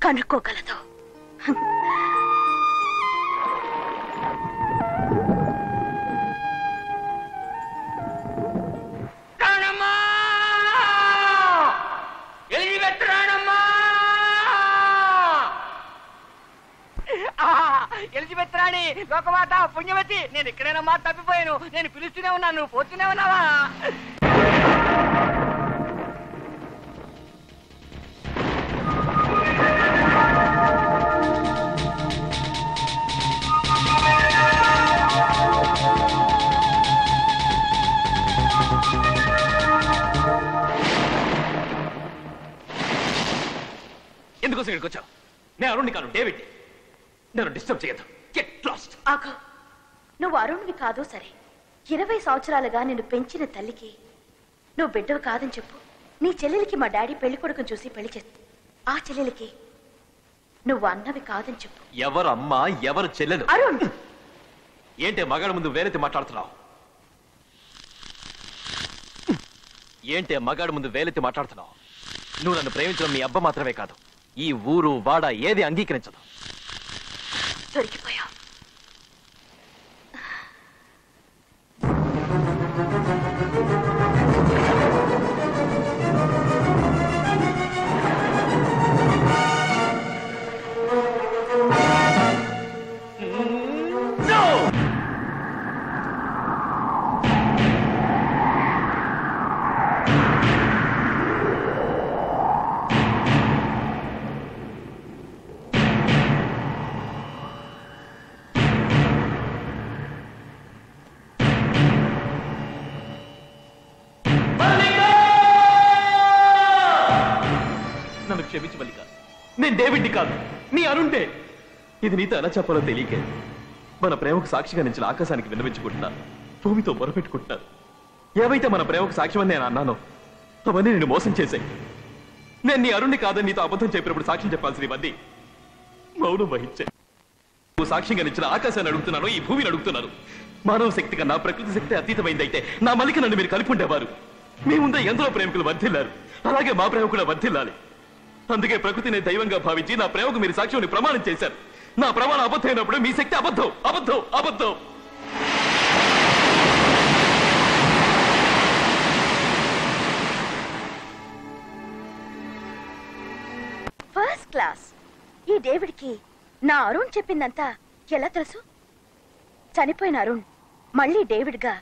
కనుక్కోగలదు. ఎలిజబెత్ రాణి లోకమాత పుణ్యవతి. నేను ఇక్కడేనమ్మా తప్పిపోయాను. నేను పిలుస్తూనే ఉన్నాను. నువ్వు పోతూనే ఉన్నావా? ఎందుకోసం ఇక్కడికి వచ్చావు? నేను అరుణ్ని కాను డేవిడ్ నేను డిస్టర్బ్ చేయొద్దు. గెట్ లాస్ట్ ఆగు. నువ్వు అరుణ్వి కాదు సరే. ఇరవై సంవత్సరాలుగా నిన్ను పెంచిన తల్లికి నువ్వు బిడ్డవు కాదని చెప్పు. నీ చెల్లెలికి మా డాడీ పెళ్ళి కొడుకుని చూసి పెళ్ళి చేస్తా. ఆ చెల్లెలికి నువ్వు అన్నవి కాదని చెప్పు. ఎవరు అమ్మ ఎవరు చెల్లెలు? అరుణ్! ఏంటి మగాడి ముందు వేరెత్తి మాట్లాడుతున్నావు? ఏంటి మగాడి ముందు వేలెత్తి మాట్లాడుతున్నావు? నువ్వు నన్ను ప్రేమించడం మీ అబ్బ మాత్రమే కాదు. ఈ ఊరు వాడ ఏది అంగీకరించదు. దొరికిపోయావు నన్ను ఇది నీతో ఎలా చెప్పాలో తెలియక మన ప్రేమకు సాక్షిగా నుంచి ఆకాశానికి విన్నవించుకుంటున్నాను. భూమితో మొరపెట్టుకుంటున్నాను. ఏవైతే మన ప్రేమకు సాక్ష్యమని నేను అన్నానో అవన్నీ నేను మోసం చేశాయి. నేను నీ అరుణ్ణి కాదని నీతో అబద్ధం చెప్పినప్పుడు సాక్ష్యం చెప్పాల్సిన ఇవన్నీ మౌనం వహించాయి. నువ్వు సాక్ష్యంగా నిచ్చిన ఆకాశాన్ని అడుగుతున్నాను ఈ భూమిని అడుగుతున్నాను. మానవ శక్తి కన్నా ప్రకృతి శక్తి అతీతమైందైతే నా మలిక నన్ను మీరు కలిపి ఉండేవారు. మీ ముందే ఎందరో ప్రేమికులు వర్ధిల్లారు. అలాగే మా ప్రేమ కూడా వర్ధిల్లాలి. అందుకే ప్రకృతిని దైవంగా భావించి నా ప్రేమకు మీరు సాక్ష్యం ప్రమాణం చేశారు. నా ప్రమాణం అబద్ధమైనప్పుడు మీ శక్తి అబద్ధం అబద్ధం అబద్ధం. ఫస్ట్ క్లాస్ ఈ డేవిడ్కి నా అరుణ్ చెప్పిందంతా ఎలా తెలుసు? చనిపోయిన అరుణ్ మళ్ళీ డేవిడ్గా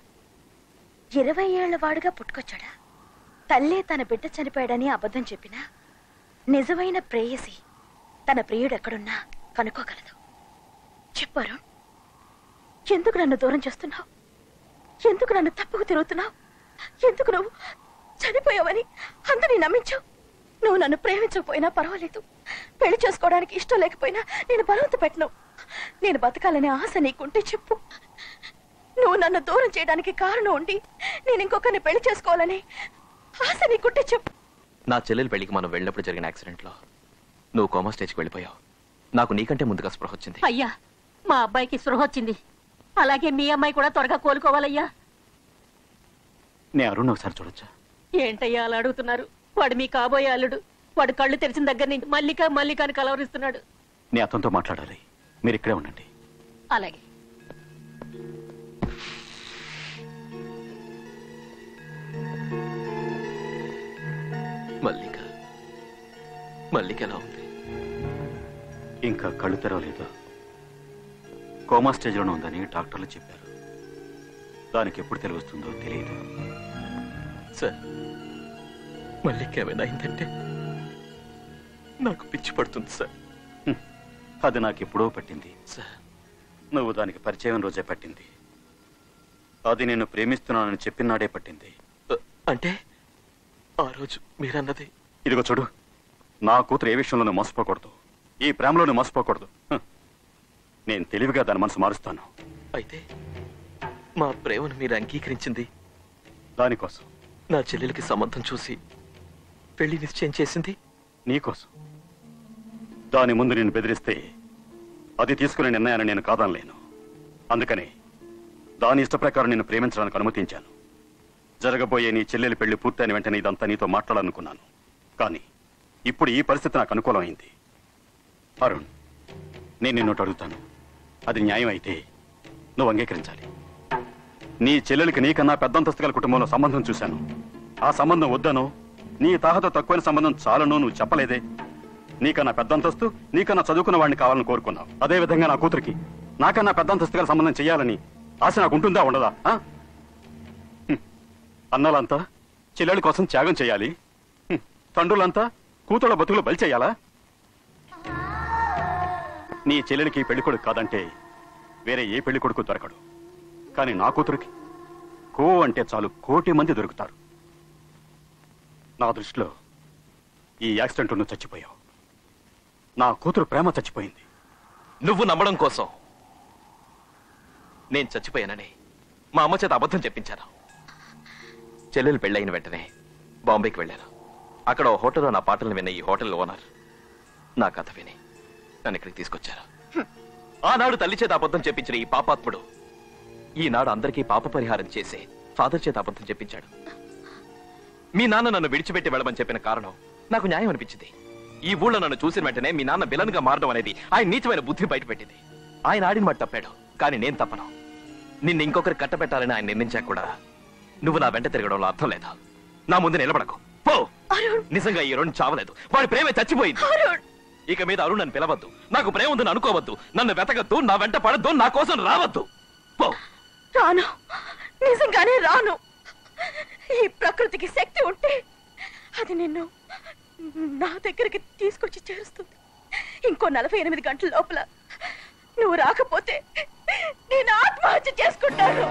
ఇరవై ఏళ్ళ వాడుగా పుట్టుకొచ్చాడా? తల్లే తన బిడ్డ చనిపోయాడని అబద్ధం చెప్పినా నిజమైన ప్రేయసి తన ప్రియుడు ఎక్కడున్నా కనుక్కోగలదు. చెప్పు అరుణ్. ఎందుకు నన్ను దూరం చేస్తున్నావు? ఎందుకు నన్ను తప్పుకు తిరుగుతున్నావు? ఎందుకు నువ్వు చనిపోయావని అందరినీ నమ్మించావు? నువ్వు నన్ను ప్రేమించకపోయినా పర్వాలేదు. పెళ్ళి చేసుకోవడానికి ఇష్టం లేకపోయినా నేను బలవంత పెట్టను. నేను బతకాలనే ఆశ నీకుంటే చెప్పు. నువ్వు నన్ను దూరం చేయడానికి కారణం ఉండి నేను ఇంకొకరిని పెళ్ళి చేసుకోవాలని ఆశ నీకుంటే చెప్పు. నా చెల్లెలి పెళ్ళికి మనం వెళ్ళినప్పుడు జరిగిన యాక్సిడెంట్లో నువ్వు కోమా స్టేజ్కి వెళ్ళిపోయావు. నాకు నీకంటే ముందుగా స్పృహ వచ్చింది. అయ్యా మా అబ్బాయికి స్పృహ వచ్చింది. అలాగే మీ అమ్మాయి కూడా త్వరగా కోలుకోవాలయ్యా. నే అరుణ్ ఒకసారి చూడొచ్చా? ఏంటయ్యా అలా అడుగుతున్నారు? వాడు మీ కాబోయే అల్లుడు. వాడు కళ్ళు తెరిచిన దగ్గర నుంచి మల్లిక మల్లిక అని కలవరిస్తున్నాడు. నే అతనితో మాట్లాడాలి. మీరు ఇక్కడే ఉండండి. అలాగే. మల్లిక. మల్లిక ఎలా ఉంది? ఇంకా కళ్ళు తెరవలేదు. కోమా స్టేజ్లోనే ఉందని డాక్టర్లు చెప్పారు. దానికి ఎప్పుడు తెలుస్తుందో తెలియదు. సార్ మల్లిక ఏమైనా అయిందంటే? నాకు పిచ్చి పడుతుంది సార్. అది నాకు ఎప్పుడో పట్టింది. సార్. నువ్వు దానికి పరిచయం రోజే పట్టింది. అది నేను ప్రేమిస్తున్నానని చెప్పినాడే పట్టింది. అంటే ఆ రోజు మీరన్నది? ఇదిగో చూడు నా కూతురు ఏ విషయంలోనూ మోసపోకూడదు. ఈ ప్రేమలోనూ మోసపోకూడదు. నేను తెలివిగా దాని మనసు మారుస్తాను. అయితే మా ప్రేమను మీరు అంగీకరించింది. దానికోసం. నా చెల్లెలకి సంబంధం చూసి పెళ్ళి నిశ్చయం చేసింది? నీకోసం. దాని ముందు నేను బెదిరిస్తే అది తీసుకునే నిర్ణయాన్ని నేను కాదనలేను. అందుకని దాని ఇష్ట ప్రకారం నేను ప్రేమించడానికి అనుమతించాను. జరగబోయే నీ చెల్లెలి పెళ్ళి పూర్తయిన వెంటనే ఇదంతా నీతో మాట్లాడాలనుకున్నాను. కానీ ఇప్పుడు ఈ పరిస్థితి నాకు అనుకూలమైంది. అరుణ్ నేను నిన్నోటి అడుగుతాను. అది న్యాయం అయితే నువ్వు అంగీకరించాలి. నీ చెల్లెలికి నీకన్నా పెద్దంతస్తు గల కుటుంబంలో సంబంధం చూశాను. ఆ సంబంధం వద్దనో నీ తాహత తక్కువైన సంబంధం చాలను నువ్వు చెప్పలేదే. నీకన్నా పెద్దంతస్తు నీకన్నా చదువుకున్న వాడిని కావాలని కోరుకున్నావు. అదే విధంగా నా కూతురికి నాకన్నా పెద్దంతస్తు గల సంబంధం చేయాలని ఆశ నాకు ఉంటుందా ఉండదా? ఆ? అన్నలంతా చెల్లెడి కోసం త్యాగం చేయాలి. తండ్రులంతా కూతుళ్ళ బతుకులు బలి చేయాలా? నీ చెల్లెలికి పెళ్ళికొడుకు కాదంటే వేరే ఏ పెళ్ళికొడుకు దొరకడు. కానీ నా కూతురికి కో అంటే చాలు కోటి మంది దొరుకుతారు. నా దృష్టిలో ఈ యాక్సిడెంట్ నువ్వు చచ్చిపోయావు. నా కూతురు ప్రేమ చచ్చిపోయింది. నువ్వు నమ్మడం కోసం నేను చచ్చిపోయానని మా అమ్మ చేత అబద్ధం చెప్పించాను. చెల్లెలు పెళ్ళైన వెంటనే బాంబేకి వెళ్ళాను. అక్కడ ఓ హోటల్లో నా పాటలు విన్న ఈ హోటల్ ఓనర్ నా కథ విని నన్ను ఇక్కడికి తీసుకొచ్చారు. ఆనాడు తల్లి చేత అబద్ధం చెప్పించిన ఈ పాపాత్ముడు ఈనాడు అందరికీ పాప పరిహారం చేసే ఫాదర్ చేత అబద్ధం చెప్పించాడు. మీ నాన్న నన్ను విడిచిపెట్టి వెళ్ళమని చెప్పిన కారణం నాకు న్యాయం అనిపించింది. ఈ ఊళ్ళో నన్ను చూసిన వెంటనే మీ నాన్న విలన్గా మారడం అనేది ఆయన నీచమైన బుద్ధి బయటపెట్టింది. ఆయన ఆడిన మాట తప్పాడు కానీ నేను తప్పను. నిన్ను ఇంకొకరు కట్టబెట్టాలని ఆయన నిర్ణయించాక కూడా నువ్వు నా వెంట తిరగడంలో అర్థం లేదా? నా ముందు నిలబడకు. పో! నిజంగా ఈ రెండు చావలేదు. వాడి ప్రేమే చచ్చిపోయింది. ఇక మీద అరుణ్ నన్ను పిలవద్దు. నాకు ప్రేమ ఉందని అనుకోవద్దు. నన్ను వెతకద్దు నా వెంట పడద్దు నా కోసం రావద్దు. పో. రాను. నిజంగానే రాను. ఈ ప్రకృతికి శక్తి ఉంటే అది నిన్ను నా దగ్గరికి తీసుకొచ్చి చేరుస్తుంది. ఇంకో నలభై ఎనిమిది గంటల లోపల నువ్వు రాకపోతే నేను ఆత్మహత్య చేసుకుంటాను.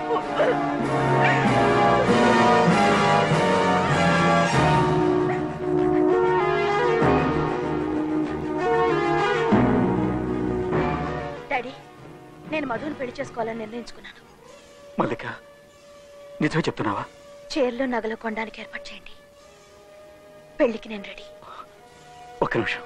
నేను మధుని పెళ్ళి చేసుకోవాలని నిర్ణయించుకున్నాను. మల్లిక నిజమే చెప్తున్నావా? చీరలు నగలు కొనడానికి ఏర్పాటు చేయండి. పెళ్ళికి నేను రెడీ. ఒక్క నిమిషం.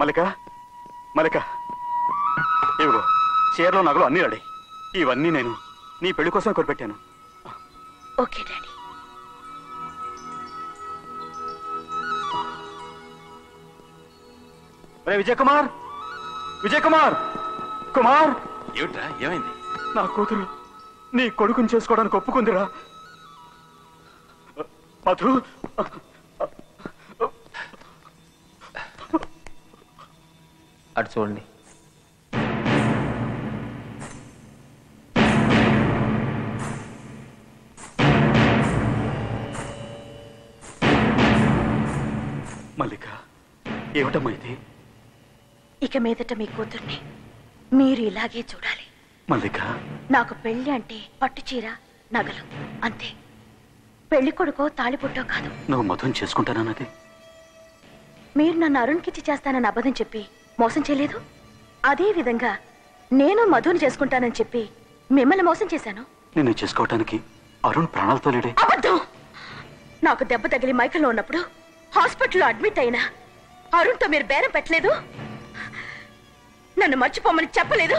మల్లిక మల్లిక. ఇవిగో చీరలో నగలు అన్నీ రెడీ. ఇవన్నీ నేను నీ పెళ్ళి కోసం కొనిపెట్టాను ఓకే డాడీ. రే విజయ్ కుమార్ విజయ్ కుమార్ కుమార్! ఏమిట్రా ఏమైంది? నా కూతురు నీ కొడుకుని చేసుకోవడానికి ఒప్పుకుందిరా. మధు! అటు చూడండి. ఏమిటమ్మా ఇది? ఇక మీదట మీ కూతుర్ని మీరు ఇలాగే చూడాలి. మల్లిక. నాకు పెళ్ళి అంటే పట్టు చీర నగలు అంతే. పెళ్ళి కొడుకో తాళిపుట్టో కాదు. నువ్వు మధుని చేసుకుంటానన్నది మీరు నన్ను అరుణ్కిచ్చి చేస్తానని అబద్ధం చెప్పి మోసం చేయలేదు? అదే విధంగా నేను మధుని చేసుకుంటానని చెప్పి మిమ్మల్ని మోసం చేశాను? నిన్ను చేసుకోవటానికి అరుణ్ ప్రాణాలతో లేడే. అబద్ధం! నాకు దెబ్బ తగిలి మైకల్లో ఉన్నప్పుడు హాస్పిటల్లో అడ్మిట్ అయినా అరుణ్తో మీరు బేరం పెట్టలేదు? నన్ను మర్చిపోమని చెప్పలేదు?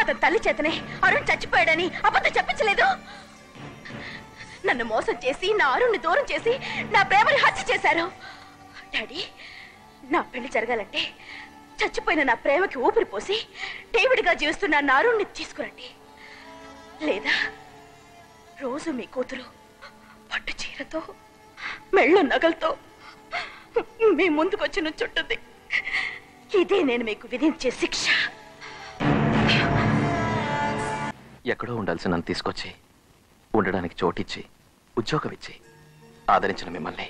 అతని తల్లి చేతనే అరుణ్ చచ్చిపోయాడని అబద్ధం చెప్పించలేదు? నన్ను మోసం చేసి నా అరుణ్ని దూరం చేసి నా ప్రేమని హత్య చేశారు. డాడీ నా పెళ్ళి జరగాలంటే చచ్చిపోయిన నా ప్రేమకి ఊపిరి పోసి డేవిడ్గా జీవిస్తున్న నా అరుణ్ని తీసుకురండి. లేదా రోజు మీ కూతురు పట్టు చీరతో మెళ్ళ నగలతో మీ ముందుకొచ్చి నుంచుంటుంది ఇదే నేను మీకు విధించే శిక్ష. ఎక్కడో ఉండాల్సిన నన్ను తీసుకొచ్చి ఉండడానికి చోటిచ్చి ఉద్యోగం ఇచ్చి ఆదరించిన మిమ్మల్ని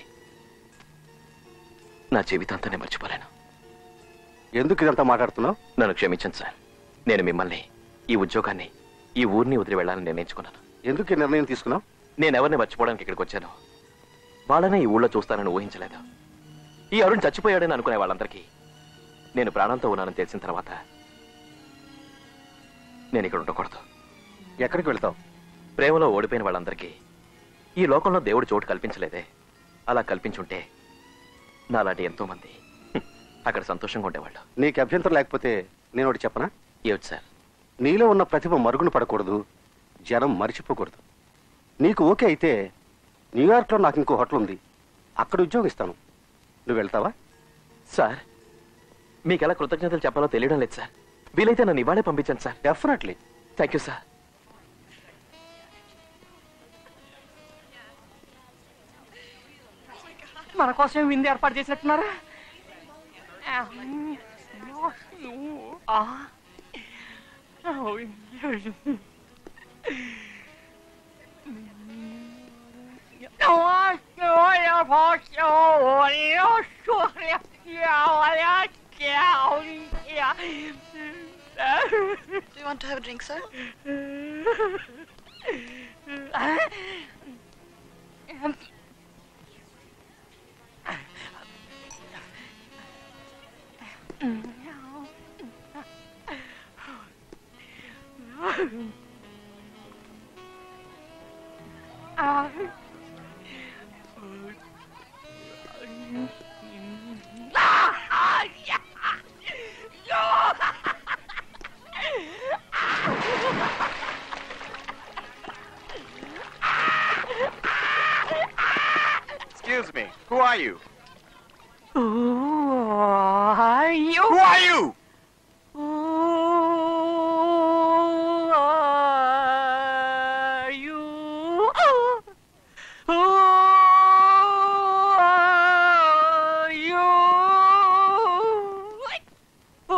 నా జీవితాంతానే మర్చిపోలేను. ఎందుకు ఇదంతా మాట్లాడుతున్నావు? నన్ను క్షమించండి సార్. నేను మిమ్మల్ని ఈ ఉద్యోగాన్ని ఈ ఊరిని వదిలి వెళ్ళాలని నిర్ణయించుకున్నాను. ఎందుకు ఈ నిర్ణయం తీసుకున్నావు? నేను ఎవరిని మర్చిపోవడానికి ఇక్కడికి వచ్చాను? వాళ్ళనే ఈ ఊళ్ళో చూస్తానని ఊహించలేదు. ఈ అరుణ్ చచ్చిపోయాడని అనుకునే వాళ్ళందరికీ నేను ప్రాణంతో ఉన్నానని తెలిసిన తర్వాత నేను ఇక్కడ ఉండకూడదు. ఎక్కడికి వెళ్తావు? ప్రేమలో ఓడిపోయిన వాళ్ళందరికీ ఈ లోకంలో దేవుడు చోటు కల్పించలేదే. అలా కల్పించుంటే నాలాంటి ఎంతో మంది అక్కడ సంతోషంగా ఉండేవాళ్ళు. నీకు అభ్యంతరం లేకపోతే నేను ఒకటి చెప్పనా? ఏమిటి సార్? నీలో ఉన్న ప్రతిభ మరుగున పడకూడదు జనం మర్చిపోకూడదు. నీకు ఓకే అయితే న్యూయార్క్లో నాకు ఇంకో హోటల్ ఉంది. అక్కడ ఉద్యోగం ఇస్తాను. నువ్వు వెళ్తావా? సార్ మీకు ఎలా కృతజ్ఞతలు చెప్పాలో తెలియడం లేదు సార్. వీలైతే నన్ను ఇవాళే పంపించండి sir. Definitely thank you sir. మన కోసం విందు ఏర్పాటు చేసినట్టున్నారా? ఆ. Do you want to have a drink, sir? [laughs] Uh, Who are you? Who are you? Who are you? Who are you? Who are you? Who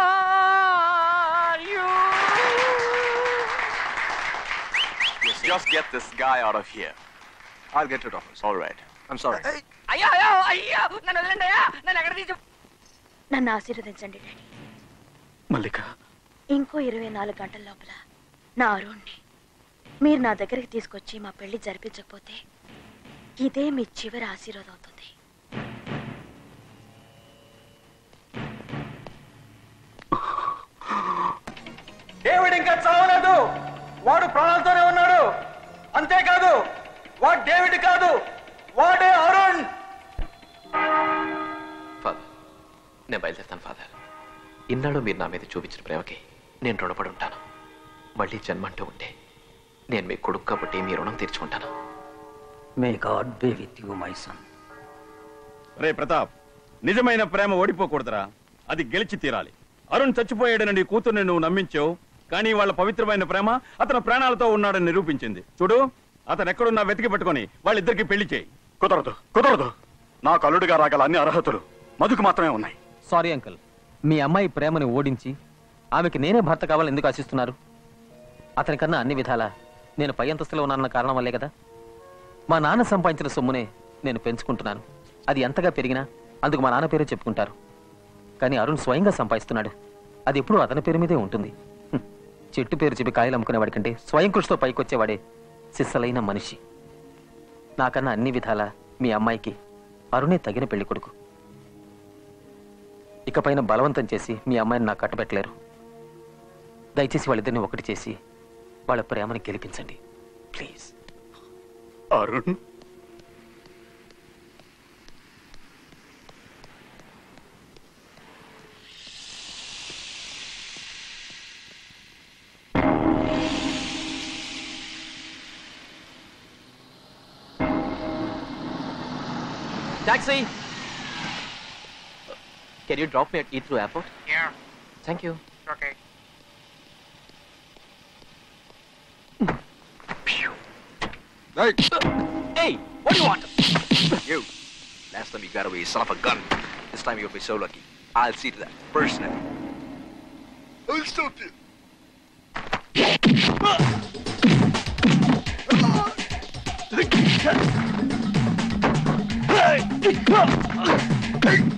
are you? Yes, just get this guy out of here. I'll get rid of him. All right. I'm sorry. అయ్యో అయ్యో అయ్యో నన్ను వదిలేండి అయ్యా నన్ను ఎక్కడ తీసి నన్ను ఆశీర్వదించండి డాడీ మల్లిక ఇంకో ఇరవై నాలుగు గంటల లోపల నా అరుణ్ణి మీరు నా దగ్గరికి తీసుకొచ్చి మా పెళ్ళి జరిపించకపోతే ఇదే మీ చివరి ఆశీర్వాదం అవుతుంది డేవిడ్ ఇంకా చావలేదు వాడు ప్రాణాలతోనే ఉన్నాడు అంతేకాదు వాడు డేవిడ్ కాదు వాడే అరుణ్. ఫాదర్ నేను బయలుదేరుతాను ఫాదర్. ఇన్నాళ్ళు మీరు నా మీద చూపించిన ప్రేమకి నేను రుణపడి ఉంటాను. మళ్ళీ జన్మంటూ ఉంటే నేను మీ కొడుకు కాబట్టి మీ రుణం తీర్చుకుంటాను may God be with you my son రే ప్రతాప్ నిజమైన ప్రేమ ఓడిపోకూడదురా. అది గెలిచి తీరాలి. అరుణ్ చచ్చిపోయాడని నీ కూతుర్ని నువ్వు నమ్మించావు కానీ వాళ్ళ పవిత్రమైన ప్రేమ అతను ప్రాణాలతో ఉన్నాడని నిరూపించింది. చూడు అతను ఎక్కడున్నా వెతికి పట్టుకొని వాళ్ళిద్దరికి పెళ్ళి చేయి. కుదరదు కుదరదు. నాకు అల్లుడిగా రాగల అన్ని అర్హతలు మధుకు మాత్రమే ఉన్నాయి. సారీ అంకుల్ మీ అమ్మాయి ప్రేమని ఓడించి ఆమెకి నేనే భర్త కావాలని ఎందుకు ఆశిస్తున్నారు? అతనికన్నా అన్ని విధాలా నేను పై అంతస్తులో ఉన్నానన్న కారణం వల్లే కదా? మా నాన్న సంపాదించిన సొమ్మునే నేను పెంచుకుంటున్నాను. అది ఎంతగా పెరిగినా అందుకు మా నాన్న పేరే చెప్పుకుంటారు. కానీ అరుణ్ స్వయంగా సంపాదిస్తున్నాడు. అది ఎప్పుడూ అతని పేరు మీదే ఉంటుంది. చెట్టు పేరు చెప్పి కాయలు అమ్ముకునేవాడి కంటే స్వయం కృషితో పైకొచ్చేవాడే సిస్సలైన మనిషి. నాకన్నా అన్ని విధాలా మీ అమ్మాయికి అరుణే తగిన పెళ్ళి కొడుకు. ఇకపైన బలవంతం చేసి మీ అమ్మాయిని నాకు కట్టబెట్టలేరు. దయచేసి వాళ్ళిద్దరిని ఒకటి చేసి వాళ్ళ ప్రేమని గెలిపించండి. Please. Arun? Taxi! Can you drop me at Heathrow Airport? Yeah. Thank you. Okay. Hey! Uh, hey! What do you want? You. Last time you got away, son of a gun. This time you'll be so lucky. I'll see to that, personally. I'll stop you. Ah! Ah! Come on.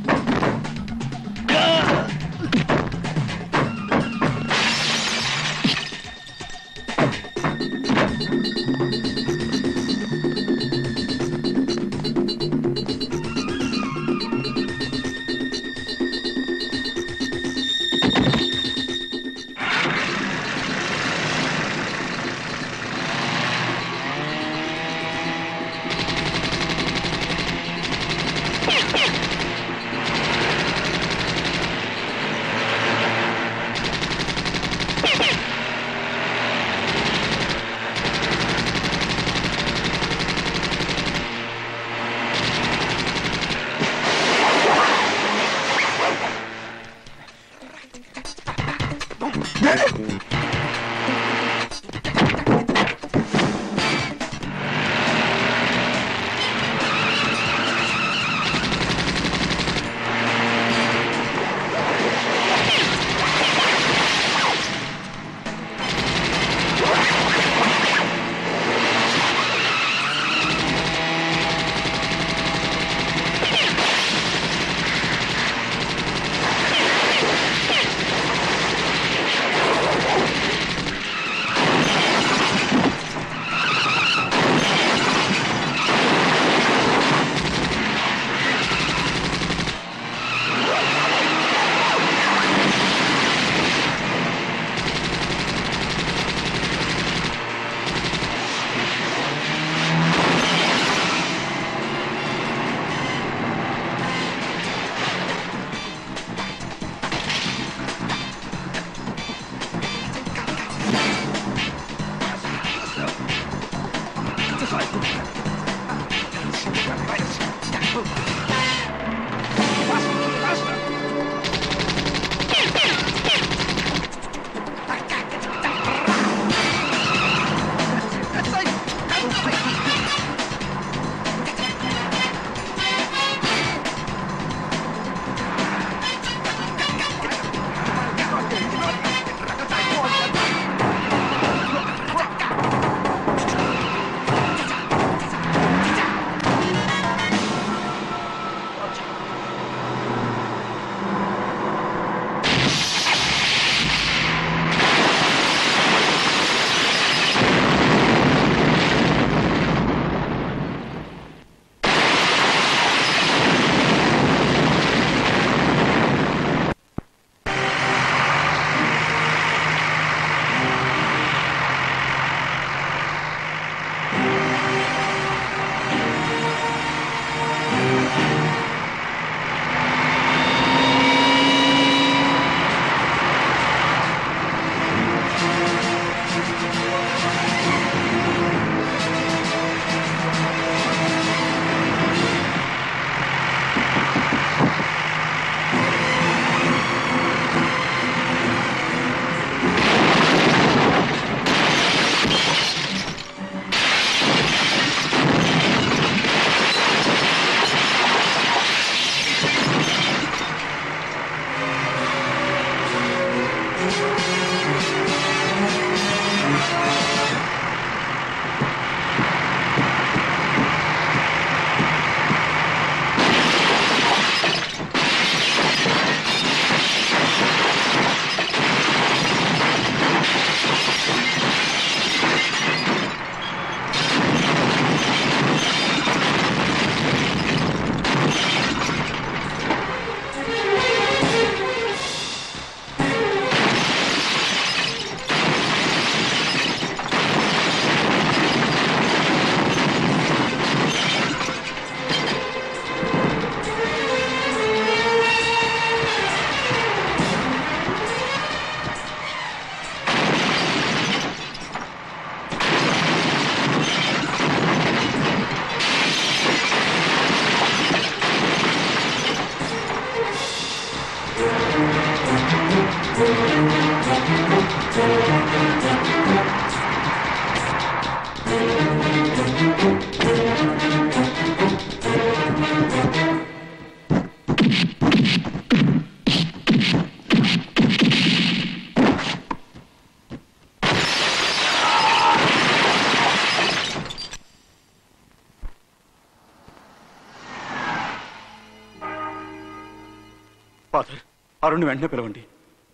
Arun వెంటనే పిలవండి.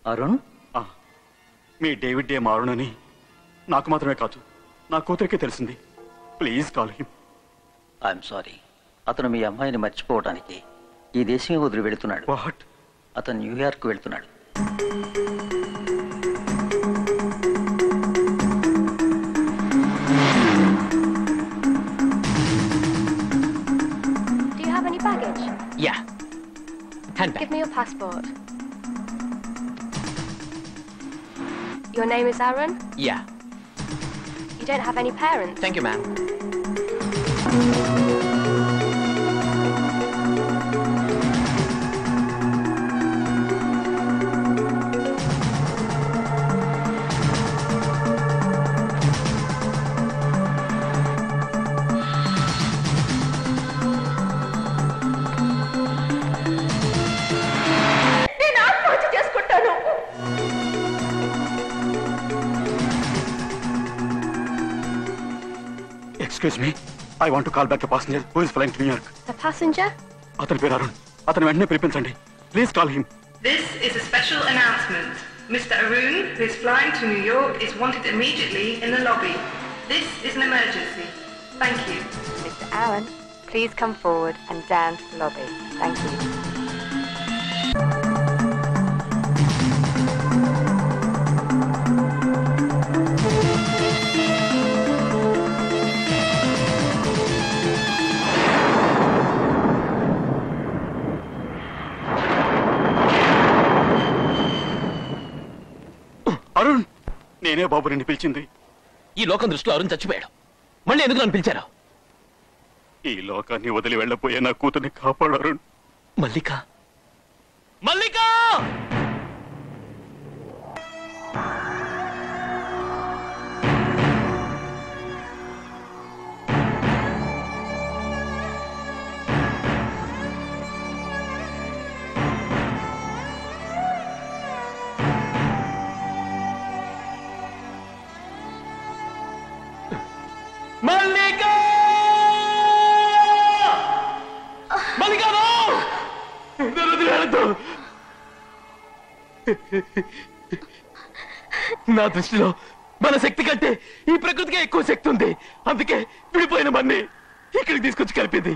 అరుణ్? మీ డేవిడ్ డే మా అరుణ్ అని నాకు మాత్రమే కాదు నా కూతురికే తెలిసింది. Please call him. I'm sorry. అతను మీ అమ్మాయిని మర్చిపోవడానికి ఈ దేశం వదిలి వెళుతున్నాడు. అతను న్యూయార్క్ వెళ్తున్నాడు. Do you have any baggage? Yeah. Handbag. Give me your passport. Your name is Aaron? Yeah. You don't have any parents? Thank you, ma'am. Excuse me I want call back passenger who is flying to New York The passenger? అతని పేరు అరుణ్ అతను వెంటనే పిలిపించండి please call him This is a special announcement. Mr. Arun, who is flying to New York, is wanted immediately in the lobby. This is an emergency. Thank you. Mr. Aaron, please come forward and down to the lobby. Thank you. నేనే బాబు నిన్ను పిలిచింది. ఈ లోకం దృష్టిలో అరుణ్ చచ్చిపోయాడు. మళ్ళీ ఎందుకు నన్ను పిలిచారు? ఈ లోకాన్ని వదిలి వెళ్ళపోయే నా కూతుర్ని కాపాడు అరుణ్. మల్లిక. మల్లిక! మల్లిక మల్లిక నో! దృష్టిలో మన శక్తి కంటే ఈ ప్రకృతికే ఎక్కువ శక్తి ఉంది. అందుకే విడిపోయిన మన్ని ఇక్కడికి తీసుకొచ్చి కలిపింది.